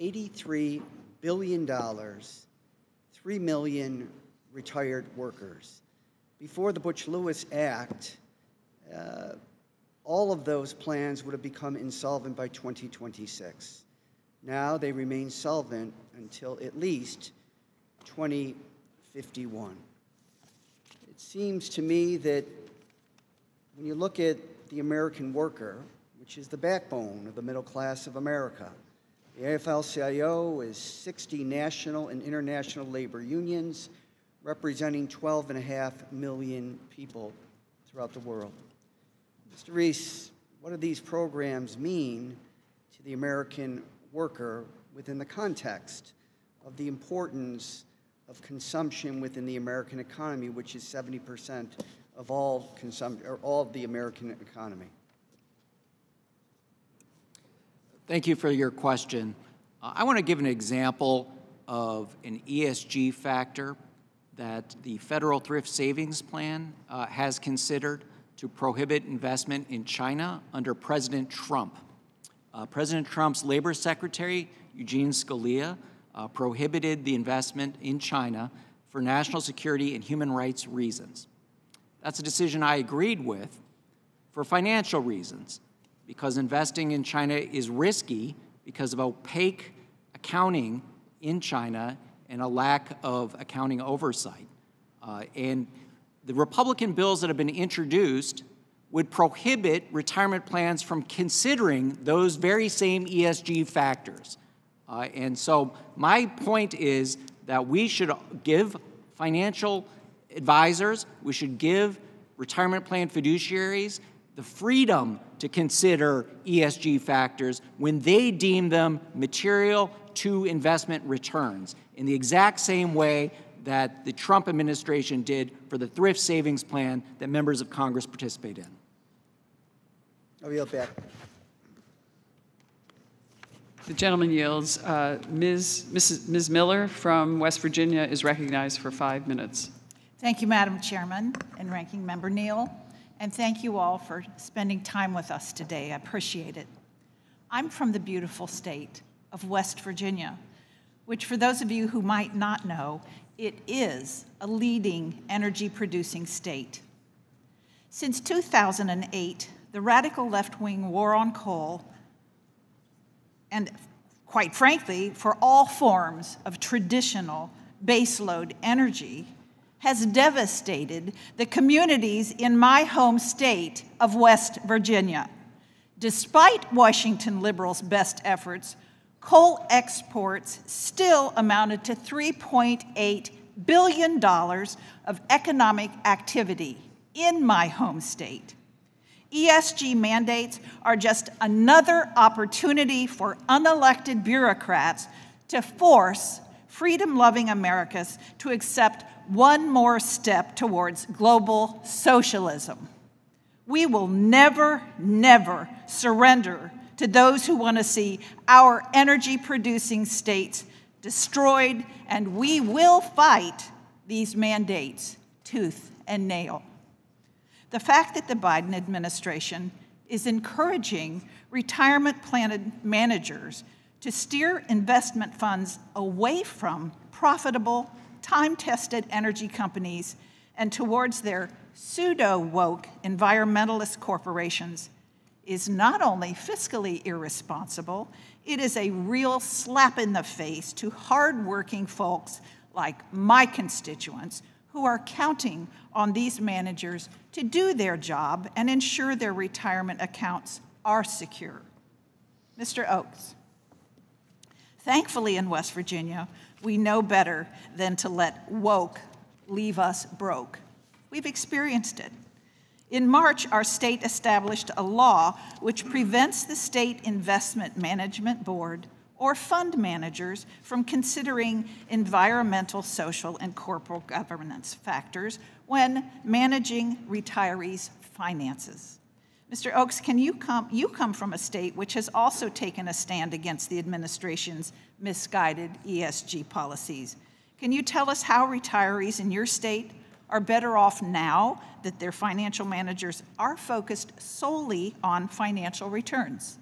$83 billion, 3 million retired workers. Before the Butch Lewis Act, uh, all of those plans would have become insolvent by 2026. Now they remain solvent until at least 2051. It seems to me that when you look at the American worker, which is the backbone of the middle class of America, the AFL-CIO is 60 national and international labor unions representing 12.5 million people throughout the world. Mr. Rees, what do these programs mean to the American worker within the context of the importance of consumption within the American economy, which is 70% of all, consum- or all of the American economy? Thank you for your question. Uh, I want to give an example of an ESG factor that the Federal Thrift Savings Plan uh, has considered to prohibit investment in China under President Trump. Uh, President Trump's Labor Secretary, Eugene Scalia, prohibited the investment in China for national security and human rights reasons. That's a decision I agreed with for financial reasons because investing in China is risky because of opaque accounting in China and a lack of accounting oversight. Uh, and the Republican bills that have been introduced would prohibit retirement plans from considering those very same ESG factors. Uh, and so my point is that we should give financial advisors, we should give retirement plan fiduciaries the freedom to consider ESG factors when they deem them material to investment returns in the exact same way that the Trump administration did for the thrift savings plan that members of Congress participate in. I yield back. The gentleman yields. Uh, Ms. Mrs., Ms. Miller from West Virginia is recognized for five minutes. Thank you, Madam Chairman and Ranking Member Neal, and thank you all for spending time with us today. I appreciate it. I'm from the beautiful state of West Virginia, which, for those of you who might not know, it is a leading energy producing state. Since 2008, the radical left wing war on coal, and quite frankly, for all forms of traditional baseload energy, has devastated the communities in my home state of West Virginia. Despite Washington liberals' best efforts, coal exports still amounted to $3.8 billion of economic activity in my home state. ESG mandates are just another opportunity for unelected bureaucrats to force freedom loving Americans to accept one more step towards global socialism. We will never, never surrender to those who want to see our energy producing states destroyed, and we will fight these mandates tooth and nail. The fact that the Biden administration is encouraging retirement plan managers to steer investment funds away from profitable, time tested energy companies and towards their pseudo woke environmentalist corporations is not only fiscally irresponsible, it is a real slap in the face to hardworking folks like my constituents who are counting on these managers to do their job and ensure their retirement accounts are secure. Mr. Oaks, thankfully in West Virginia, we know better than to let woke leave us broke. We've experienced it. In March, our state established a law which prevents the State Investment Management Board or fund managers from considering environmental, social, and corporate governance factors when managing retirees' finances. Mr. Oaks, can you come, you come from a state which has also taken a stand against the administration's misguided ESG policies. Can you tell us how retirees in your state are better off now that their financial managers are focused solely on financial returns?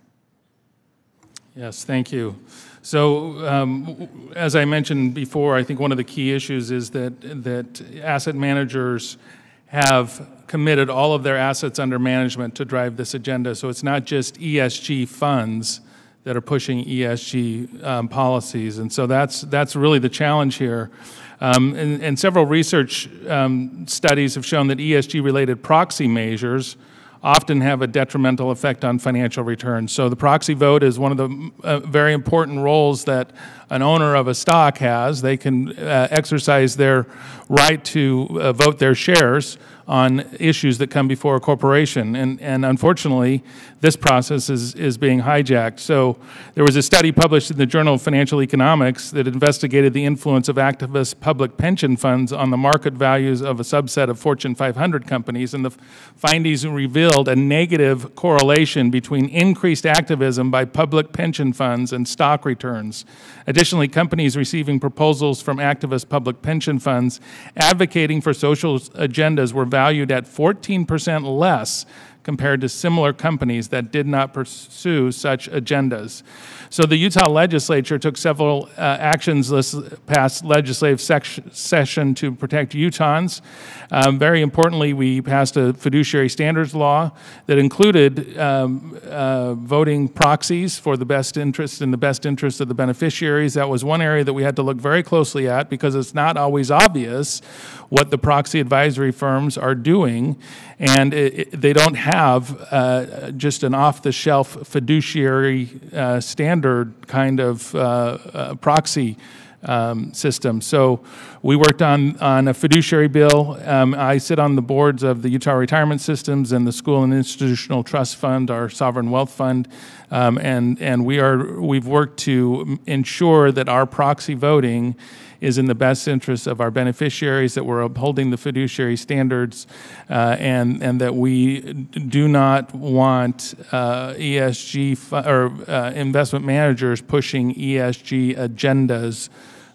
Yes, thank you. So, um, as I mentioned before, I think one of the key issues is that, that asset managers have committed all of their assets under management to drive this agenda. So it's not just ESG funds that are pushing ESG um, policies. And so that's, that's really the challenge here. Um, and, and, several research um, studies have shown that ESG related proxy measures often have a detrimental effect on financial returns. So the proxy vote is one of the uh, very important roles that an owner of a stock has. They can uh, exercise their right to uh, vote their shares on issues that come before a corporation. And, and unfortunately, this process is, is being hijacked. So there was a study published in the Journal of Financial Economics that investigated the influence of activist public pension funds on the market values of a subset of Fortune 500 companies. And the findings revealed a negative correlation between increased activism by public pension funds and stock returns. Additionally, companies receiving proposals from activist public pension funds advocating for social agendas were valued at 14% less compared to similar companies that did not pursue such agendas. So the Utah legislature took several uh, actions this past legislative session to protect Utahns. Um, very importantly, we passed a fiduciary standards law that included um, uh, voting proxies for the best interest and the best interest of the beneficiaries. That was one area that we had to look very closely at because it's not always obvious what the proxy advisory firms are doing, and it, it, they don't have uh, just an off-the-shelf fiduciary uh, standard kind of uh, uh proxy um, system. So we worked on, on a fiduciary bill. Um, I sit on the boards of the Utah Retirement Systems and the School and Institutional Trust Fund, our sovereign wealth fund, um, and, and we are, we've worked to ensure that our proxy voting is in the best interest of our beneficiaries, that we're upholding the fiduciary standards, uh, and, and that we do not want uh, ESG or uh, investment managers pushing ESG agendas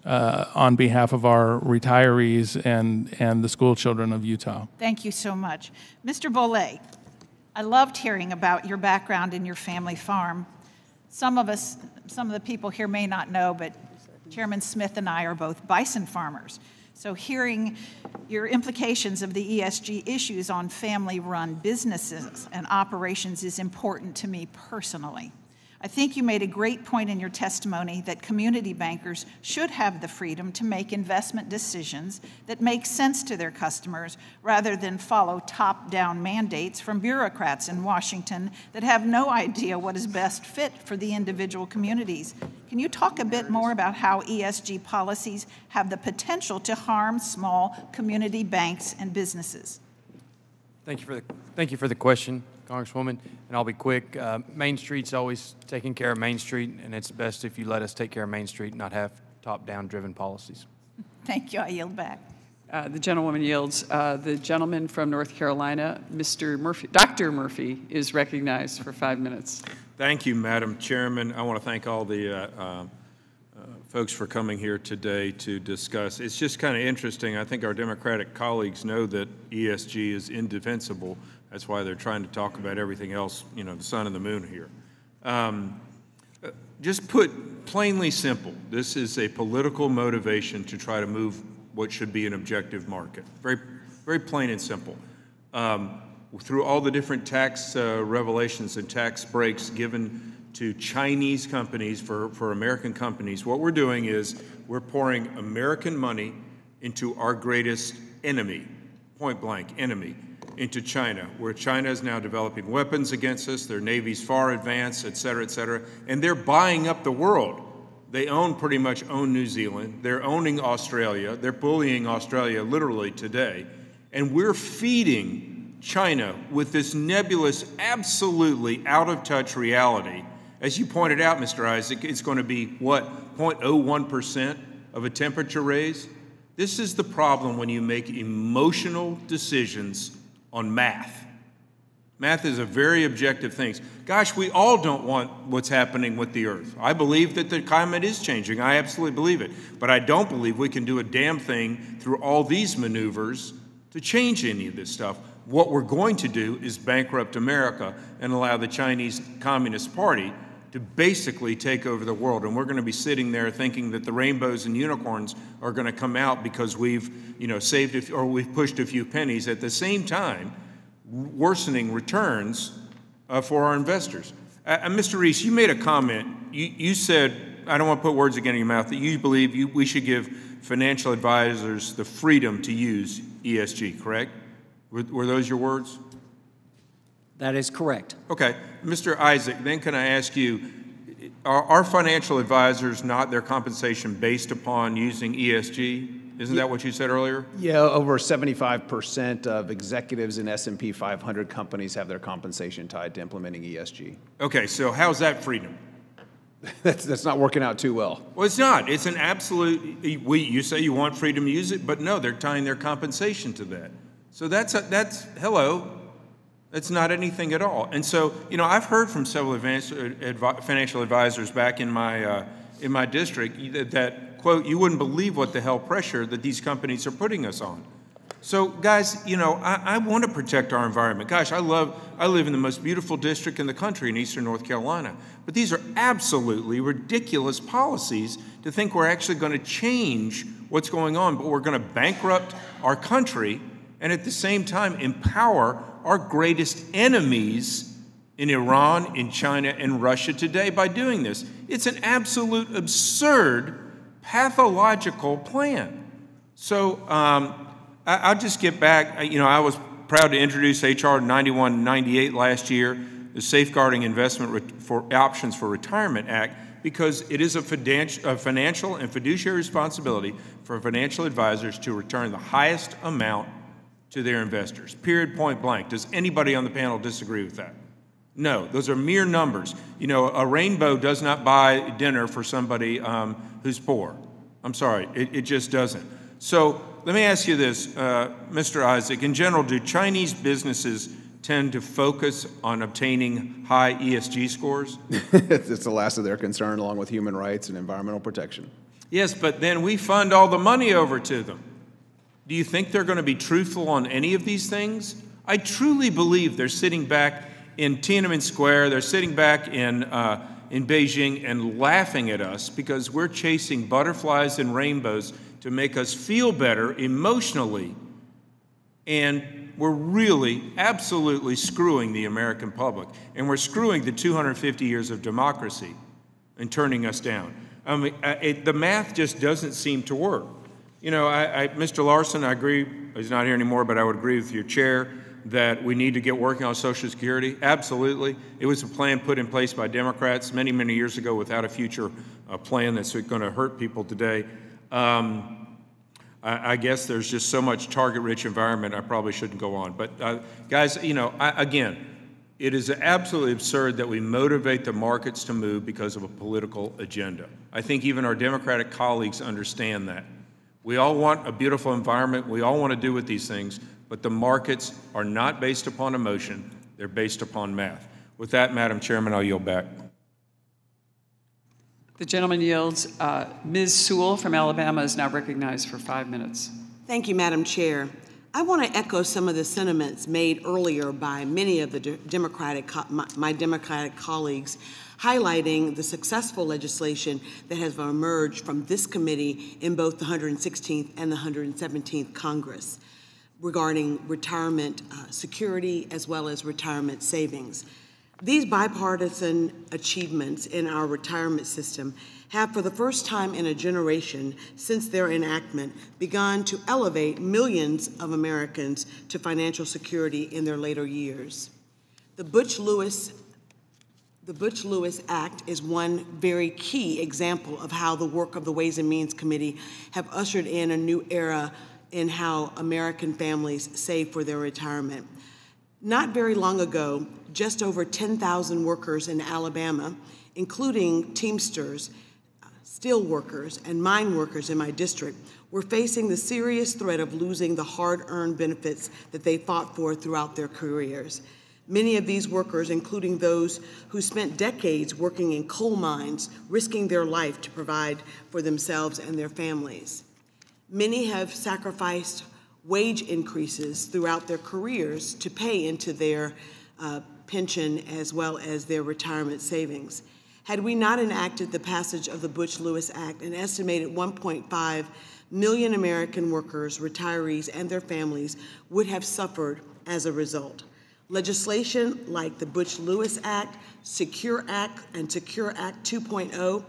uh, on behalf of our retirees and, and the school children of Utah. Thank you so much. Mr. Bollet, I loved hearing about your background and your family farm. Some of us, some of the people here may not know, but Chairman Smith and I are both bison farmers. So hearing your implications of the ESG issues on family-run businesses and operations is important to me personally. I think you made a great point in your testimony that community bankers should have the freedom to make investment decisions that make sense to their customers rather than follow top down mandates from bureaucrats in Washington that have no idea what is best fit for the individual communities. Can you talk a bit more about how ESG policies have the potential to harm small community banks and businesses? Thank you for the, thank you for the question. Congresswoman, and I'll be quick. Uh, Main Street's always taking care of Main Street, and it's best if you let us take care of Main Street, not have top-down driven policies. Thank you. I yield back. Uh, the gentlewoman yields. Uh, the gentleman from North Carolina, Mr. Murphy, Dr. Murphy, is recognized for five minutes. Thank you, Madam Chairman. I want to thank all the uh, uh, folks for coming here today to discuss. It's just kind of interesting. I think our Democratic colleagues know that ESG is indefensible that's why they're trying to talk about everything else, you know, the sun and the moon here. Um, just put plainly simple, this is a political motivation to try to move what should be an objective market. Very, very plain and simple. Um, through all the different tax uh, revelations and tax breaks given to Chinese companies for, for American companies, what we're doing is we're pouring American money into our greatest enemy, point blank enemy, into China, where China is now developing weapons against us, their navy's far advanced, et cetera, et cetera, and they're buying up the world. They own pretty much own New Zealand. They're owning Australia. They're bullying Australia literally today. And we're feeding China with this nebulous, absolutely out of touch reality. As you pointed out, Mr. Isaac, it's going to be what, 0.01% of a temperature raise? This is the problem when you make emotional decisions on math. Math is a very objective thing. Gosh, we all don't want what's happening with the earth. I believe that the climate is changing. I absolutely believe it. But I don't believe we can do a damn thing through all these maneuvers to change any of this stuff. What we're going to do is bankrupt America and allow the Chinese Communist Party to basically take over the world. And we're going to be sitting there thinking that the rainbows and unicorns are going to come out because we've, you know, saved a, or we've pushed a few pennies. At the same time, worsening returns uh, for our investors. Uh, uh Mr. Rees, you made a comment. You, you said, I don't want to put words again in your mouth, that you believe you, we should give financial advisors the freedom to use ESG, correct? Were, were those your words? That is correct. Okay. Mr. Isaac, then can I ask you, are, are financial advisors not their compensation based upon using ESG? Isn't that what you said earlier? Yeah, over 75% of executives in S&P 500 companies have their compensation tied to implementing ESG. Okay, so how's that freedom? that's, that's not working out too well. Well, it's not. It's an absolute, we, you say you want freedom to use it, but no, they're tying their compensation to that. So that's, a, that's hello, it's not anything at all. And so, you know, I've heard from several financial advisors back in my, uh, in my district that, that, quote, you wouldn't believe what the hell pressure that these companies are putting us on. So, guys, you know, I, I want to protect our environment. Gosh, I love, I live in the most beautiful district in the country in eastern North Carolina. But these are absolutely ridiculous policies to think we're actually going to change what's going on, but we're going to bankrupt our country and at the same time empower our greatest enemies in Iran, in China, and Russia today by doing this. It's an absolute absurd, pathological plan. So um, I, will just get back. You know, I was proud to introduce H.R. 9198 last year, the Safeguarding Investment for Options for Retirement Act, because it is a financial and fiduciary responsibility for financial advisors to return the highest amount to their investors. Period, point blank. Does anybody on the panel disagree with that? No, those are mere numbers. You know, a rainbow does not buy dinner for somebody um, who's poor. I'm sorry, it, it, just doesn't. So let me ask you this, uh, Mr. Isaac. In general, do Chinese businesses tend to focus on obtaining high ESG scores? it's the last of their concern, along with human rights and environmental protection. Yes, but then we fund all the money over to them. Do you think they're going to be truthful on any of these things? I truly believe they're sitting back in Tiananmen Square, they're sitting back in, uh, in Beijing and laughing at us because we're chasing butterflies and rainbows to make us feel better emotionally. And we're really, absolutely screwing the American public. And we're screwing the 250 years of democracy and turning us down. I mean, uh, it, the math just doesn't seem to work. You know, I, I, Mr. Larson, I agree, he's not here anymore, but I would agree with your chair that we need to get working on Social Security. Absolutely. It was a plan put in place by Democrats many, many years ago without a future uh, plan that's going to hurt people today. Um, I, guess there's just so much target rich environment, I probably shouldn't go on. But, uh, guys, you know, I, again, it is absolutely absurd that we motivate the markets to move because of a political agenda. I think even our Democratic colleagues understand that. We all want a beautiful environment. We all want to do with these things, but the markets are not based upon emotion. They're based upon math. With that, Madam Chairman, I'll yield back. The gentleman yields. Uh, Ms. Sewell from Alabama is now recognized for five minutes. Thank you, Madam Chair. I want to echo some of the sentiments made earlier by many of the Democratic, my Democratic colleagues highlighting the successful legislation that has emerged from this committee in both the 116th and the 117th Congress regarding retirement uh, security as well as retirement savings. These bipartisan achievements in our retirement system have, for the first time in a generation since their enactment, begun to elevate millions of Americans to financial security in their later years. The Butch Lewis the Butch Lewis Act is one very key example of how the work of the Ways and Means Committee have ushered in a new era in how American families save for their retirement. Not very long ago, just over 10,000 workers in Alabama, including Teamsters, steel workers, and mine workers in my district, were facing the serious threat of losing the hard earned benefits that they fought for throughout their careers. Many of these workers, including those who spent decades working in coal mines, risking their life to provide for themselves and their families. Many have sacrificed wage increases throughout their careers to pay into their uh, pension as well as their retirement savings. Had we not enacted the passage of the Butch Lewis Act, an estimated 1.5 million American workers, retirees, and their families would have suffered as a result. Legislation like the Butch Lewis Act, Secure Act, and Secure Act 2.0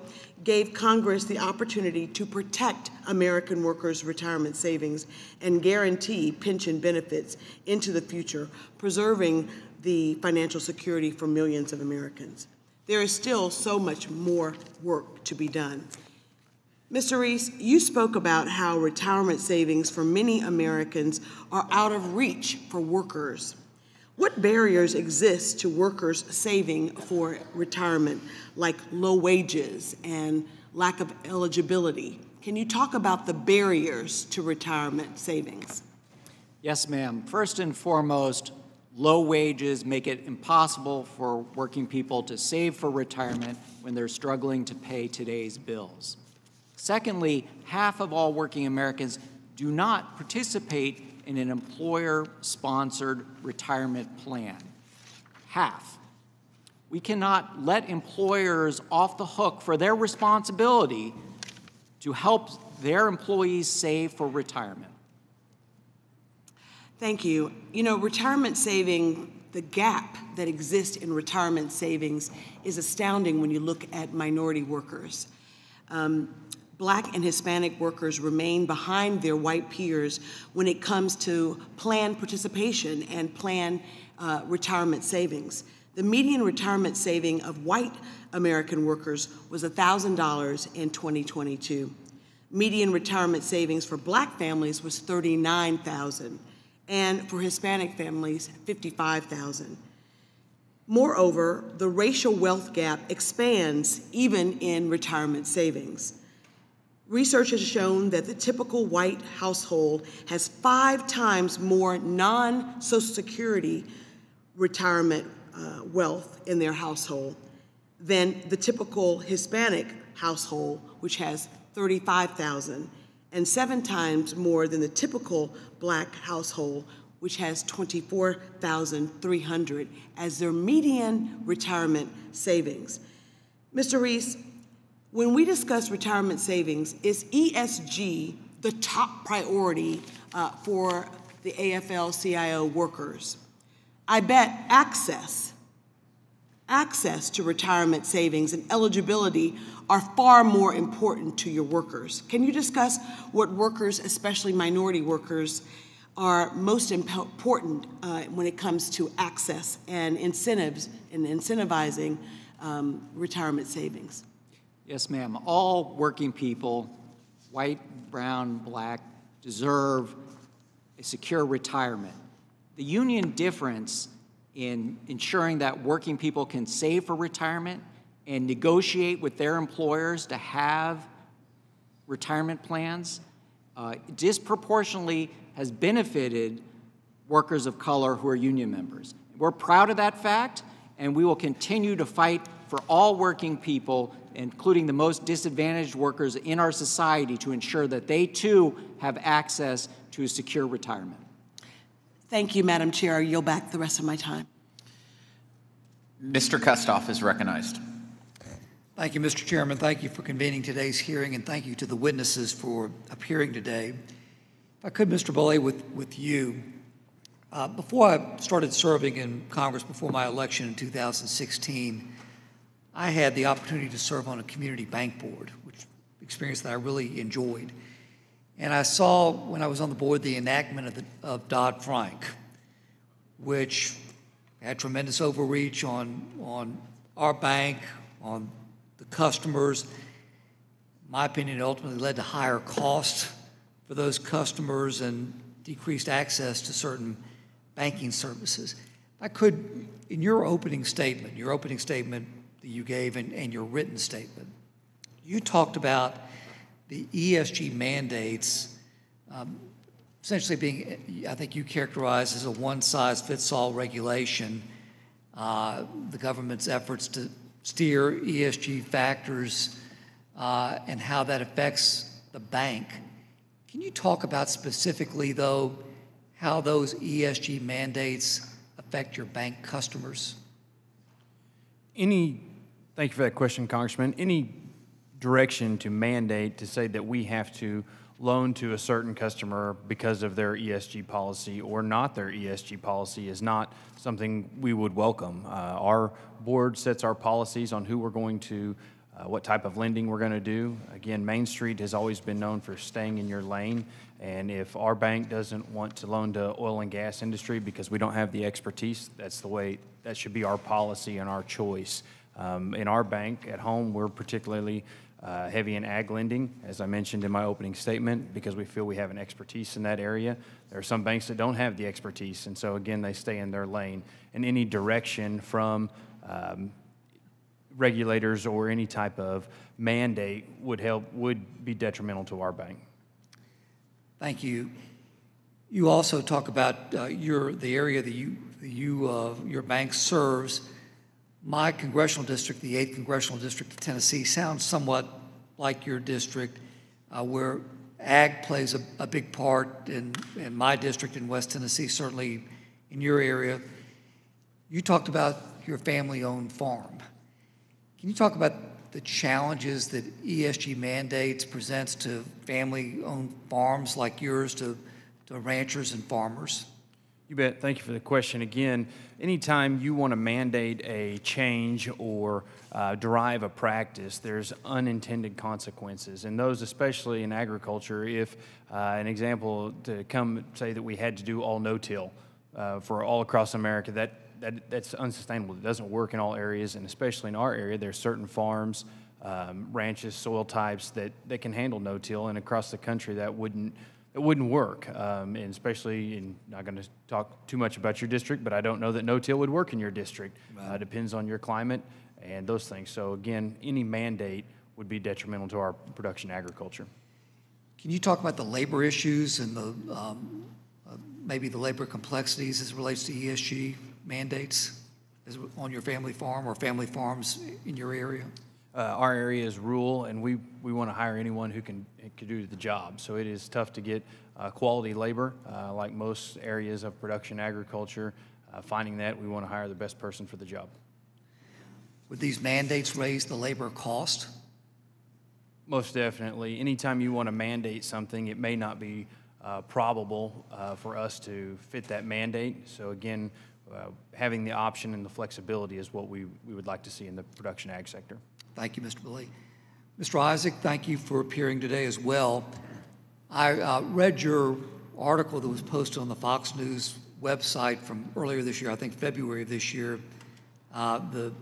gave Congress the opportunity to protect American workers' retirement savings and guarantee pension benefits into the future, preserving the financial security for millions of Americans. There is still so much more work to be done. Mr. Rees, you spoke about how retirement savings for many Americans are out of reach for workers what barriers exist to workers saving for retirement, like low wages and lack of eligibility? Can you talk about the barriers to retirement savings? Yes, ma'am. First and foremost, low wages make it impossible for working people to save for retirement when they're struggling to pay today's bills. Secondly, half of all working Americans do not participate in an employer-sponsored retirement plan. Half. We cannot let employers off the hook for their responsibility to help their employees save for retirement. Thank you. You know, retirement saving, the gap that exists in retirement savings is astounding when you look at minority workers. Um, black and Hispanic workers remain behind their white peers when it comes to plan participation and plan uh, retirement savings. The median retirement saving of white American workers was $1,000 in 2022. Median retirement savings for black families was 39,000 and for Hispanic families 55,000. Moreover, the racial wealth gap expands even in retirement savings. Research has shown that the typical white household has five times more non Social Security retirement uh, wealth in their household than the typical Hispanic household, which has 35,000, and seven times more than the typical black household, which has 24,300 as their median retirement savings. Mr. Rees, when we discuss retirement savings, is ESG the top priority uh, for the AFL-CIO workers? I bet access, access to retirement savings and eligibility are far more important to your workers. Can you discuss what workers, especially minority workers, are most important uh, when it comes to access and incentives and incentivizing um, retirement savings? Yes, ma'am. All working people, white, brown, black, deserve a secure retirement. The union difference in ensuring that working people can save for retirement and negotiate with their employers to have retirement plans uh, disproportionately has benefited workers of color who are union members. We're proud of that fact, and we will continue to fight for all working people, including the most disadvantaged workers in our society, to ensure that they too have access to a secure retirement. Thank you, Madam Chair. I yield back the rest of my time. Mr. Kustoff is recognized. Thank you, Mr. Chairman. Thank you for convening today's hearing, and thank you to the witnesses for appearing today. If I could, Mr. Bully, with, with you, uh, before I started serving in Congress before my election in 2016, I had the opportunity to serve on a community bank board, which experience that I really enjoyed. And I saw when I was on the board the enactment of, the, of Dodd-Frank, which had tremendous overreach on, on our bank, on the customers. My opinion, ultimately led to higher costs for those customers and decreased access to certain banking services. If I could, in your opening statement, your opening statement that you gave and, and your written statement, you talked about the ESG mandates um, essentially being, I think you characterized as a one-size-fits-all regulation. Uh, the government's efforts to steer ESG factors uh, and how that affects the bank. Can you talk about specifically, though, how those ESG mandates affect your bank customers? Any, thank you for that question, Congressman. Any direction to mandate to say that we have to loan to a certain customer because of their ESG policy or not their ESG policy is not something we would welcome. Uh, our board sets our policies on who we're going to, uh, what type of lending we're going to do. Again, Main Street has always been known for staying in your lane. And if our bank doesn't want to loan to oil and gas industry because we don't have the expertise, that's the way, that should be our policy and our choice. Um, in our bank at home, we're particularly uh, heavy in ag lending, as I mentioned in my opening statement, because we feel we have an expertise in that area. There are some banks that don't have the expertise, and so again, they stay in their lane. And any direction from um, regulators or any type of mandate would help, would be detrimental to our bank. Thank you. You also talk about uh, your the area that you you uh, your bank serves my congressional district, the 8th Congressional District of Tennessee, sounds somewhat like your district, uh, where ag plays a, a big part in, in my district in West Tennessee, certainly in your area. You talked about your family owned farm. Can you talk about the challenges that ESG mandates presents to family owned farms like yours, to, to ranchers and farmers? You bet. Thank you for the question. Again, anytime you want to mandate a change or uh, a practice, there's unintended consequences. And those, especially in agriculture, if uh, an example to come say that we had to do all no till uh, for all across America, that, that, that's unsustainable. It doesn't work in all areas, and especially in our area, there's certain farms, um, ranches, soil types that, that can handle no till, and across the country that wouldn't it wouldn't work, um, and especially, in, not going to talk too much about your district, but I don't know that no-till would work in your district. Uh, depends on your climate and those things. So again, any mandate would be detrimental to our production agriculture. Can you talk about the labor issues and the um, uh, maybe the labor complexities as it relates to ESG mandates on your family farm or family farms in your area? Uh, our area is rural, and we, we want to hire anyone who can, can do the job. So it is tough to get uh, quality labor, uh, like most areas of production agriculture. Uh, finding that, we want to hire the best person for the job. Would these mandates raise the labor cost? Most definitely. Anytime you want to mandate something, it may not be uh, probable uh, for us to fit that mandate. So again, having the option and the flexibility is what we, we would like to see in the production ag sector. Thank you, Mr. Billy. Mr. Isaac, thank you for appearing today as well. I uh, read your article that was posted on the Fox News website from earlier this year, I think February of this year. Uh, the,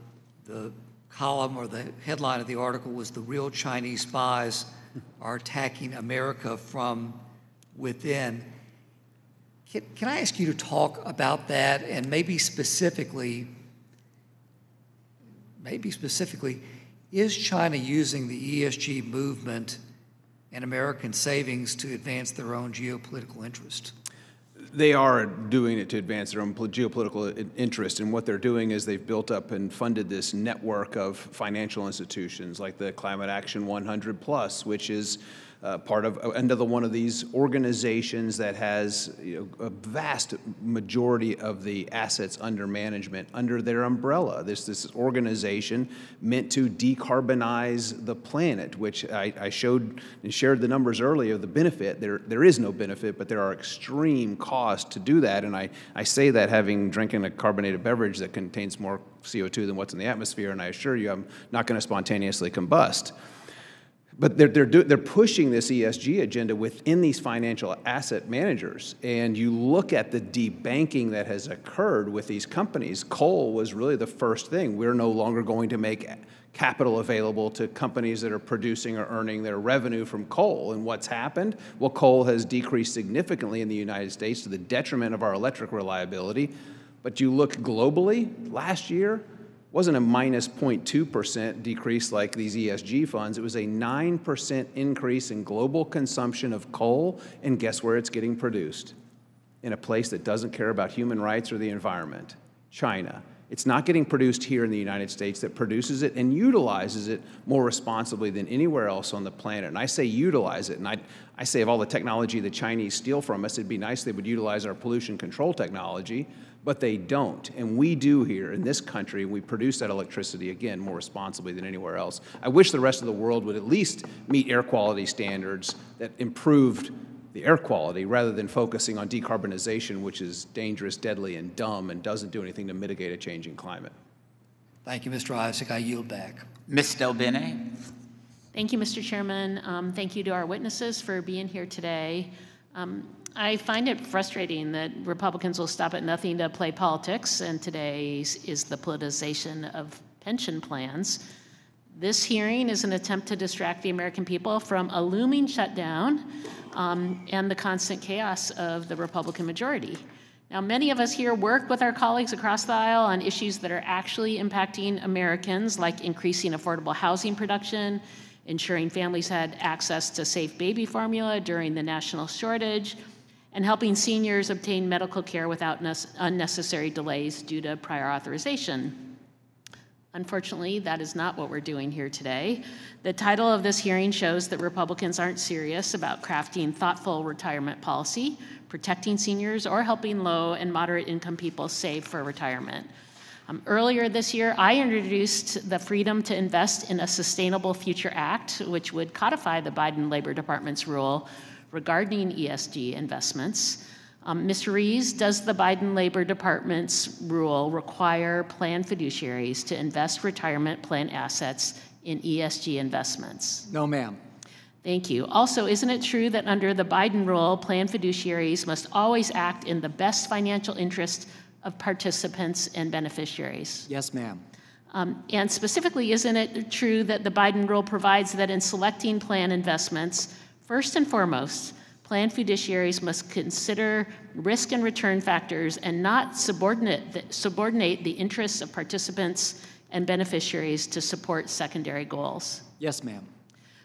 the column or the headline of the article was The Real Chinese Spies Are Attacking America from Within. Can, can I ask you to talk about that and maybe specifically, maybe specifically, is China using the ESG movement and American savings to advance their own geopolitical interest? They are doing it to advance their own geopolitical interest. And what they're doing is they've built up and funded this network of financial institutions like the Climate Action 100 Plus, which is uh, part of another one of these organizations that has you know, a vast majority of the assets under management under their umbrella. This this organization meant to decarbonize the planet, which I, I showed and shared the numbers earlier. The benefit there there is no benefit, but there are extreme costs to do that. And I I say that having drinking a carbonated beverage that contains more CO2 than what's in the atmosphere, and I assure you, I'm not going to spontaneously combust. But they're, they're, do, they're pushing this ESG agenda within these financial asset managers. And you look at the debanking that has occurred with these companies. Coal was really the first thing. We're no longer going to make capital available to companies that are producing or earning their revenue from coal. And what's happened? Well, coal has decreased significantly in the United States to the detriment of our electric reliability. But you look globally, last year, wasn't a minus 0.2% decrease like these ESG funds. It was a 9% increase in global consumption of coal, and guess where it's getting produced? In a place that doesn't care about human rights or the environment China. It's not getting produced here in the United States that produces it and utilizes it more responsibly than anywhere else on the planet. And I say utilize it, and I, I say of all the technology the Chinese steal from us, it'd be nice they would utilize our pollution control technology but they don't. And we do here in this country. We produce that electricity, again, more responsibly than anywhere else. I wish the rest of the world would at least meet air quality standards that improved the air quality rather than focusing on decarbonization, which is dangerous, deadly, and dumb and doesn't do anything to mitigate a changing climate. Thank you, Mr. Isaac. I yield back. Ms. Del DelBene. Thank you, Mr. Chairman. Um, thank you to our witnesses for being here today. Um, I find it frustrating that Republicans will stop at nothing to play politics, and today is the politicization of pension plans. This hearing is an attempt to distract the American people from a looming shutdown um, and the constant chaos of the Republican majority. Now, many of us here work with our colleagues across the aisle on issues that are actually impacting Americans, like increasing affordable housing production, ensuring families had access to safe baby formula during the national shortage, and helping seniors obtain medical care without unnecessary delays due to prior authorization. Unfortunately, that is not what we're doing here today. The title of this hearing shows that Republicans aren't serious about crafting thoughtful retirement policy, protecting seniors, or helping low and moderate income people save for retirement. Um, earlier this year, I introduced the Freedom to Invest in a Sustainable Future Act, which would codify the Biden Labor Department's rule regarding ESG investments. Um, Mr. Rees, does the Biden Labor Department's rule require plan fiduciaries to invest retirement plan assets in ESG investments? No, ma'am. Thank you. Also, isn't it true that under the Biden rule, plan fiduciaries must always act in the best financial interest of participants and beneficiaries? Yes, ma'am. Um, and specifically, isn't it true that the Biden rule provides that in selecting plan investments, first and foremost, Plan fiduciaries must consider risk and return factors and not subordinate the, subordinate the interests of participants and beneficiaries to support secondary goals. Yes, ma'am.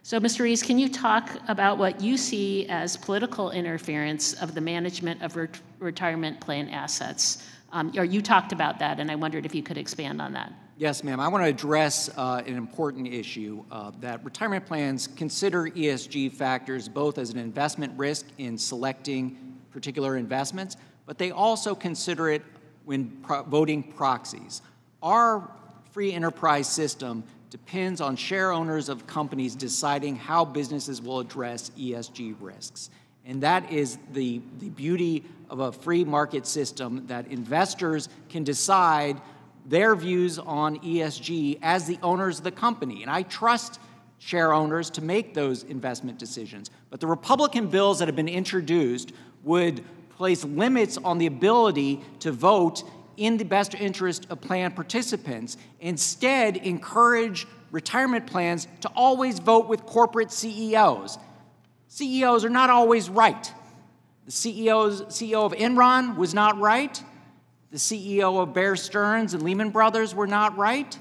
So, Mr. Rees, can you talk about what you see as political interference of the management of ret retirement plan assets? Um, or you talked about that, and I wondered if you could expand on that. Yes, ma'am. I want to address uh, an important issue uh, that retirement plans consider ESG factors both as an investment risk in selecting particular investments, but they also consider it when pro voting proxies. Our free enterprise system depends on share owners of companies deciding how businesses will address ESG risks. And that is the, the beauty of a free market system that investors can decide their views on ESG as the owners of the company. And I trust share owners to make those investment decisions. But the Republican bills that have been introduced would place limits on the ability to vote in the best interest of plan participants. Instead, encourage retirement plans to always vote with corporate CEOs. CEOs are not always right. The CEO's, CEO of Enron was not right. The CEO of Bear Stearns and Lehman Brothers were not right.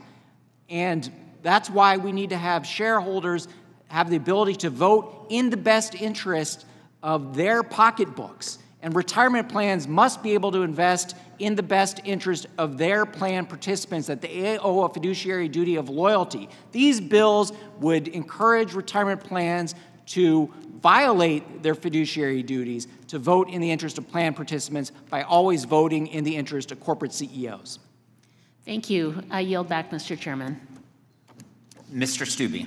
And that's why we need to have shareholders have the ability to vote in the best interest of their pocketbooks. And retirement plans must be able to invest in the best interest of their plan participants, that they owe a fiduciary duty of loyalty. These bills would encourage retirement plans to violate their fiduciary duties to vote in the interest of plan participants by always voting in the interest of corporate CEOs. Thank you. I yield back, Mr. Chairman. Mr. Steube.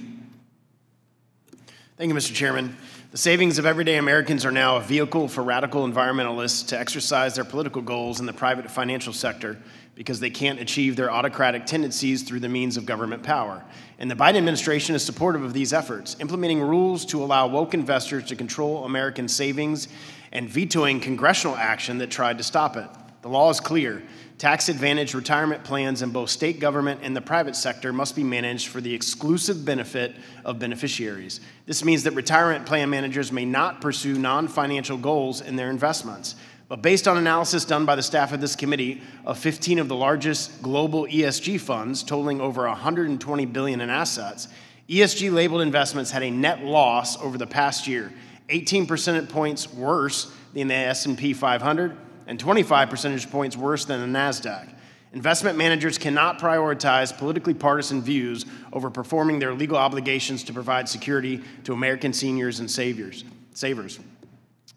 Thank you, Mr. Chairman. The savings of everyday Americans are now a vehicle for radical environmentalists to exercise their political goals in the private financial sector because they can't achieve their autocratic tendencies through the means of government power. And the Biden administration is supportive of these efforts, implementing rules to allow woke investors to control American savings and vetoing congressional action that tried to stop it. The law is clear. Tax advantage retirement plans in both state government and the private sector must be managed for the exclusive benefit of beneficiaries. This means that retirement plan managers may not pursue non financial goals in their investments. But based on analysis done by the staff of this committee of 15 of the largest global ESG funds totaling over 120 billion in assets, ESG labeled investments had a net loss over the past year, 18 percentage points worse than the S&P 500 and 25 percentage points worse than the Nasdaq. Investment managers cannot prioritize politically partisan views over performing their legal obligations to provide security to American seniors and saviors, savers.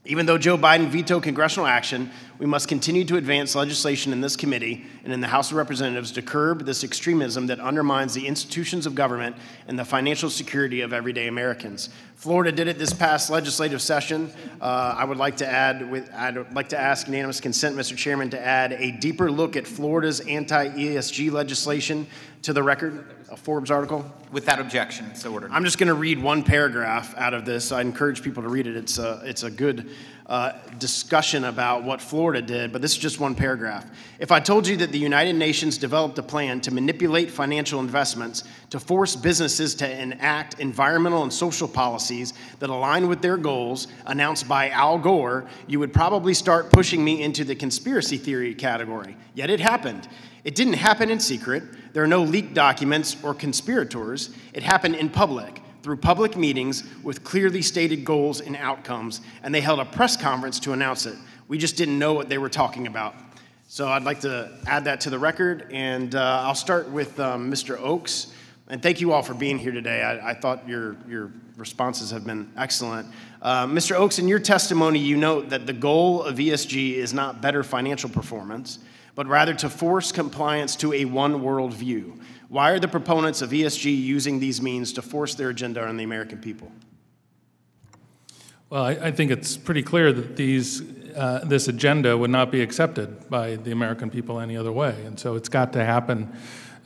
Even though Joe Biden vetoed congressional action, we must continue to advance legislation in this committee and in the House of Representatives to curb this extremism that undermines the institutions of government and the financial security of everyday Americans. Florida did it this past legislative session. Uh, I would like to add, with, I'd like to ask unanimous consent, Mr. Chairman, to add a deeper look at Florida's anti-ESG legislation to the record, a Forbes article. Without objection, so ordered. I'm just going to read one paragraph out of this. I encourage people to read it. It's a, it's a good uh, discussion about what Florida did, but this is just one paragraph. If I told you that the United Nations developed a plan to manipulate financial investments to force businesses to enact environmental and social policies that align with their goals announced by Al Gore, you would probably start pushing me into the conspiracy theory category. Yet it happened. It didn't happen in secret. There are no leaked documents or conspirators. It happened in public through public meetings with clearly stated goals and outcomes, and they held a press conference to announce it. We just didn't know what they were talking about. So I'd like to add that to the record, and uh, I'll start with um, Mr. Oaks. And thank you all for being here today. I, I thought your, your responses have been excellent. Uh, Mr. Oaks, in your testimony, you note that the goal of ESG is not better financial performance, but rather to force compliance to a one world view. Why are the proponents of ESG using these means to force their agenda on the American people? Well, I, I think it's pretty clear that these, uh, this agenda would not be accepted by the American people any other way. And so it's got to happen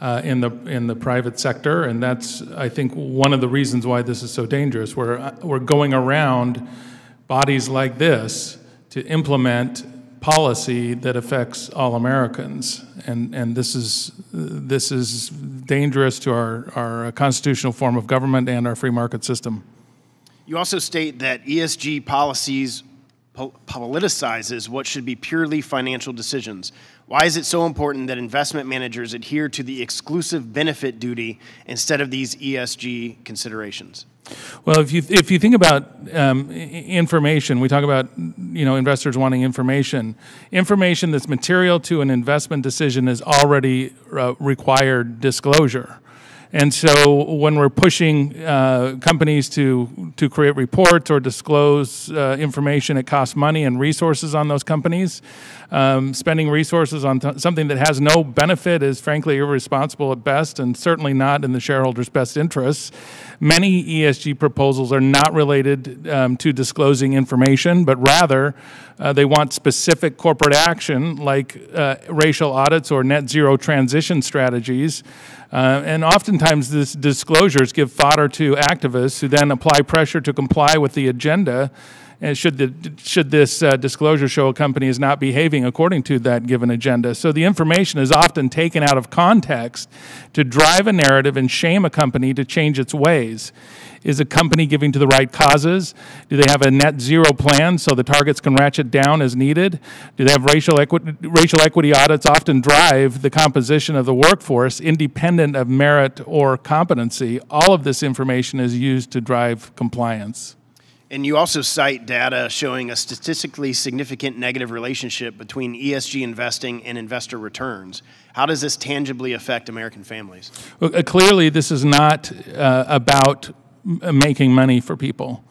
uh, in, the, in the private sector. And that's, I think, one of the reasons why this is so dangerous. We're, uh, we're going around bodies like this to implement policy that affects all Americans. And, and this, is, this is dangerous to our, our constitutional form of government and our free market system. You also state that ESG policies po- politicizes what should be purely financial decisions. Why is it so important that investment managers adhere to the exclusive benefit duty instead of these ESG considerations? Well, if you if you think about um, information, we talk about you know investors wanting information. Information that's material to an investment decision is already uh, required disclosure. And so when we're pushing uh, companies to, to create reports or disclose uh, information, it costs money and resources on those companies. Um, spending resources on t- something that has no benefit is frankly irresponsible at best and certainly not in the shareholders' best interests. Many ESG proposals are not related um, to disclosing information, but rather uh, they want specific corporate action like uh, racial audits or net zero transition strategies. Uh, and oftentimes, these disclosures give fodder to activists who then apply pressure to comply with the agenda. And should, the, should this uh, disclosure show a company is not behaving according to that given agenda? So the information is often taken out of context to drive a narrative and shame a company to change its ways. Is a company giving to the right causes? Do they have a net zero plan so the targets can ratchet down as needed? Do they have racial equity? Racial equity audits often drive the composition of the workforce independent of merit or competency. All of this information is used to drive compliance. And you also cite data showing a statistically significant negative relationship between ESG investing and investor returns. How does this tangibly affect American families? Well, uh, clearly, this is not uh, about making money for people.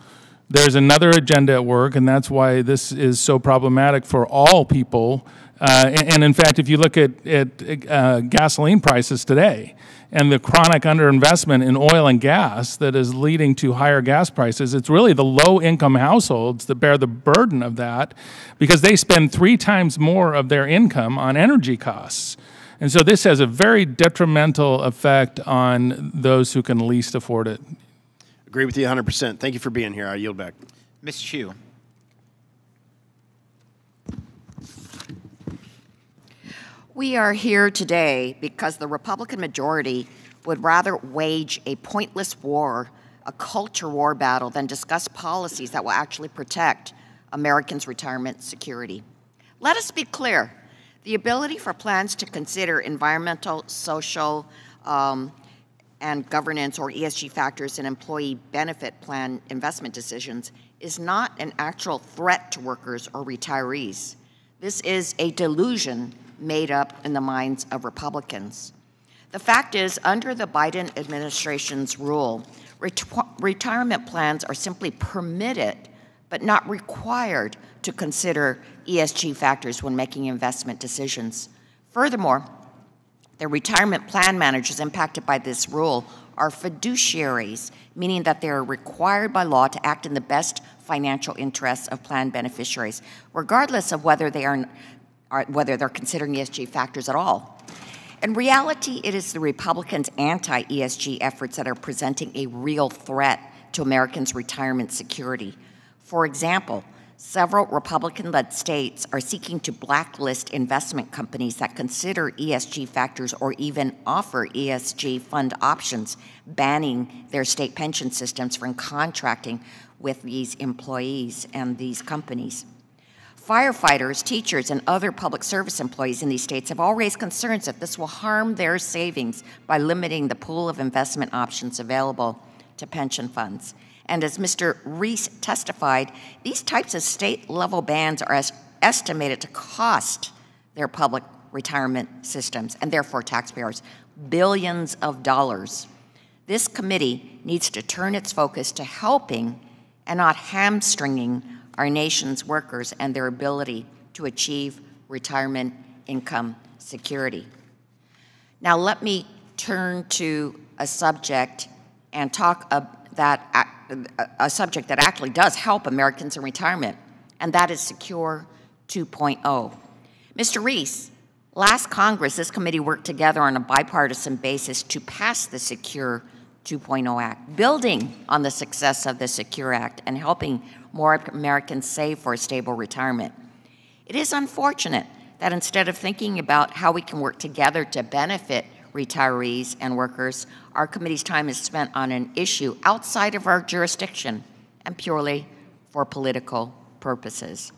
There's another agenda at work, and that's why this is so problematic for all people. Uh, and, and, in fact, if you look at, at uh, gasoline prices today and the chronic underinvestment in oil and gas that is leading to higher gas prices, it's really the low income households that bear the burden of that because they spend three times more of their income on energy costs. And so this has a very detrimental effect on those who can least afford it. Agree with you 100%. Thank you for being here. I yield back. Ms. Chu. We are here today because the Republican majority would rather wage a pointless war, a culture war battle, than discuss policies that will actually protect Americans' retirement security. Let us be clear the ability for plans to consider environmental, social, um, and governance or ESG factors in employee benefit plan investment decisions is not an actual threat to workers or retirees. This is a delusion made up in the minds of Republicans. The fact is, under the Biden administration's rule, ret retirement plans are simply permitted but not required to consider ESG factors when making investment decisions. Furthermore, the retirement plan managers impacted by this rule are fiduciaries, meaning that they are required by law to act in the best financial interests of plan beneficiaries, regardless of whether they are, are whether they're considering ESG factors at all. In reality, it is the Republicans' anti ESG efforts that are presenting a real threat to Americans' retirement security. For example, Several Republican led states are seeking to blacklist investment companies that consider ESG factors or even offer ESG fund options, banning their state pension systems from contracting with these employees and these companies. Firefighters, teachers, and other public service employees in these states have all raised concerns that this will harm their savings by limiting the pool of investment options available to pension funds. And as Mr. Rees testified, these types of state level bans are estimated to cost their public retirement systems and therefore taxpayers billions of dollars. This committee needs to turn its focus to helping and not hamstringing our nation's workers and their ability to achieve retirement income security. Now, let me turn to a subject and talk that a subject that actually does help Americans in retirement, and that is Secure 2.0. Mr. Rees, last Congress, this committee worked together on a bipartisan basis to pass the Secure 2.0 Act, building on the success of the Secure Act and helping more Americans save for a stable retirement. It is unfortunate that instead of thinking about how we can work together to benefit retirees and workers, our committee's time is spent on an issue outside of our jurisdiction and purely for political purposes.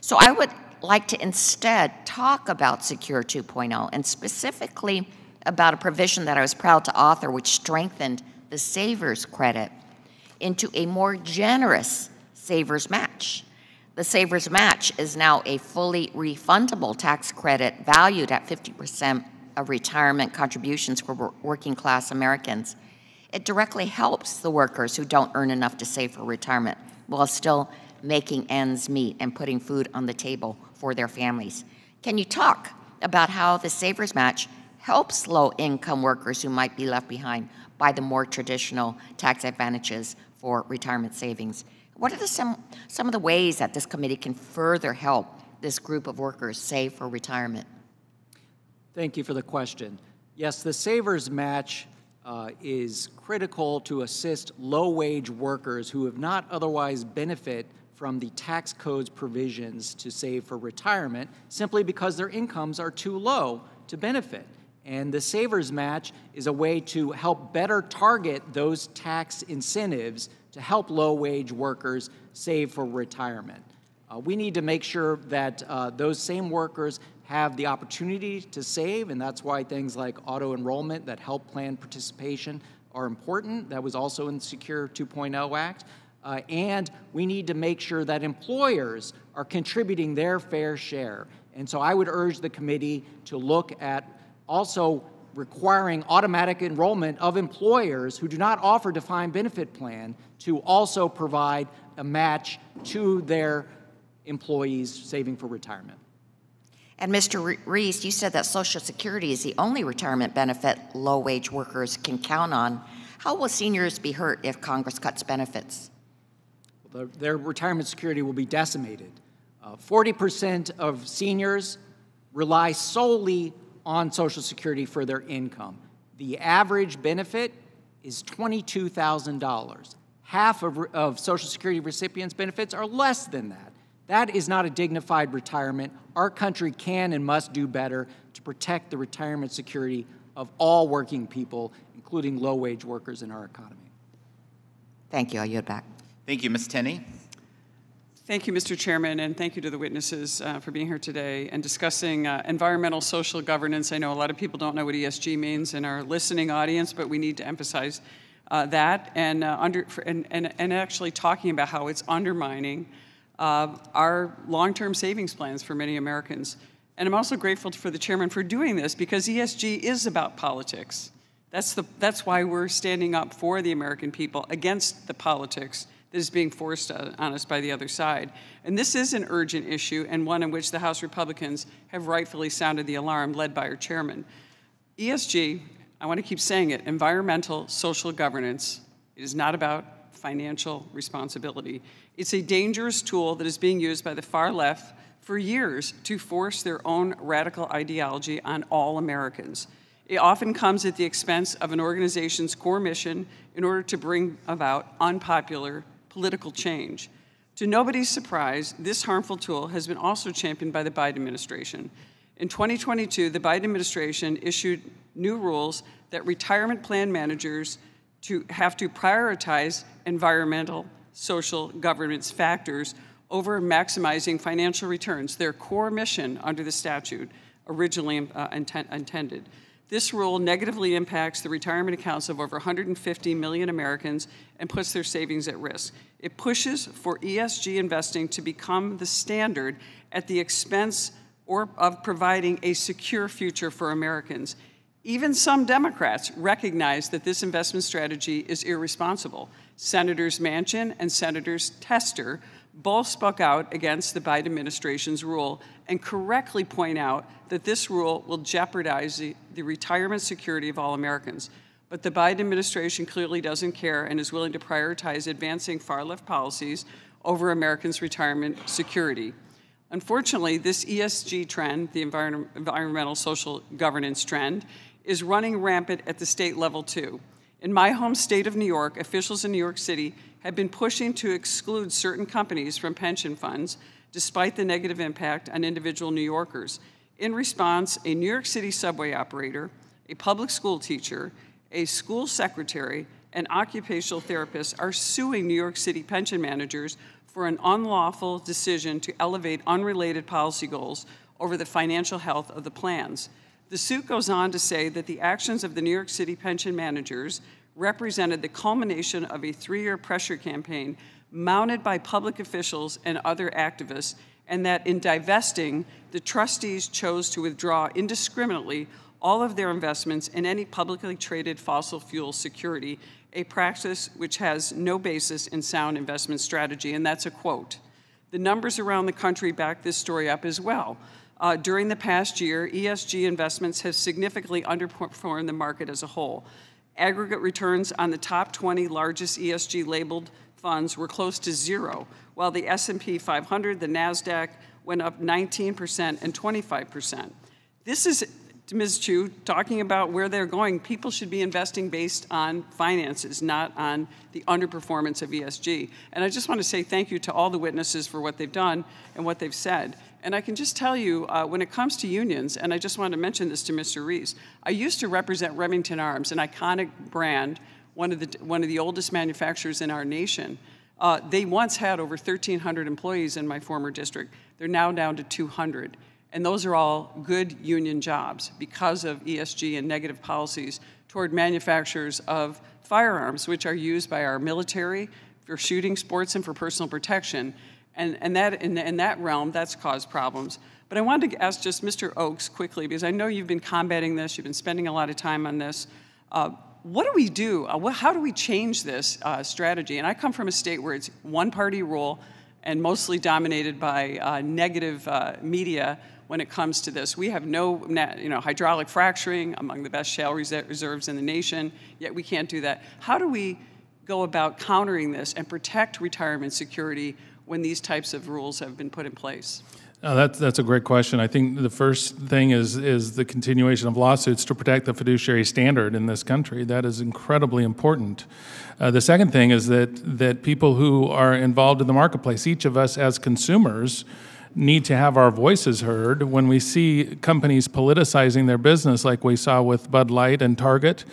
So I would like to instead talk about Secure 2.0 and specifically about a provision that I was proud to author, which strengthened the Savers credit into a more generous Savers match. The Savers match is now a fully refundable tax credit valued at 50% of retirement contributions for working class Americans. It directly helps the workers who don't earn enough to save for retirement while still making ends meet and putting food on the table for their families. Can you talk about how the Savers Match helps low income workers who might be left behind by the more traditional tax advantages for retirement savings? What are the, some, some of the ways that this committee can further help this group of workers save for retirement? Thank you for the question. Yes, the Savers Match uh, is critical to assist low-wage workers who have not otherwise benefit from the tax code's provisions to save for retirement simply because their incomes are too low to benefit. And the Savers Match is a way to help better target those tax incentives to help low-wage workers save for retirement. Uh, we need to make sure that uh, those same workers have the opportunity to save, and that's why things like auto enrollment that help plan participation are important. That was also in the Secure 2.0 Act. Uh, and we need to make sure that employers are contributing their fair share. And so I would urge the committee to look at also requiring automatic enrollment of employers who do not offer defined benefit plan to also provide a match to their employees saving for retirement. And Mr. Rees, you said that Social Security is the only retirement benefit low wage workers can count on. How will seniors be hurt if Congress cuts benefits? Well, their retirement security will be decimated. 40% uh, of seniors rely solely on Social Security for their income. The average benefit is $22,000. Half of, of Social Security recipients' benefits are less than that. That is not a dignified retirement. Our country can and must do better to protect the retirement security of all working people, including low wage workers in our economy. Thank you. I yield back. Thank you, Ms. Tenney. Thank you, Mr. Chairman, and thank you to the witnesses uh, for being here today and discussing uh, environmental social governance. I know a lot of people don't know what ESG means in our listening audience, but we need to emphasize uh, that and, uh, under, and, and, and actually talking about how it's undermining uh, our long-term savings plans for many Americans. And I'm also grateful for the chairman for doing this because ESG is about politics. That's, the, that's why we're standing up for the American people against the politics that is being forced on us by the other side. And this is an urgent issue and one in which the House Republicans have rightfully sounded the alarm, led by our chairman. ESG, I want to keep saying it, environmental social governance, it is not about financial responsibility. It's a dangerous tool that is being used by the far left for years to force their own radical ideology on all Americans. It often comes at the expense of an organization's core mission in order to bring about unpopular political change. To nobody's surprise, this harmful tool has been also championed by the Biden administration. In 2022, the Biden administration issued new rules that retirement plan managers to have to prioritize environmental, social governance factors over maximizing financial returns, their core mission under the statute originally uh, intent, intended. This rule negatively impacts the retirement accounts of over 150 million Americans and puts their savings at risk. It pushes for ESG investing to become the standard at the expense or of providing a secure future for Americans. Even some Democrats recognize that this investment strategy is irresponsible. Senators Manchin and Senators Tester both spoke out against the Biden administration's rule and correctly point out that this rule will jeopardize the, the, retirement security of all Americans. But the Biden administration clearly doesn't care and is willing to prioritize advancing far left policies over Americans' retirement security. Unfortunately, this ESG trend, the environmental social governance trend, is running rampant at the state level too. In my home state of New York, officials in New York City have been pushing to exclude certain companies from pension funds despite the negative impact on individual New Yorkers. In response, a New York City subway operator, a public school teacher, a school secretary, and occupational therapists are suing New York City pension managers for an unlawful decision to elevate unrelated policy goals over the financial health of the plans. The suit goes on to say that the actions of the New York City pension managers represented the culmination of a three year pressure campaign mounted by public officials and other activists, and that in divesting, the trustees chose to withdraw indiscriminately all of their investments in any publicly traded fossil fuel security, a practice which has no basis in sound investment strategy. And that's a quote. The numbers around the country back this story up as well. Uh, during the past year, ESG investments have significantly underperformed the market as a whole. Aggregate returns on the top 20 largest ESG labeled funds were close to zero, while the S&P 500, the Nasdaq went up 19% and 25%. This is Ms. Chu talking about where they're going. People should be investing based on finances, not on the underperformance of ESG. And I just want to say thank you to all the witnesses for what they've done and what they've said. And I can just tell you, uh, when it comes to unions, and I just wanted to mention this to Mr. Rees, I used to represent Remington Arms, an iconic brand, one of the, one of the oldest manufacturers in our nation. Uh, they once had over 1,300 employees in my former district. They're now down to 200. And those are all good union jobs because of ESG and negative policies toward manufacturers of firearms, which are used by our military for shooting sports and for personal protection. And, and that, in, in that realm, that's caused problems. But I wanted to ask just Mr. Oaks quickly, because I know you've been combating this, you've been spending a lot of time on this. Uh, what do we do? Uh, how do we change this uh, strategy? And I come from a state where it's one party rule and mostly dominated by uh, negative uh, media when it comes to this. We have no you know, hydraulic fracturing among the best shale reserves in the nation, yet we can't do that. How do we go about countering this and protect retirement security when these types of rules have been put in place? Uh, that's, that's a great question. I think the first thing is, is the continuation of lawsuits to protect the fiduciary standard in this country. That is incredibly important. Uh, the second thing is that, that people who are involved in the marketplace, each of us as consumers, need to have our voices heard when we see companies politicizing their business, like we saw with Bud Light and Target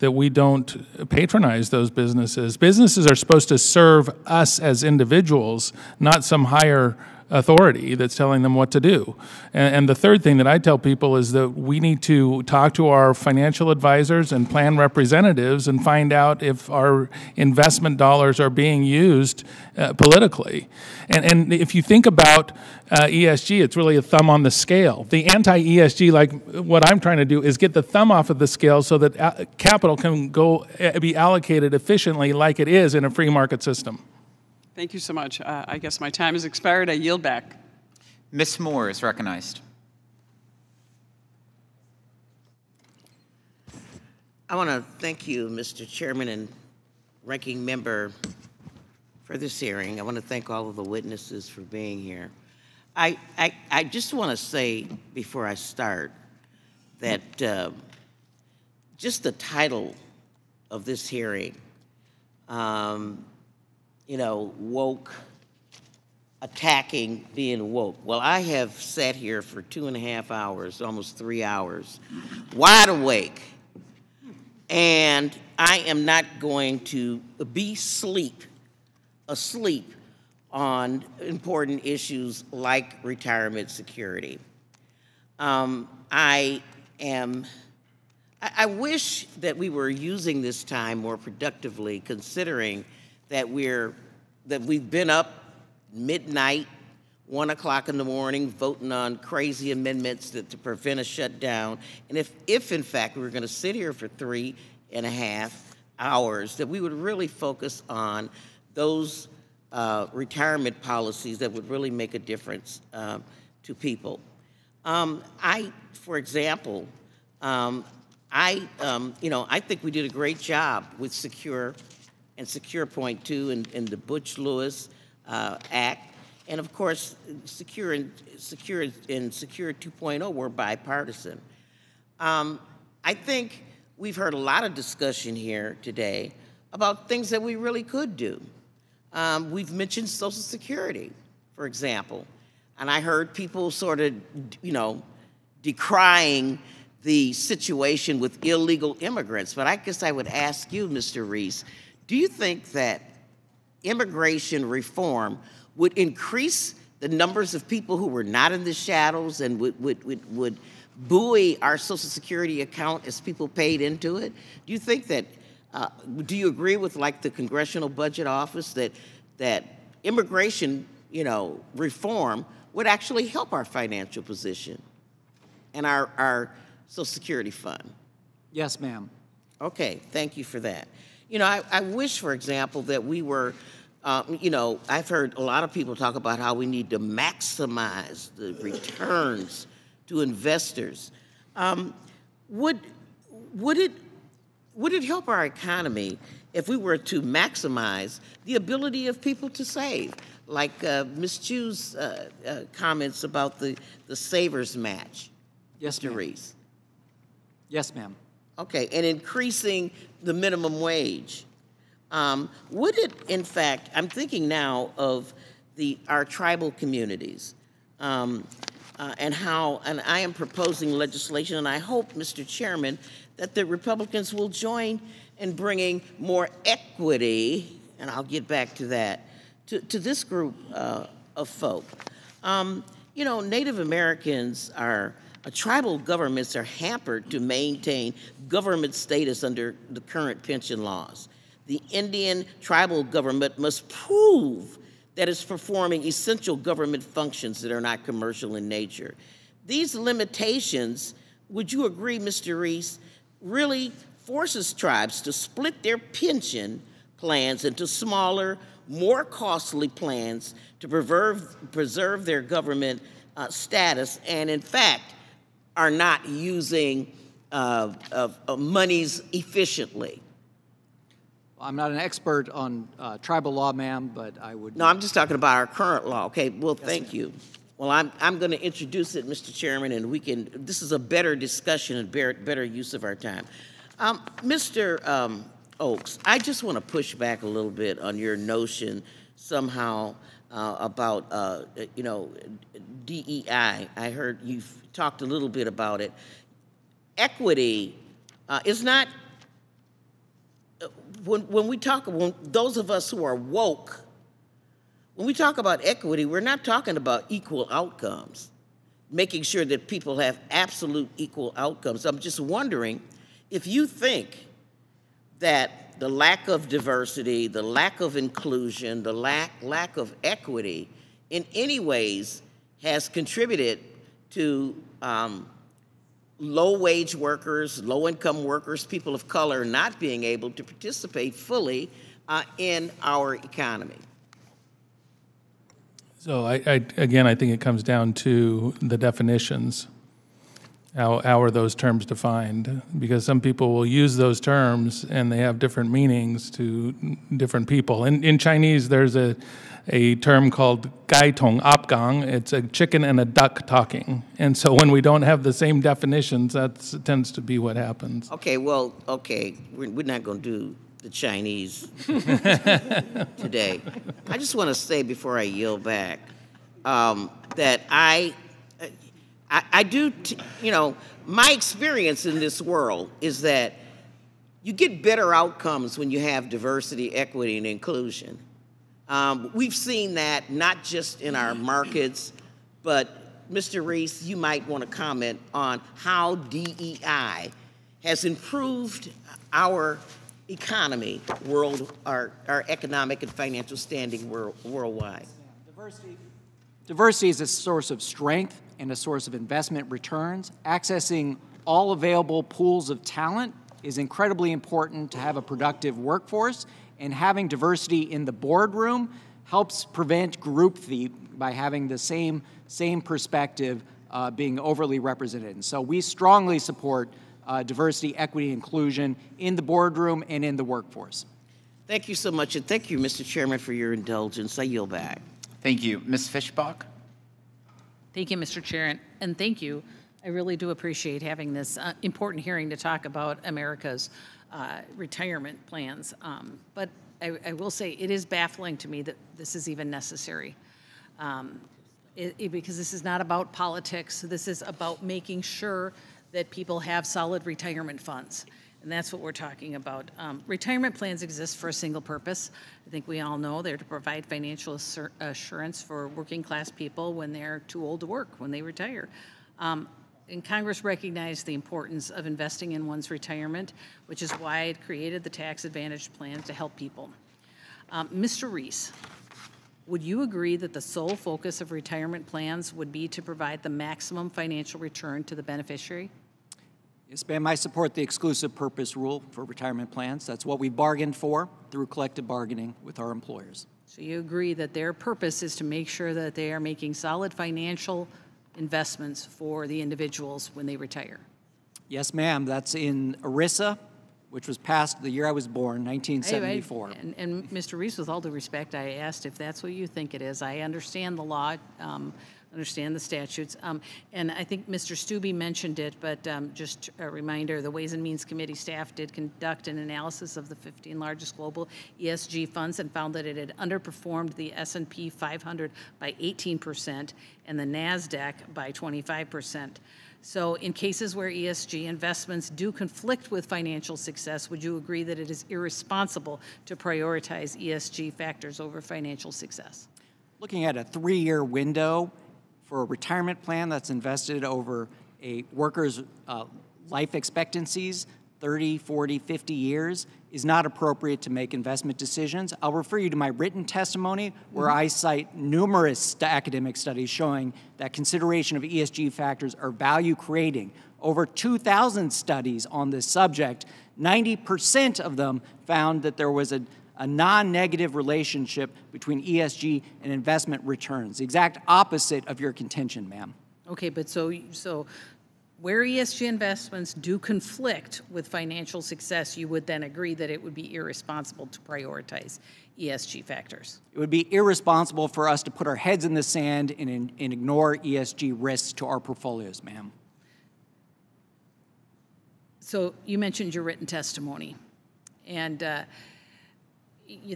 that we don't patronize those businesses. Businesses are supposed to serve us as individuals, not some higher authority that's telling them what to do. And, and, the third thing that I tell people is that we need to talk to our financial advisors and plan representatives and find out if our investment dollars are being used uh, politically. And, and if you think about uh, ESG, it's really a thumb on the scale. The anti ESG, like what I'm trying to do, is get the thumb off of the scale so that uh, capital can go uh, be allocated efficiently like it is in a free market system. Thank you so much. Uh, I guess my time has expired. I yield back. Ms. Moore is recognized. I want to thank you, Mr. Chairman and Ranking Member, for this hearing. I want to thank all of the witnesses for being here. I, I, I just want to say before I start that uh, just the title of this hearing um, you know, woke, attacking being woke. Well, I have sat here for two and a half hours, almost three hours, wide awake, and I am not going to be sleep, asleep on important issues like retirement security. Um, I am, I, I wish that we were using this time more productively considering that we're that we've been up midnight 1 o'clock in the morning voting on crazy amendments to, to prevent a shutdown. And if, if in fact we were going to sit here for three and a half hours, that we would really focus on those uh, retirement policies that would really make a difference um, to people. Um, I, for example, um, I, um, you know, I think we did a great job with Secure and Secure Point Two and, and the Butch Lewis uh, Act, and of course, Secure and Secure and Secure 2.0 were bipartisan. Um, I think we've heard a lot of discussion here today about things that we really could do. Um, we've mentioned Social Security, for example, and I heard people sort of, you know, decrying the situation with illegal immigrants. But I guess I would ask you, Mr. Rees, do you think that immigration reform would increase the numbers of people who were not in the shadows and would, would, would, would buoy our Social Security account as people paid into it? Do you think that, uh, do you agree with like the Congressional Budget Office that, that immigration, you know, reform would actually help our financial position and our, our Social Security fund? Yes, ma'am. Okay, thank you for that. You know, I, I wish, for example, that we were, um, you know, I've heard a lot of people talk about how we need to maximize the returns to investors. Um, would, would, it, would it help our economy if we were to maximize the ability of people to save? Like uh, Ms. Chu's uh, uh, comments about the, the savers match. Yes, Mr. Rees. Yes, ma'am. Okay, and increasing the minimum wage. Um, would it, in fact, I'm thinking now of the our tribal communities, um, uh, and how, and I am proposing legislation, and I hope, Mr. Chairman, that the Republicans will join in bringing more equity, and I'll get back to that, to, to this group uh, of folk. Um, you know, Native Americans are tribal governments are hampered to maintain government status under the current pension laws. The Indian tribal government must prove that it's performing essential government functions that are not commercial in nature. These limitations, would you agree, Mr. Rees, really forces tribes to split their pension plans into smaller, more costly plans to preserve, preserve their government uh, status, and in fact, are not using uh, monies efficiently. I'm not an expert on uh, tribal law, ma'am, but I would. No, I'm just talking about our current law. Okay, well, yes, thank you. Well, I'm, I'm going to introduce it, Mr. Chairman, and we can, this is a better discussion and better, better use of our time. Um, Mr. Um, Oaks, I just want to push back a little bit on your notion somehow uh, about, uh, you know, DEI. I heard you've talked a little bit about it. Equity uh, is not, uh, when, when we talk, when those of us who are woke, when we talk about equity, we're not talking about equal outcomes, making sure that people have absolute equal outcomes. I'm just wondering if you think that the lack of diversity, the lack of inclusion, the lack, lack of equity in any ways has contributed to um, low wage workers, low income workers, people of color not being able to participate fully uh, in our economy. So I, I, again, I think it comes down to the definitions. How, how are those terms defined? Because some people will use those terms and they have different meanings to different people. In, in Chinese, there's a, a term called gai tong apgang. It's a chicken and a duck talking. And so when we don't have the same definitions, that tends to be what happens. Okay, well, okay, we're, we're not going to do the Chinese today. I just want to say before I yield back um, that I, I, I do, you know, my experience in this world is that you get better outcomes when you have diversity, equity, and inclusion. Um, we've seen that not just in our markets, but Mr. Rees, you might want to comment on how DEI has improved our economy, world, our, our economic and financial standing world, worldwide. Diversity. Diversity is a source of strength and a source of investment returns. Accessing all available pools of talent is incredibly important to have a productive workforce, and having diversity in the boardroom helps prevent groupthink by having the same, same perspective uh, being overly represented. And so we strongly support uh, diversity, equity, inclusion in the boardroom and in the workforce. Thank you so much, and thank you, Mr. Chairman, for your indulgence. I yield back. Thank you. Ms. Fischbach? Thank you, Mr. Chair, and, thank you. I really do appreciate having this uh, important hearing to talk about America's uh, retirement plans. Um, but I, I, will say it is baffling to me that this is even necessary. Um, it, it, because this is not about politics. This is about making sure that people have solid retirement funds. And that's what we're talking about. Um, retirement plans exist for a single purpose. I think we all know they're to provide financial assurance for working class people when they're too old to work, when they retire. Um, and Congress recognized the importance of investing in one's retirement, which is why it created the tax advantage plan to help people. Um, Mr. Rees, would you agree that the sole focus of retirement plans would be to provide the maximum financial return to the beneficiary? Yes, ma'am. I support the exclusive purpose rule for retirement plans. That's what we bargained for through collective bargaining with our employers. So you agree that their purpose is to make sure that they are making solid financial investments for the individuals when they retire? Yes, ma'am. That's in ERISA, which was passed the year I was born, 1974. I, I, and, and, Mr. Rees, with all due respect, I asked if that's what you think it is. I understand the law. Um, understand the statutes. Um, and I think Mr. Steube mentioned it, but um, just a reminder, the Ways and Means Committee staff did conduct an analysis of the 15 largest global ESG funds and found that it had underperformed the S&P 500 by 18% and the NASDAQ by 25%. So in cases where ESG investments do conflict with financial success, would you agree that it is irresponsible to prioritize ESG factors over financial success? Looking at a three-year window, for a retirement plan that's invested over a worker's uh, life expectancies, 30, 40, 50 years, is not appropriate to make investment decisions. I'll refer you to my written testimony where mm -hmm. I cite numerous st academic studies showing that consideration of ESG factors are value creating. Over 2,000 studies on this subject, 90% of them found that there was a a non-negative relationship between ESG and investment returns, the exact opposite of your contention, ma'am. Okay, but so, so where ESG investments do conflict with financial success, you would then agree that it would be irresponsible to prioritize ESG factors. It would be irresponsible for us to put our heads in the sand and, and ignore ESG risks to our portfolios, ma'am. So you mentioned your written testimony, and uh,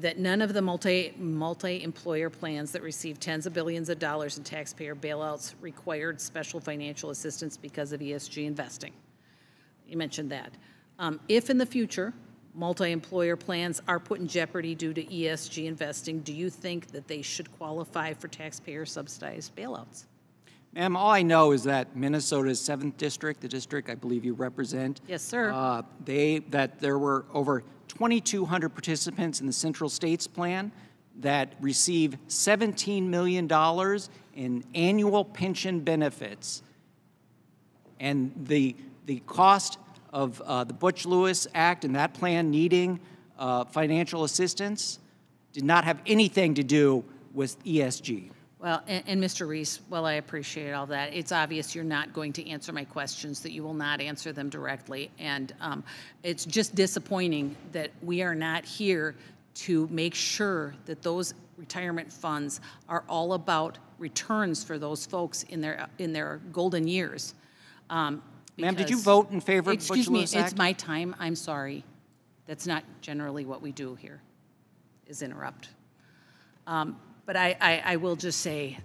that none of the multi, multi-employer plans that received tens of billions of dollars in taxpayer bailouts required special financial assistance because of ESG investing. You mentioned that. Um, if in the future multi-employer plans are put in jeopardy due to ESG investing, do you think that they should qualify for taxpayer subsidized bailouts? Ma'am, all I know is that Minnesota's 7th District, the district I believe you represent. Yes, sir. Uh, they, that there were over 2,200 participants in the Central States Plan that receive $17 million in annual pension benefits. And the, the cost of uh, the Butch Lewis Act and that plan needing uh, financial assistance did not have anything to do with ESG. Well, and, and, Mr. Rees, well, I appreciate all that. It's obvious you're not going to answer my questions, that you will not answer them directly. And um, it's just disappointing that we are not here to make sure that those retirement funds are all about returns for those folks in their, in their golden years. Um, Ma'am, did you vote in favor of Excuse me, it's my time. I'm sorry. That's not generally what we do here, is interrupt. Um, but I, I, I will just say,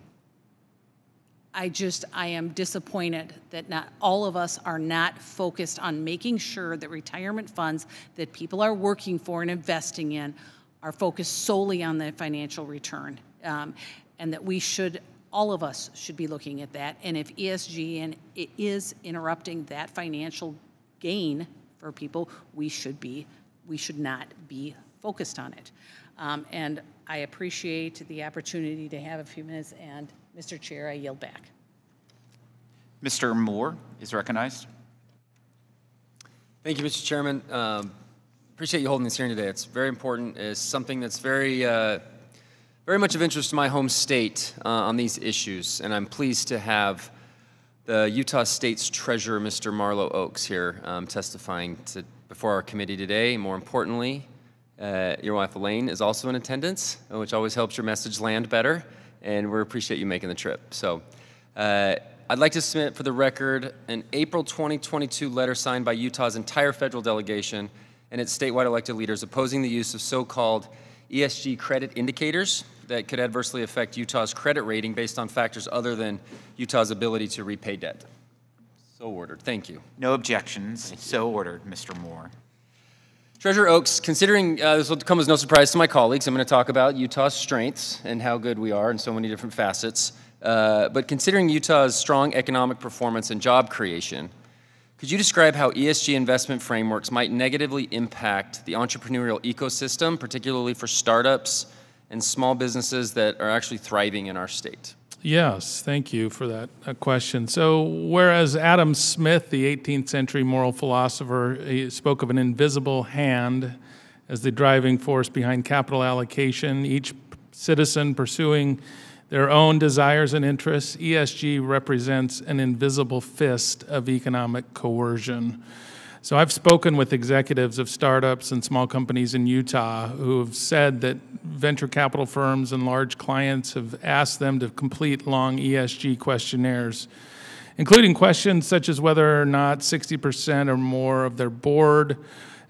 I just, I am disappointed that not all of us are not focused on making sure that retirement funds that people are working for and investing in are focused solely on the financial return. Um, and that we should, all of us should be looking at that. And if ESG and it is interrupting that financial gain for people, we should be, we should not be focused on it. Um, and I appreciate the opportunity to have a few minutes, and Mr. Chair, I yield back. Mr. Moore is recognized. Thank you, Mr. Chairman. Um, appreciate you holding this hearing today. It's very important. It's something that's very, uh, very much of interest to my home state uh, on these issues, and I'm pleased to have the Utah State's Treasurer, Mr. Marlo Oaks, here um, testifying to, before our committee today. More importantly, uh, your wife Elaine is also in attendance, which always helps your message land better, and we appreciate you making the trip. So. Uh, I'd like to submit for the record an April 2022 letter signed by Utah's entire federal delegation and its statewide elected leaders opposing the use of so-called ESG credit indicators that could adversely affect Utah's credit rating based on factors other than Utah's ability to repay debt. So ordered. Thank you. No objections. So ordered, Mr. Moore. Treasurer Oaks, considering uh, this will come as no surprise to my colleagues, I'm going to talk about Utah's strengths and how good we are in so many different facets. Uh, but considering Utah's strong economic performance and job creation, could you describe how ESG investment frameworks might negatively impact the entrepreneurial ecosystem, particularly for startups and small businesses that are actually thriving in our state? Yes, thank you for that uh, question. So, whereas Adam Smith, the 18th century moral philosopher, spoke of an invisible hand as the driving force behind capital allocation, each citizen pursuing their own desires and interests, ESG represents an invisible fist of economic coercion. So I've spoken with executives of startups and small companies in Utah who have said that venture capital firms and large clients have asked them to complete long ESG questionnaires, including questions such as whether or not 60% or more of their board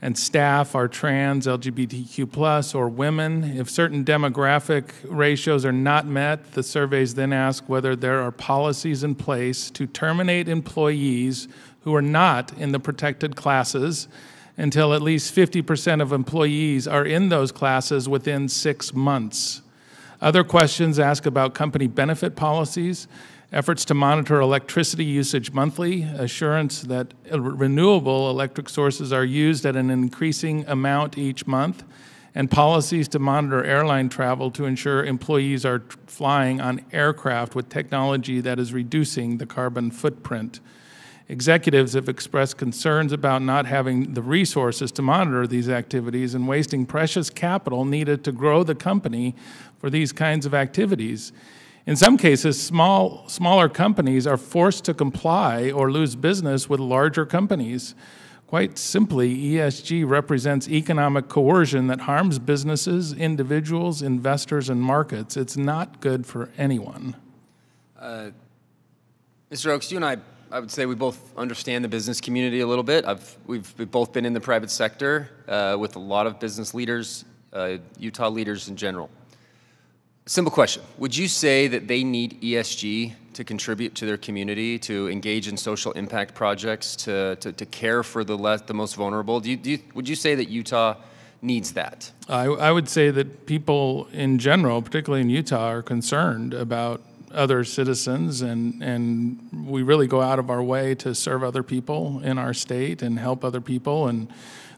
and staff are trans, LGBTQ plus, or women. If certain demographic ratios are not met, the surveys then ask whether there are policies in place to terminate employees who are not in the protected classes until at least 50% of employees are in those classes within six months. Other questions ask about company benefit policies efforts to monitor electricity usage monthly, assurance that renewable electric sources are used at an increasing amount each month, and policies to monitor airline travel to ensure employees are flying on aircraft with technology that is reducing the carbon footprint. Executives have expressed concerns about not having the resources to monitor these activities and wasting precious capital needed to grow the company for these kinds of activities. In some cases, small, smaller companies are forced to comply or lose business with larger companies. Quite simply, ESG represents economic coercion that harms businesses, individuals, investors, and markets. It's not good for anyone. Uh, Mr. Oaks, you and I, I would say we both understand the business community a little bit. I've, we've, we've both been in the private sector uh, with a lot of business leaders, uh, Utah leaders in general. Simple question. Would you say that they need ESG to contribute to their community, to engage in social impact projects, to, to, to care for the, less, the most vulnerable? Do you, do you, would you say that Utah needs that? I, I would say that people in general, particularly in Utah, are concerned about other citizens, and, and we really go out of our way to serve other people in our state and help other people. And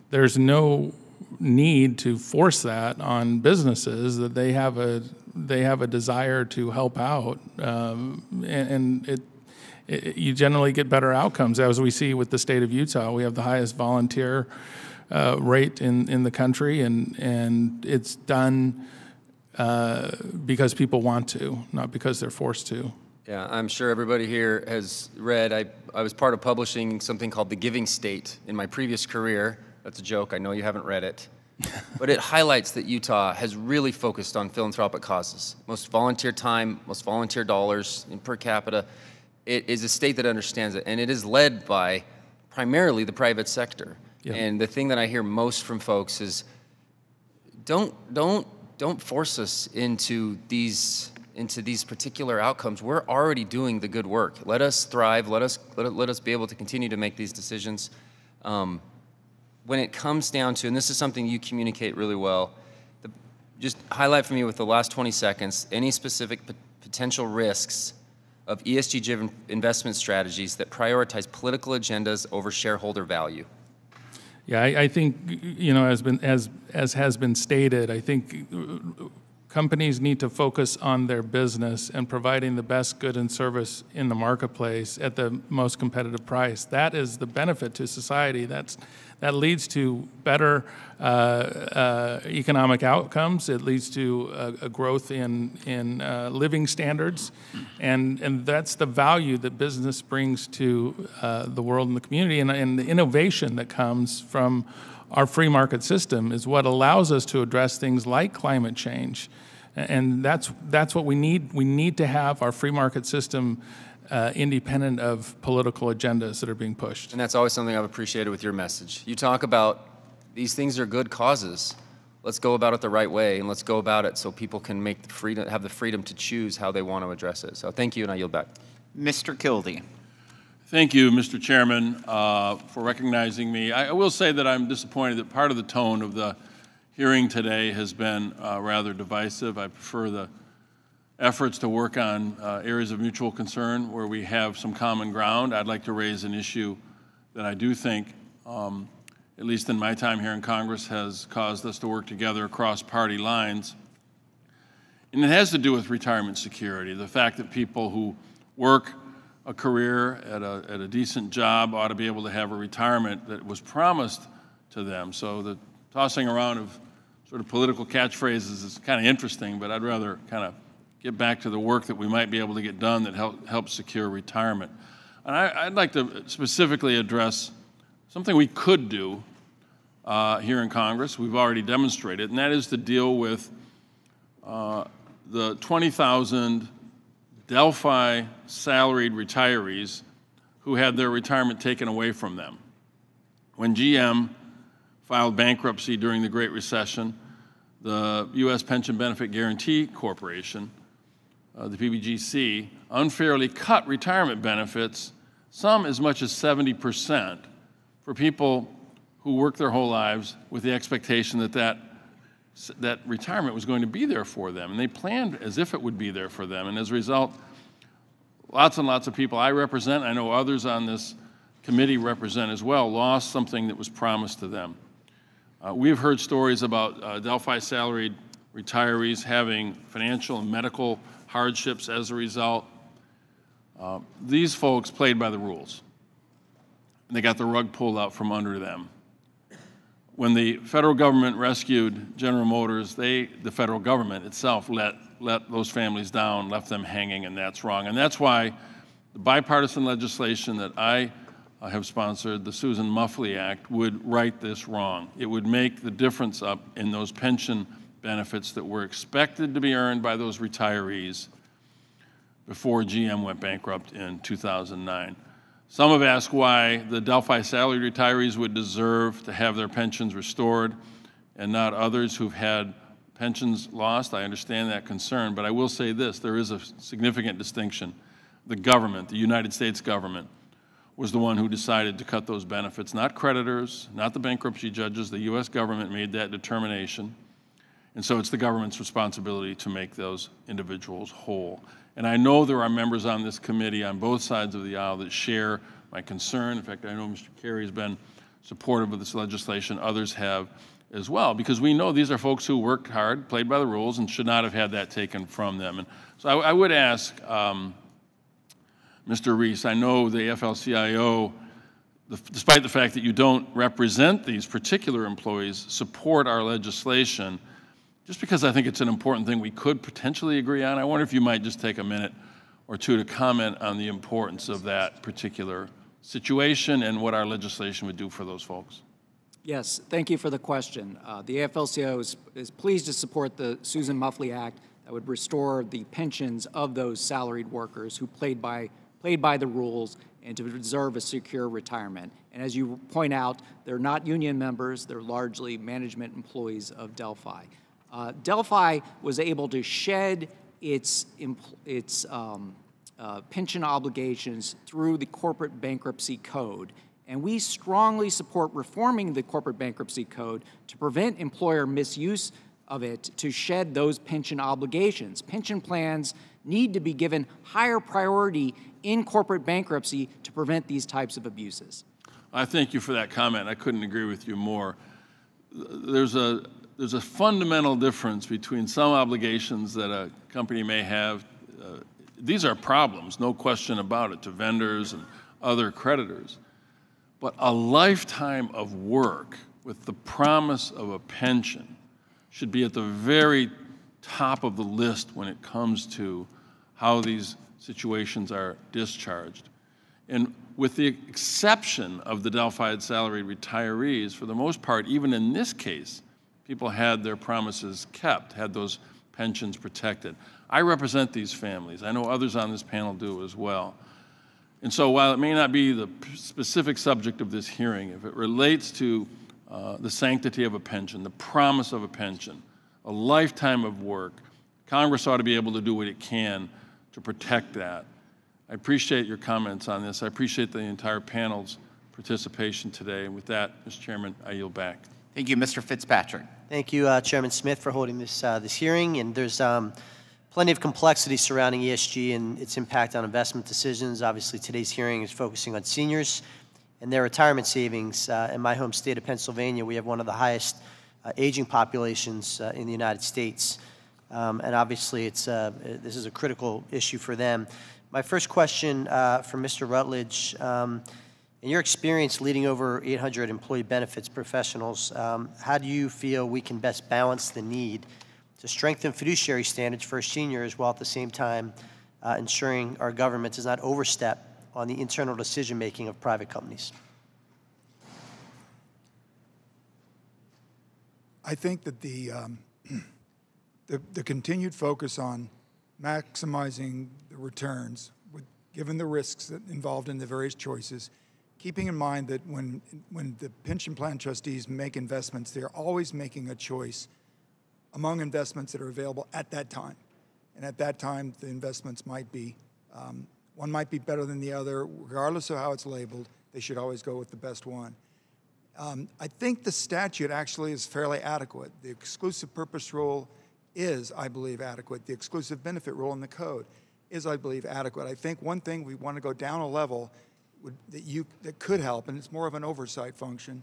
there's no need to force that on businesses that they have a they have a desire to help out, um, and, and it, you generally get better outcomes. As we see with the state of Utah, we have the highest volunteer uh, rate in, in the country, and and it's done uh, because people want to, not because they're forced to. Yeah, I'm sure everybody here has read. I, I was part of publishing something called The Giving State in my previous career. That's a joke. I know you haven't read it but it highlights that Utah has really focused on philanthropic causes. Most volunteer time, most volunteer dollars in per capita. It is a state that understands it, and it is led by primarily the private sector. Yeah. And the thing that I hear most from folks is, don't don't don't force us into these into these particular outcomes. We're already doing the good work. Let us thrive. Let us let, let us be able to continue to make these decisions. Um, when it comes down to, and this is something you communicate really well, the, just highlight for me with the last 20 seconds any specific p- potential risks of ESG driven investment strategies that prioritize political agendas over shareholder value. Yeah, I, I think, you know, as, been, as, as has been stated, I think companies need to focus on their business and providing the best good and service in the marketplace at the most competitive price. That is the benefit to society. That's, that leads to better uh, uh, economic outcomes. It leads to a, a growth in, in uh, living standards. And, and that's the value that business brings to uh, the world and the community and, and the innovation that comes from our free market system is what allows us to address things like climate change. And that's, that's what we need. We need to have our free market system uh, independent of political agendas that are being pushed. And that's always something I've appreciated with your message. You talk about these things are good causes. Let's go about it the right way, and let's go about it so people can make the freedom, have the freedom to choose how they want to address it. So thank you, and I yield back. Mr. Kildee. Thank you, Mr. Chairman, uh, for recognizing me. I, I, will say that I'm disappointed that part of the tone of the hearing today has been uh, rather divisive. I prefer the efforts to work on uh, areas of mutual concern where we have some common ground. I'd like to raise an issue that I do think, um, at least in my time here in Congress, has caused us to work together across party lines. And it has to do with retirement security, the fact that people who work a career at a, at a decent job ought to be able to have a retirement that was promised to them. So the tossing around of sort of political catchphrases is kind of interesting, but I'd rather kind of get back to the work that we might be able to get done that help, helps secure retirement. And I, would like to specifically address something we could do uh, here in Congress. We've already demonstrated, and that is to deal with uh, the 20,000 Delphi salaried retirees who had their retirement taken away from them. When GM filed bankruptcy during the Great Recession, the U.S. Pension Benefit Guarantee Corporation, uh, the PBGC, unfairly cut retirement benefits, some as much as 70%, for people who work their whole lives with the expectation that that that retirement was going to be there for them. And they planned as if it would be there for them. And as a result, lots and lots of people I represent, I know others on this committee represent as well, lost something that was promised to them. Uh, we've heard stories about uh, Delphi salaried retirees having financial and medical hardships as a result. Uh, these folks played by the rules. And they got the rug pulled out from under them when the federal government rescued General Motors, they, the federal government itself, let, let those families down, left them hanging, and that's wrong. And that's why the bipartisan legislation that I have sponsored, the Susan Muffley Act, would right this wrong. It would make the difference up in those pension benefits that were expected to be earned by those retirees before GM went bankrupt in 2009. Some have asked why the Delphi salary retirees would deserve to have their pensions restored and not others who've had pensions lost. I understand that concern, but I will say this there is a significant distinction. The government, the United States government, was the one who decided to cut those benefits, not creditors, not the bankruptcy judges. The U.S. government made that determination. And so it's the government's responsibility to make those individuals whole. And I know there are members on this committee on both sides of the aisle that share my concern. In fact, I know Mr. Carey has been supportive of this legislation. Others have as well, because we know these are folks who worked hard, played by the rules, and should not have had that taken from them. And so I, I would ask um, Mr. Rees, I know the AFL-CIO, despite the fact that you don't represent these particular employees, support our legislation just because I think it's an important thing we could potentially agree on, I wonder if you might just take a minute or two to comment on the importance of that particular situation and what our legislation would do for those folks. Yes, thank you for the question. Uh, the AFL-CIO is, is pleased to support the Susan Muffley Act that would restore the pensions of those salaried workers who played by, played by the rules and to deserve a secure retirement. And as you point out, they're not union members, they're largely management employees of Delphi. Uh, Delphi was able to shed its, its um, uh, pension obligations through the corporate bankruptcy code. And we strongly support reforming the corporate bankruptcy code to prevent employer misuse of it to shed those pension obligations. Pension plans need to be given higher priority in corporate bankruptcy to prevent these types of abuses. I thank you for that comment. I couldn't agree with you more. There's a, there's a fundamental difference between some obligations that a company may have. Uh, these are problems, no question about it, to vendors and other creditors. But a lifetime of work with the promise of a pension should be at the very top of the list when it comes to how these situations are discharged. And with the exception of the Delphi salaried retirees, for the most part, even in this case, people had their promises kept, had those pensions protected. I represent these families. I know others on this panel do as well. And so while it may not be the specific subject of this hearing, if it relates to uh, the sanctity of a pension, the promise of a pension, a lifetime of work, Congress ought to be able to do what it can to protect that. I appreciate your comments on this. I appreciate the entire panel's participation today. And with that, Mr. Chairman, I yield back. Thank you, Mr. Fitzpatrick. Thank you, uh, Chairman Smith, for holding this, uh, this hearing. And there's um, plenty of complexity surrounding ESG and its impact on investment decisions. Obviously, today's hearing is focusing on seniors and their retirement savings. Uh, in my home state of Pennsylvania, we have one of the highest aging populations uh, in the United States. Um, and obviously, it's, uh, this is a critical issue for them. My first question for Mr. Rutledge. Um, in your experience leading over 800 employee benefits professionals, um, how do you feel we can best balance the need to strengthen fiduciary standards for seniors while at the same time uh, ensuring our government does not overstep on the internal decision making of private companies? I think that the, um, the, the continued focus on maximizing the returns, with, given the risks that involved in the various choices, keeping in mind that when, when the pension plan trustees make investments, they're always making a choice among investments that are available at that time. And at that time, the investments might be, um, one might be better than the other, regardless of how it's labeled, they should always go with the best one. Um, I think the statute actually is fairly adequate. The exclusive purpose rule is, I believe, adequate. The exclusive benefit rule in the code is, I believe, adequate. I think one thing we want to go down a level would, that, you, that could help, and it's more of an oversight function,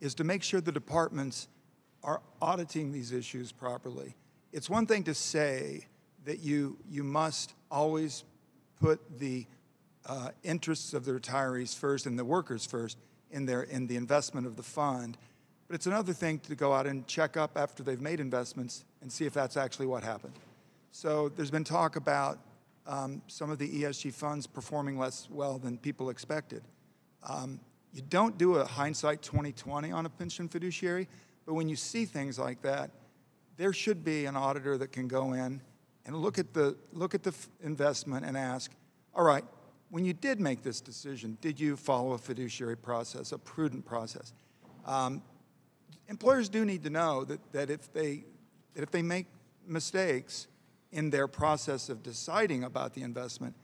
is to make sure the departments are auditing these issues properly. It's one thing to say that you, you must always put the uh, interests of the retirees first and the workers first in, their, in the investment of the fund. But it's another thing to go out and check up after they've made investments and see if that's actually what happened. So there's been talk about um, some of the ESG funds performing less well than people expected. Um, you don't do a hindsight 2020 on a pension fiduciary, but when you see things like that, there should be an auditor that can go in and look at the, look at the investment and ask, all right, when you did make this decision, did you follow a fiduciary process, a prudent process? Um, employers do need to know that, that, if they, that if they make mistakes, in their process of deciding about the investment,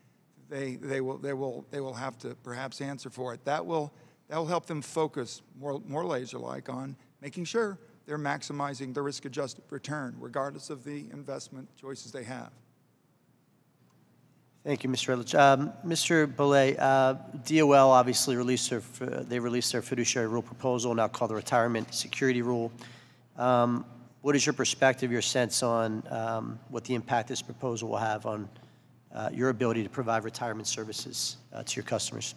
they, they, will, they, will, they will have to perhaps answer for it. That will, that will help them focus more, more laser-like on making sure they're maximizing the risk-adjusted return, regardless of the investment choices they have. Thank you, Mr. Rutledge. Um, Mr. Boulay, uh, DOL obviously released their, they released their fiduciary rule proposal, now called the Retirement Security Rule. Um, what is your perspective, your sense on um, what the impact this proposal will have on uh, your ability to provide retirement services uh, to your customers?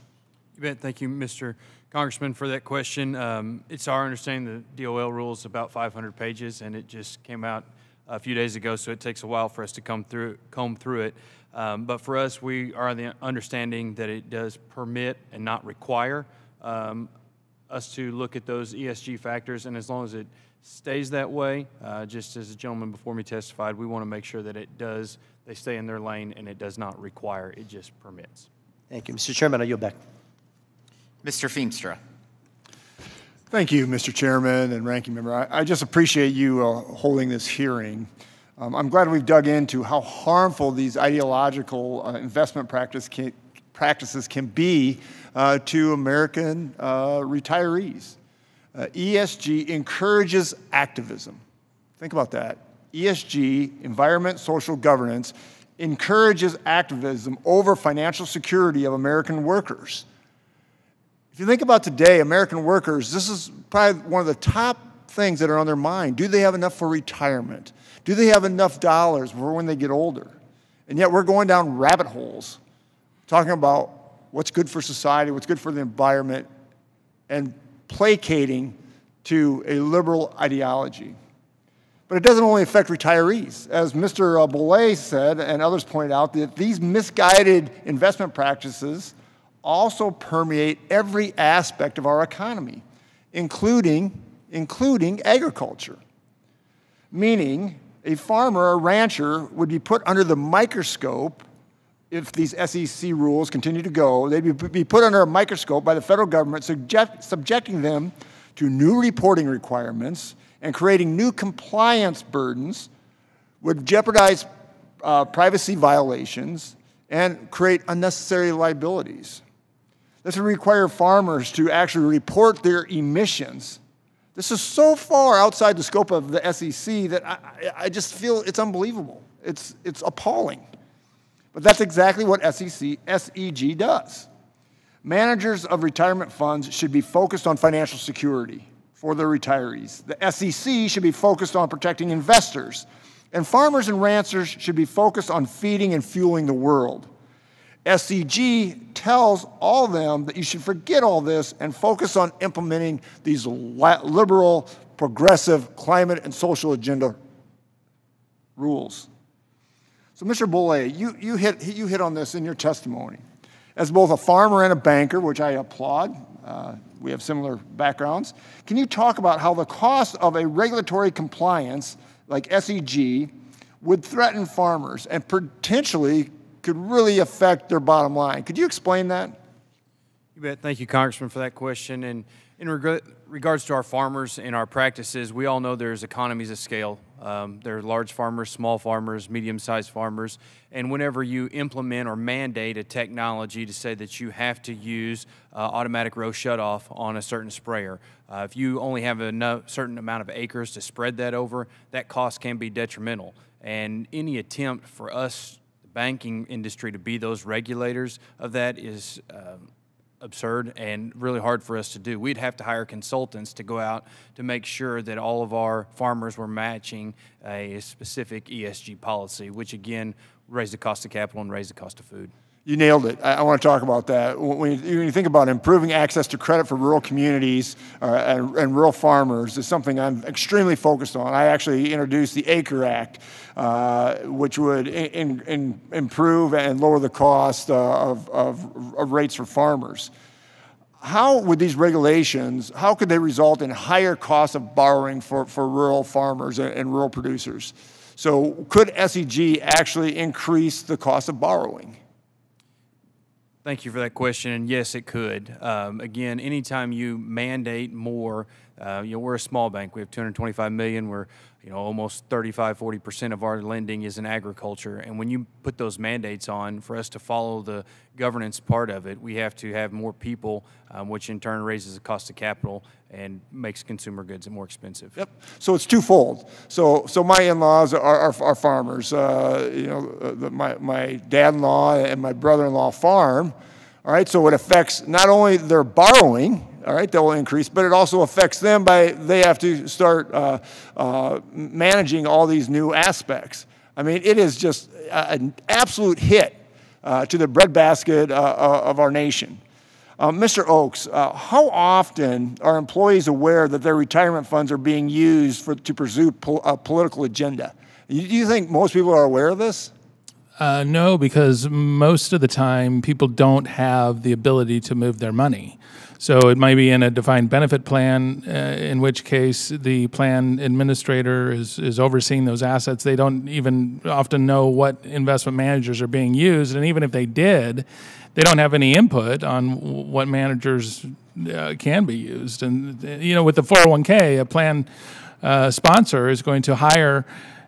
You bet. Thank you, Mr. Congressman, for that question. Um, it's our understanding the DOL rule is about 500 pages, and it just came out a few days ago, so it takes a while for us to come through, comb through it. Um, but for us, we are the understanding that it does permit and not require um, us to look at those ESG factors, and as long as it stays that way. Uh, just as the gentleman before me testified, we want to make sure that it does, they stay in their lane and it does not require, it just permits. Thank you. Mr. Chairman, I yield back. Mr. Feenstra. Thank you, Mr. Chairman and Ranking Member. I, I just appreciate you uh, holding this hearing. Um, I'm glad we've dug into how harmful these ideological uh, investment practice can, practices can be uh, to American uh, retirees. Uh, ESG encourages activism. Think about that. ESG, environment, social governance, encourages activism over financial security of American workers. If you think about today, American workers, this is probably one of the top things that are on their mind. Do they have enough for retirement? Do they have enough dollars for when they get older? And yet we're going down rabbit holes talking about what's good for society, what's good for the environment, and placating to a liberal ideology. But it doesn't only affect retirees. As Mr. Uh, Boulay said, and others pointed out, that these misguided investment practices also permeate every aspect of our economy, including, including agriculture. Meaning, a farmer or rancher would be put under the microscope if these SEC rules continue to go, they'd be put under a microscope by the federal government, subject, subjecting them to new reporting requirements and creating new compliance burdens would jeopardize uh, privacy violations and create unnecessary liabilities. This would require farmers to actually report their emissions this is so far outside the scope of the SEC that I, I just feel it's unbelievable. It's, it's appalling. But that's exactly what SEC, SEG does. Managers of retirement funds should be focused on financial security for their retirees. The SEC should be focused on protecting investors. And farmers and ranchers should be focused on feeding and fueling the world. SEG tells all of them that you should forget all this and focus on implementing these liberal, progressive climate and social agenda rules. So, Mr. Boulay, you, you, hit, you hit on this in your testimony. As both a farmer and a banker, which I applaud, uh, we have similar backgrounds, can you talk about how the cost of a regulatory compliance like SEG would threaten farmers and potentially could really affect their bottom line. Could you explain that? You bet. Thank you, Congressman, for that question. And in reg regards to our farmers and our practices, we all know there's economies of scale. Um, there are large farmers, small farmers, medium-sized farmers, and whenever you implement or mandate a technology to say that you have to use uh, automatic row shutoff on a certain sprayer, uh, if you only have a certain amount of acres to spread that over, that cost can be detrimental. And any attempt for us banking industry to be those regulators of that is uh, absurd and really hard for us to do. We'd have to hire consultants to go out to make sure that all of our farmers were matching a specific ESG policy, which again raise the cost of capital and raise the cost of food. You nailed it. I, I want to talk about that. When you, when you, think about improving access to credit for rural communities uh, and, and, rural farmers, is something I'm extremely focused on. I actually introduced the ACRE Act, uh, which would in, in, improve and lower the cost uh, of, of, of rates for farmers how would these regulations, how could they result in higher costs of borrowing for, for rural farmers and, and, rural producers? So could SEG actually increase the cost of borrowing? Thank you for that question. And yes, it could. Um, again, anytime you mandate more, uh, you know, we're a small bank. We have 225 million. We're, you know, almost 35, 40 percent of our lending is in agriculture. And when you put those mandates on, for us to follow the governance part of it, we have to have more people, um, which in turn raises the cost of capital and makes consumer goods more expensive. Yep. So it's twofold. So, so my in-laws are, are, are farmers. Uh, you know, uh, the, my, my dad-in-law and my brother-in-law farm. All right. So it affects not only their borrowing, all right, that will increase, but it also affects them by they have to start uh, uh, managing all these new aspects. I mean, it is just an absolute hit uh, to the breadbasket uh, of our nation. Uh, Mr. Oaks, how often are employees aware that their retirement funds are being used for, to pursue pol a political agenda? Do you think most people are aware of this? Uh, no, because most of the time people don't have the ability to move their money. So it might be in a defined benefit plan, uh, in which case the plan administrator is, is overseeing those assets. They don't even often know what investment managers are being used. And even if they did, they don't have any input on what managers uh, can be used. And, you know, with the 401k, a plan uh, sponsor is going to hire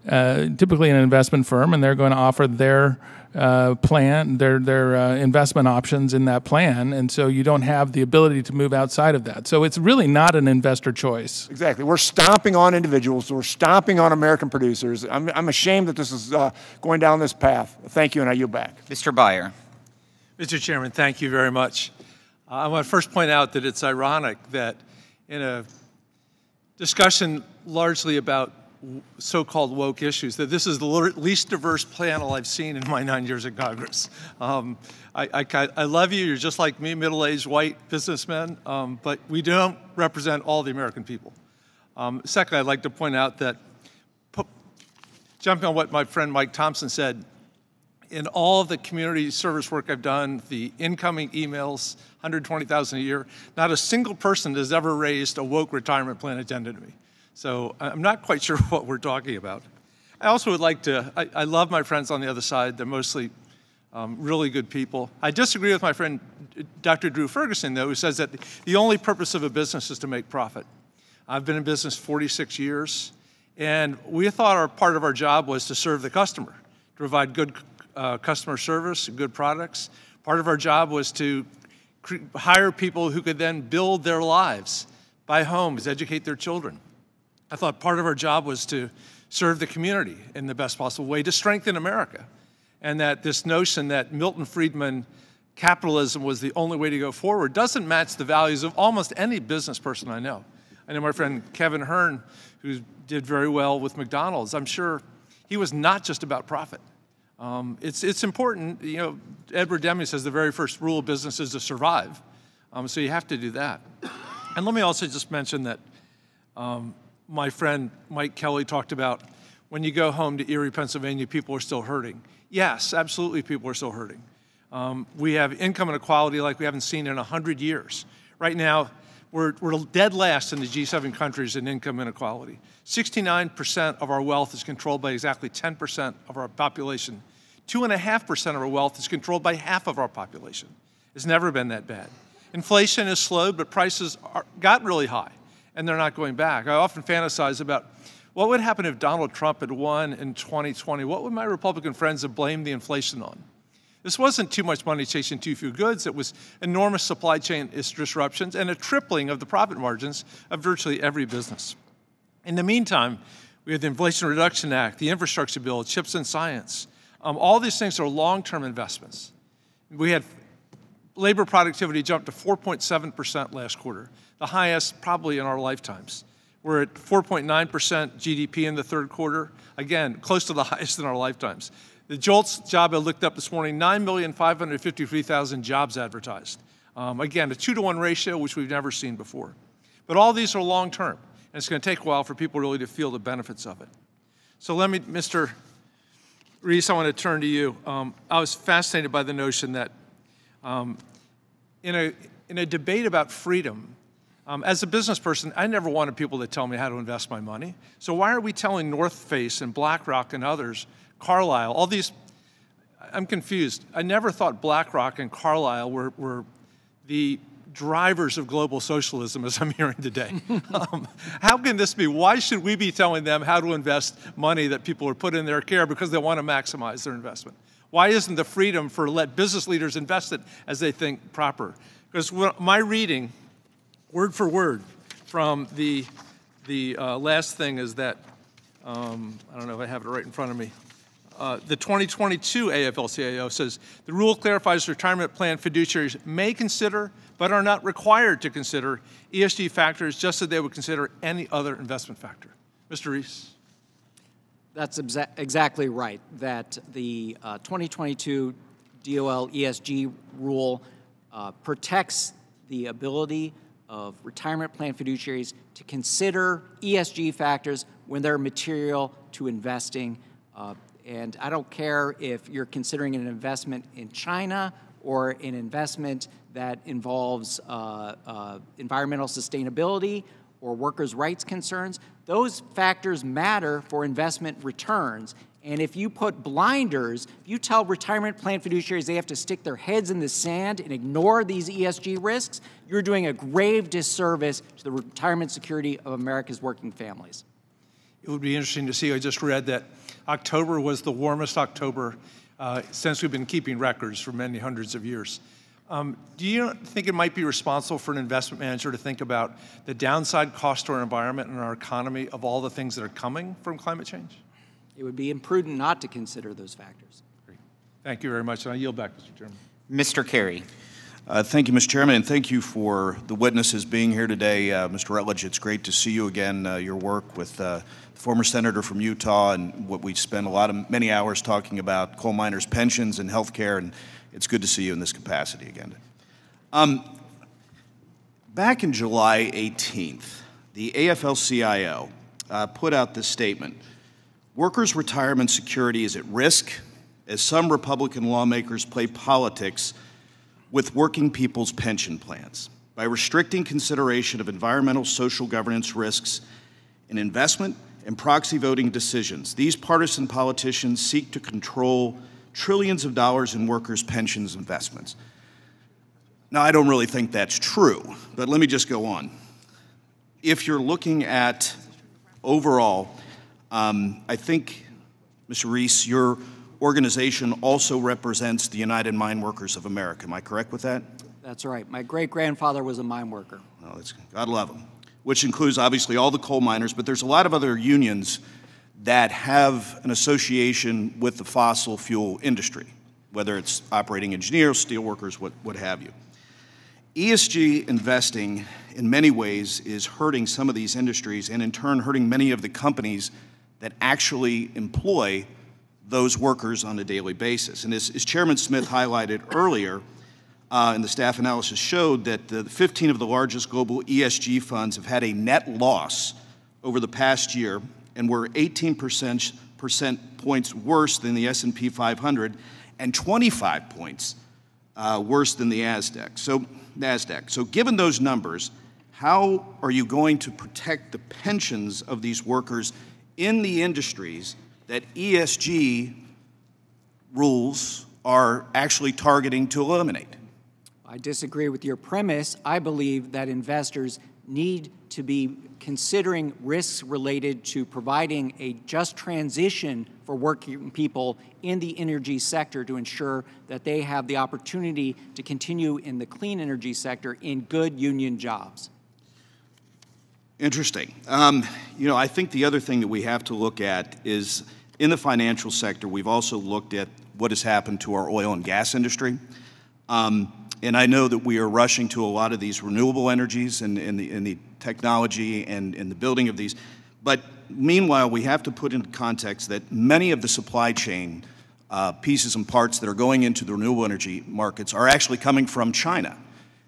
uh, typically an investment firm, and they're going to offer their uh, plan, their their uh, investment options in that plan, and so you don't have the ability to move outside of that. So it's really not an investor choice. Exactly. We're stomping on individuals. We're stomping on American producers. I'm, I'm ashamed that this is uh, going down this path. Thank you, and I yield back. Mr. Beyer. Mr. Chairman, thank you very much. I want to first point out that it's ironic that in a discussion largely about so-called woke issues, that this is the least diverse panel I've seen in my nine years in Congress. Um, I, I, I, love you, you're just like me, middle-aged white businessmen, um, but we don't represent all the American people. Um, second, I'd like to point out that, jumping on what my friend Mike Thompson said, in all the community service work I've done, the incoming emails, 120,000 a year, not a single person has ever raised a woke retirement plan agenda to me. So I'm not quite sure what we're talking about. I also would like to, I, I love my friends on the other side. They're mostly um, really good people. I disagree with my friend Dr. Drew Ferguson, though, who says that the only purpose of a business is to make profit. I've been in business 46 years, and we thought our part of our job was to serve the customer, to provide good uh, customer service, good products. Part of our job was to hire people who could then build their lives, buy homes, educate their children. I thought part of our job was to serve the community in the best possible way to strengthen America. And that this notion that Milton Friedman capitalism was the only way to go forward doesn't match the values of almost any business person I know. I know my friend Kevin Hern, who did very well with McDonald's. I'm sure he was not just about profit. Um, it's, it's important, you know, Edward Deming says the very first rule of business is to survive. Um, so you have to do that. And let me also just mention that um, my friend Mike Kelly talked about when you go home to Erie, Pennsylvania, people are still hurting. Yes, absolutely, people are still hurting. Um, we have income inequality like we haven't seen in 100 years. Right now, we're, we're dead last in the G7 countries in income inequality. 69% of our wealth is controlled by exactly 10% of our population. 2.5% of our wealth is controlled by half of our population. It's never been that bad. Inflation has slowed, but prices are, got really high, and they're not going back. I often fantasize about what would happen if Donald Trump had won in 2020? What would my Republican friends have blamed the inflation on? This wasn't too much money chasing too few goods. It was enormous supply chain disruptions and a tripling of the profit margins of virtually every business. In the meantime, we have the Inflation Reduction Act, the infrastructure bill, CHIPS and science. Um, all these things are long-term investments. We had labor productivity jumped to 4.7% last quarter, the highest probably in our lifetimes. We're at 4.9% GDP in the third quarter, again, close to the highest in our lifetimes. The JOLTS job I looked up this morning, 9,553,000 jobs advertised. Um, again, a two to one ratio, which we've never seen before. But all these are long term, and it's going to take a while for people really to feel the benefits of it. So let me, Mr. Rees, I want to turn to you. Um, I was fascinated by the notion that um, in, a, in a debate about freedom, um, as a business person, I never wanted people to tell me how to invest my money. So why are we telling North Face and BlackRock and others Carlyle, all these, I'm confused. I never thought BlackRock and Carlyle were, were the drivers of global socialism as I'm hearing today. um, how can this be? Why should we be telling them how to invest money that people are put in their care because they want to maximize their investment? Why isn't the freedom for let business leaders invest it as they think proper? Because my reading, word for word, from the, the uh, last thing is that, um, I don't know if I have it right in front of me. Uh, the 2022 AFL-CIO says the rule clarifies retirement plan fiduciaries may consider but are not required to consider ESG factors just as they would consider any other investment factor. Mr. Rees. That's exa exactly right, that the uh, 2022 DOL ESG rule uh, protects the ability of retirement plan fiduciaries to consider ESG factors when they're material to investing uh, and I don't care if you're considering an investment in China or an investment that involves uh, uh, environmental sustainability or workers' rights concerns. Those factors matter for investment returns. And if you put blinders, if you tell retirement plan fiduciaries they have to stick their heads in the sand and ignore these ESG risks, you're doing a grave disservice to the retirement security of America's working families. It would be interesting to see. I just read that October was the warmest October uh, since we've been keeping records for many hundreds of years. Um, do you think it might be responsible for an investment manager to think about the downside cost to our environment and our economy of all the things that are coming from climate change? It would be imprudent not to consider those factors. Great. Thank you very much, and I yield back, Mr. Chairman. Mr. Carey. Uh, thank you, Mr. Chairman, and thank you for the witnesses being here today. Uh, Mr. Rutledge, it's great to see you again. Uh, your work with uh, former senator from Utah and what we spent a lot of many hours talking about coal miners' pensions and health care, and it's good to see you in this capacity again. Um, back in July 18th, the AFL-CIO uh, put out this statement. Workers' retirement security is at risk as some Republican lawmakers play politics with working people's pension plans by restricting consideration of environmental social governance risks in investment and proxy voting decisions. These partisan politicians seek to control trillions of dollars in workers' pensions investments. Now, I don't really think that's true, but let me just go on. If you're looking at overall, um, I think, Mr. Rees, you're organization also represents the United Mine Workers of America. Am I correct with that? That's right. My great grandfather was a mine worker. Oh, that's, God love him. Which includes obviously all the coal miners, but there's a lot of other unions that have an association with the fossil fuel industry, whether it's operating engineers, steel workers, what, what have you. ESG investing in many ways is hurting some of these industries and in turn hurting many of the companies that actually employ those workers on a daily basis. And as, as Chairman Smith highlighted earlier, uh, and the staff analysis showed that the 15 of the largest global ESG funds have had a net loss over the past year and were 18 percent, points worse than the S&P 500 and 25 points uh, worse than the NASDAQ. So, NASDAQ. So given those numbers, how are you going to protect the pensions of these workers in the industries that ESG rules are actually targeting to eliminate. I disagree with your premise. I believe that investors need to be considering risks related to providing a just transition for working people in the energy sector to ensure that they have the opportunity to continue in the clean energy sector in good union jobs. Interesting. Um, you know, I think the other thing that we have to look at is in the financial sector, we've also looked at what has happened to our oil and gas industry. Um, and I know that we are rushing to a lot of these renewable energies and, and, the, and the, technology and, and the building of these. But meanwhile, we have to put into context that many of the supply chain uh, pieces and parts that are going into the renewable energy markets are actually coming from China.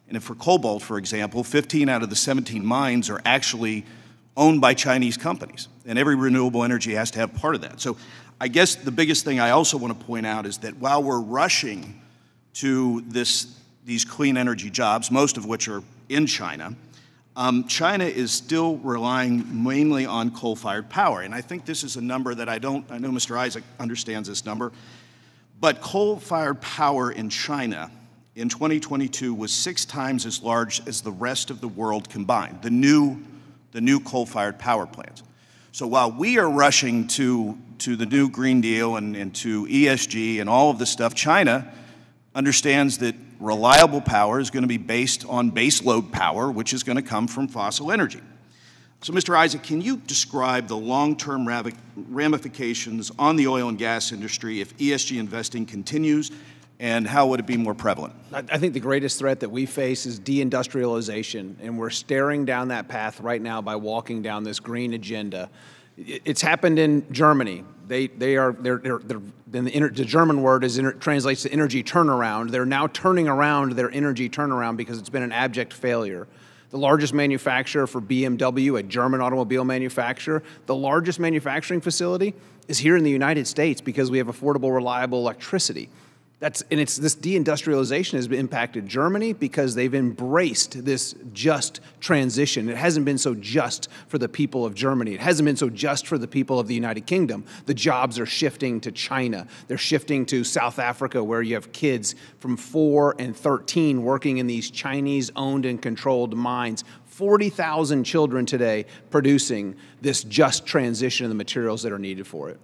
And for cobalt, for example, 15 out of the 17 mines are actually owned by Chinese companies. And every renewable energy has to have part of that. So I guess the biggest thing I also want to point out is that while we're rushing to this, these clean energy jobs, most of which are in China, um, China is still relying mainly on coal-fired power. And I think this is a number that I don't, I know Mr. Isaac understands this number, but coal-fired power in China in 2022 was six times as large as the rest of the world combined, the new, the new coal-fired power plants. So while we are rushing to, to the new Green Deal and, and to ESG and all of this stuff, China understands that reliable power is going to be based on baseload power, which is going to come from fossil energy. So, Mr. Isaac, can you describe the long term ramifications on the oil and gas industry if ESG investing continues and how would it be more prevalent? I think the greatest threat that we face is deindustrialization, and we're staring down that path right now by walking down this green agenda. It's happened in Germany. They, they are, they're, they're, they're the, inter, the, German word is translates to energy turnaround. They're now turning around their energy turnaround because it's been an abject failure. The largest manufacturer for BMW, a German automobile manufacturer, the largest manufacturing facility is here in the United States because we have affordable, reliable electricity. That's, and it's this deindustrialization has impacted Germany because they've embraced this just transition. It hasn't been so just for the people of Germany. It hasn't been so just for the people of the United Kingdom. The jobs are shifting to China. They're shifting to South Africa, where you have kids from 4 and 13 working in these Chinese owned and controlled mines. 40,000 children today producing this just transition of the materials that are needed for it.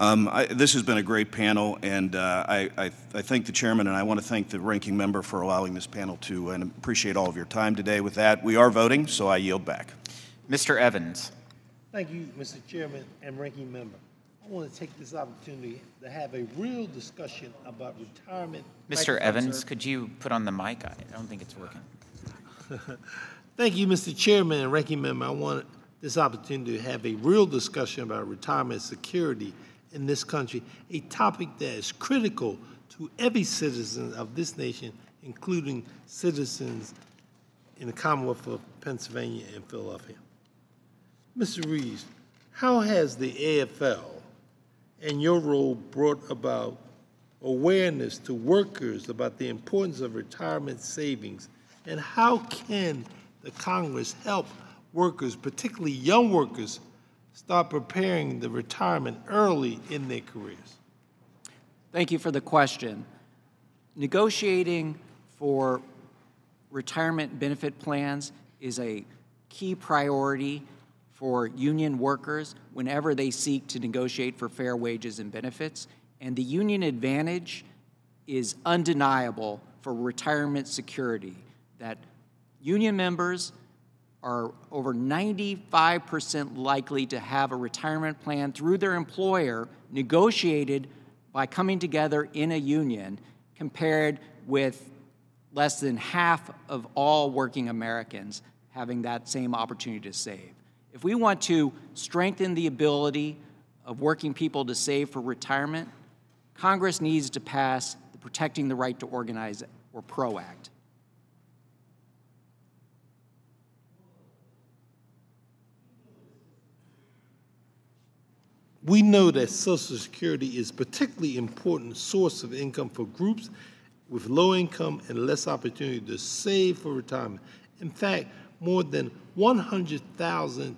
Um, I, this has been a great panel, and uh, I, I, I, thank the chairman, and I want to thank the ranking member for allowing this panel to, and appreciate all of your time today. With that, we are voting, so I yield back. Mr. Evans. Thank you, Mr. Chairman and ranking member. I want to take this opportunity to have a real discussion about retirement. Mr. Evans, could you put on the mic? I don't think it's working. Thank you, Mr. Chairman and Ranking Member. I want this opportunity to have a real discussion about retirement security in this country, a topic that is critical to every citizen of this nation, including citizens in the Commonwealth of Pennsylvania and Philadelphia. Mr. Reeves, how has the AFL and your role brought about awareness to workers about the importance of retirement savings, and how can the Congress help workers, particularly young workers, start preparing the retirement early in their careers? Thank you for the question. Negotiating for retirement benefit plans is a key priority for union workers whenever they seek to negotiate for fair wages and benefits. And the union advantage is undeniable for retirement security that union members are over 95% likely to have a retirement plan through their employer negotiated by coming together in a union compared with less than half of all working Americans having that same opportunity to save. If we want to strengthen the ability of working people to save for retirement, Congress needs to pass the Protecting the Right to Organize or PRO Act. We know that Social Security is a particularly important source of income for groups with low income and less opportunity to save for retirement. In fact, more than 100,000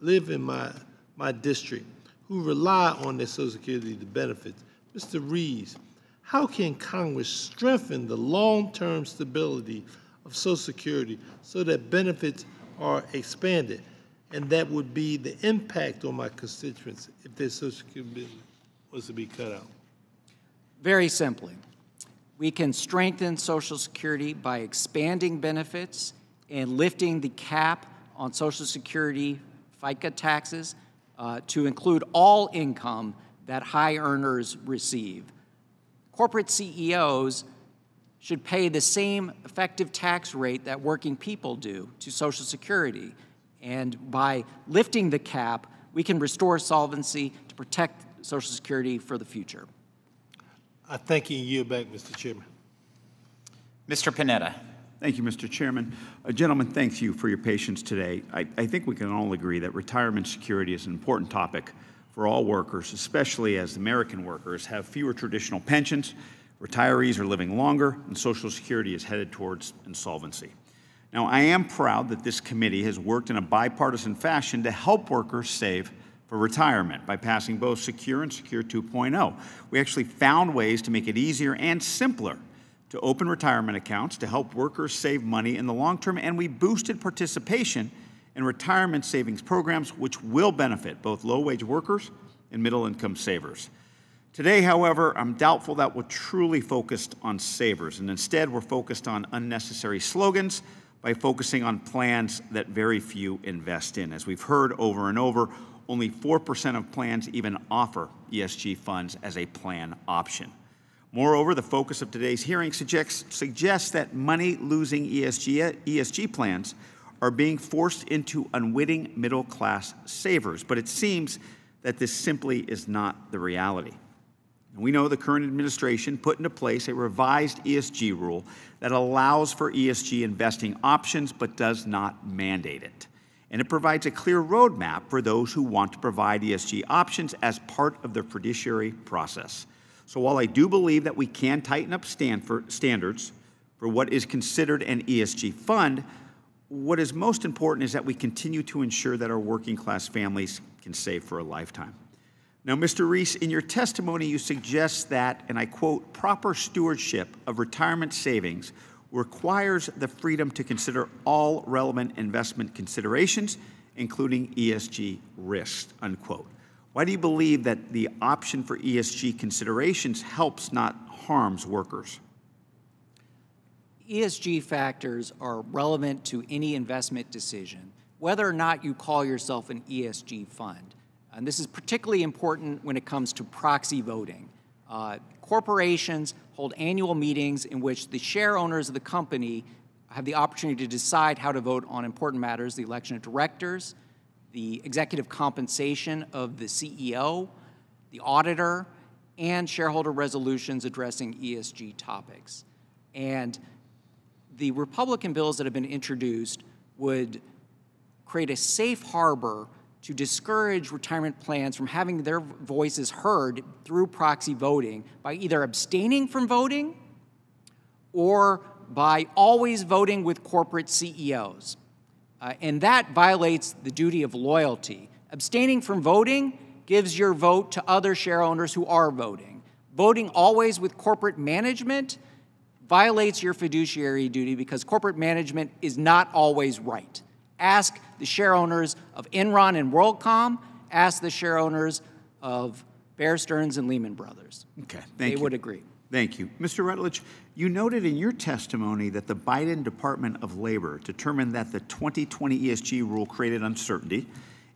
live in my, my district who rely on their Social Security benefits. Mr. Reeves, how can Congress strengthen the long-term stability of Social Security so that benefits are expanded? And that would be the impact on my constituents if their Social Security was to be cut out. Very simply, we can strengthen Social Security by expanding benefits and lifting the cap on Social Security FICA taxes uh, to include all income that high earners receive. Corporate CEOs should pay the same effective tax rate that working people do to Social Security. And by lifting the cap, we can restore solvency to protect Social Security for the future. I thank you and yield back, Mr. Chairman. Mr. Panetta. Thank you, Mr. Chairman. Uh, gentlemen, thanks you for your patience today. I, I think we can all agree that retirement security is an important topic for all workers, especially as American workers have fewer traditional pensions, retirees are living longer, and Social Security is headed towards insolvency. Now, I am proud that this committee has worked in a bipartisan fashion to help workers save for retirement by passing both Secure and Secure 2.0. We actually found ways to make it easier and simpler to open retirement accounts to help workers save money in the long term, and we boosted participation in retirement savings programs, which will benefit both low wage workers and middle income savers. Today, however, I'm doubtful that we're truly focused on savers, and instead we're focused on unnecessary slogans by focusing on plans that very few invest in. As we've heard over and over, only 4% of plans even offer ESG funds as a plan option. Moreover, the focus of today's hearing suggests, suggests that money losing ESG, ESG plans are being forced into unwitting middle class savers. But it seems that this simply is not the reality. We know the current administration put into place a revised ESG rule that allows for ESG investing options but does not mandate it. And it provides a clear roadmap for those who want to provide ESG options as part of the fiduciary process. So while I do believe that we can tighten up for standards for what is considered an ESG fund, what is most important is that we continue to ensure that our working class families can save for a lifetime. Now, Mr. Rees, in your testimony, you suggest that, and I quote, proper stewardship of retirement savings requires the freedom to consider all relevant investment considerations, including ESG risks, unquote. Why do you believe that the option for ESG considerations helps, not harms workers? ESG factors are relevant to any investment decision, whether or not you call yourself an ESG fund. And this is particularly important when it comes to proxy voting. Uh, corporations hold annual meetings in which the share owners of the company have the opportunity to decide how to vote on important matters, the election of directors, the executive compensation of the CEO, the auditor, and shareholder resolutions addressing ESG topics. And the Republican bills that have been introduced would create a safe harbor to discourage retirement plans from having their voices heard through proxy voting by either abstaining from voting or by always voting with corporate CEOs. Uh, and that violates the duty of loyalty. Abstaining from voting gives your vote to other share owners who are voting. Voting always with corporate management violates your fiduciary duty because corporate management is not always right. Ask the share owners of Enron and WorldCom, ask the share owners of Bear Stearns and Lehman Brothers. Okay, thank they you. would agree. Thank you. Mr. Rutledge, you noted in your testimony that the Biden Department of Labor determined that the 2020 ESG rule created uncertainty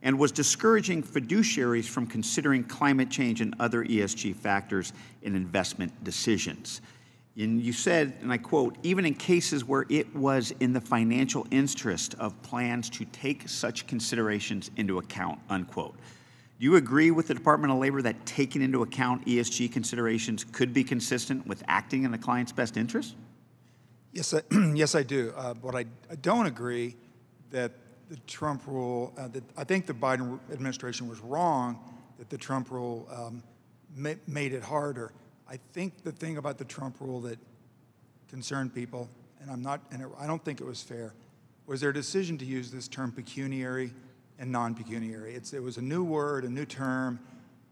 and was discouraging fiduciaries from considering climate change and other ESG factors in investment decisions. And you said, and I quote, even in cases where it was in the financial interest of plans to take such considerations into account, unquote. Do you agree with the Department of Labor that taking into account ESG considerations could be consistent with acting in the client's best interest? Yes, I, yes, I do. Uh, but I, I don't agree that the Trump rule, uh, that I think the Biden administration was wrong that the Trump rule um, ma made it harder. I think the thing about the Trump rule that concerned people, and I'm not, and I don't think it was fair, was their decision to use this term pecuniary and non-pecuniary. It's, it was a new word, a new term.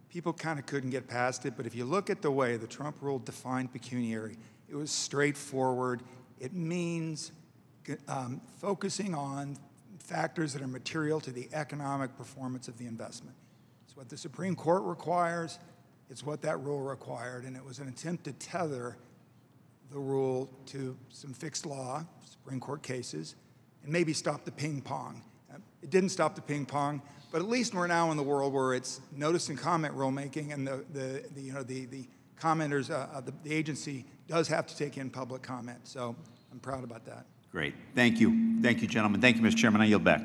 People kind of couldn't get past it, but if you look at the way the Trump rule defined pecuniary, it was straightforward. It means um, focusing on factors that are material to the economic performance of the investment. It's what the Supreme Court requires. It's what that rule required, and it was an attempt to tether the rule to some fixed law, Supreme Court cases, and maybe stop the ping pong. It didn't stop the ping pong, but at least we're now in the world where it's notice and comment rulemaking, and the, the, the you know the the commenters, uh, the, the agency does have to take in public comment. So I'm proud about that. Great. Thank you. Thank you, gentlemen. Thank you, Mr. Chairman. I yield back.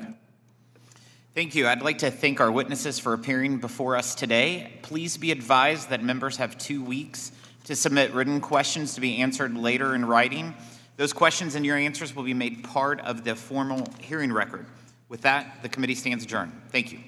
Thank you. I'd like to thank our witnesses for appearing before us today. Please be advised that members have two weeks to submit written questions to be answered later in writing. Those questions and your answers will be made part of the formal hearing record. With that, the committee stands adjourned. Thank you.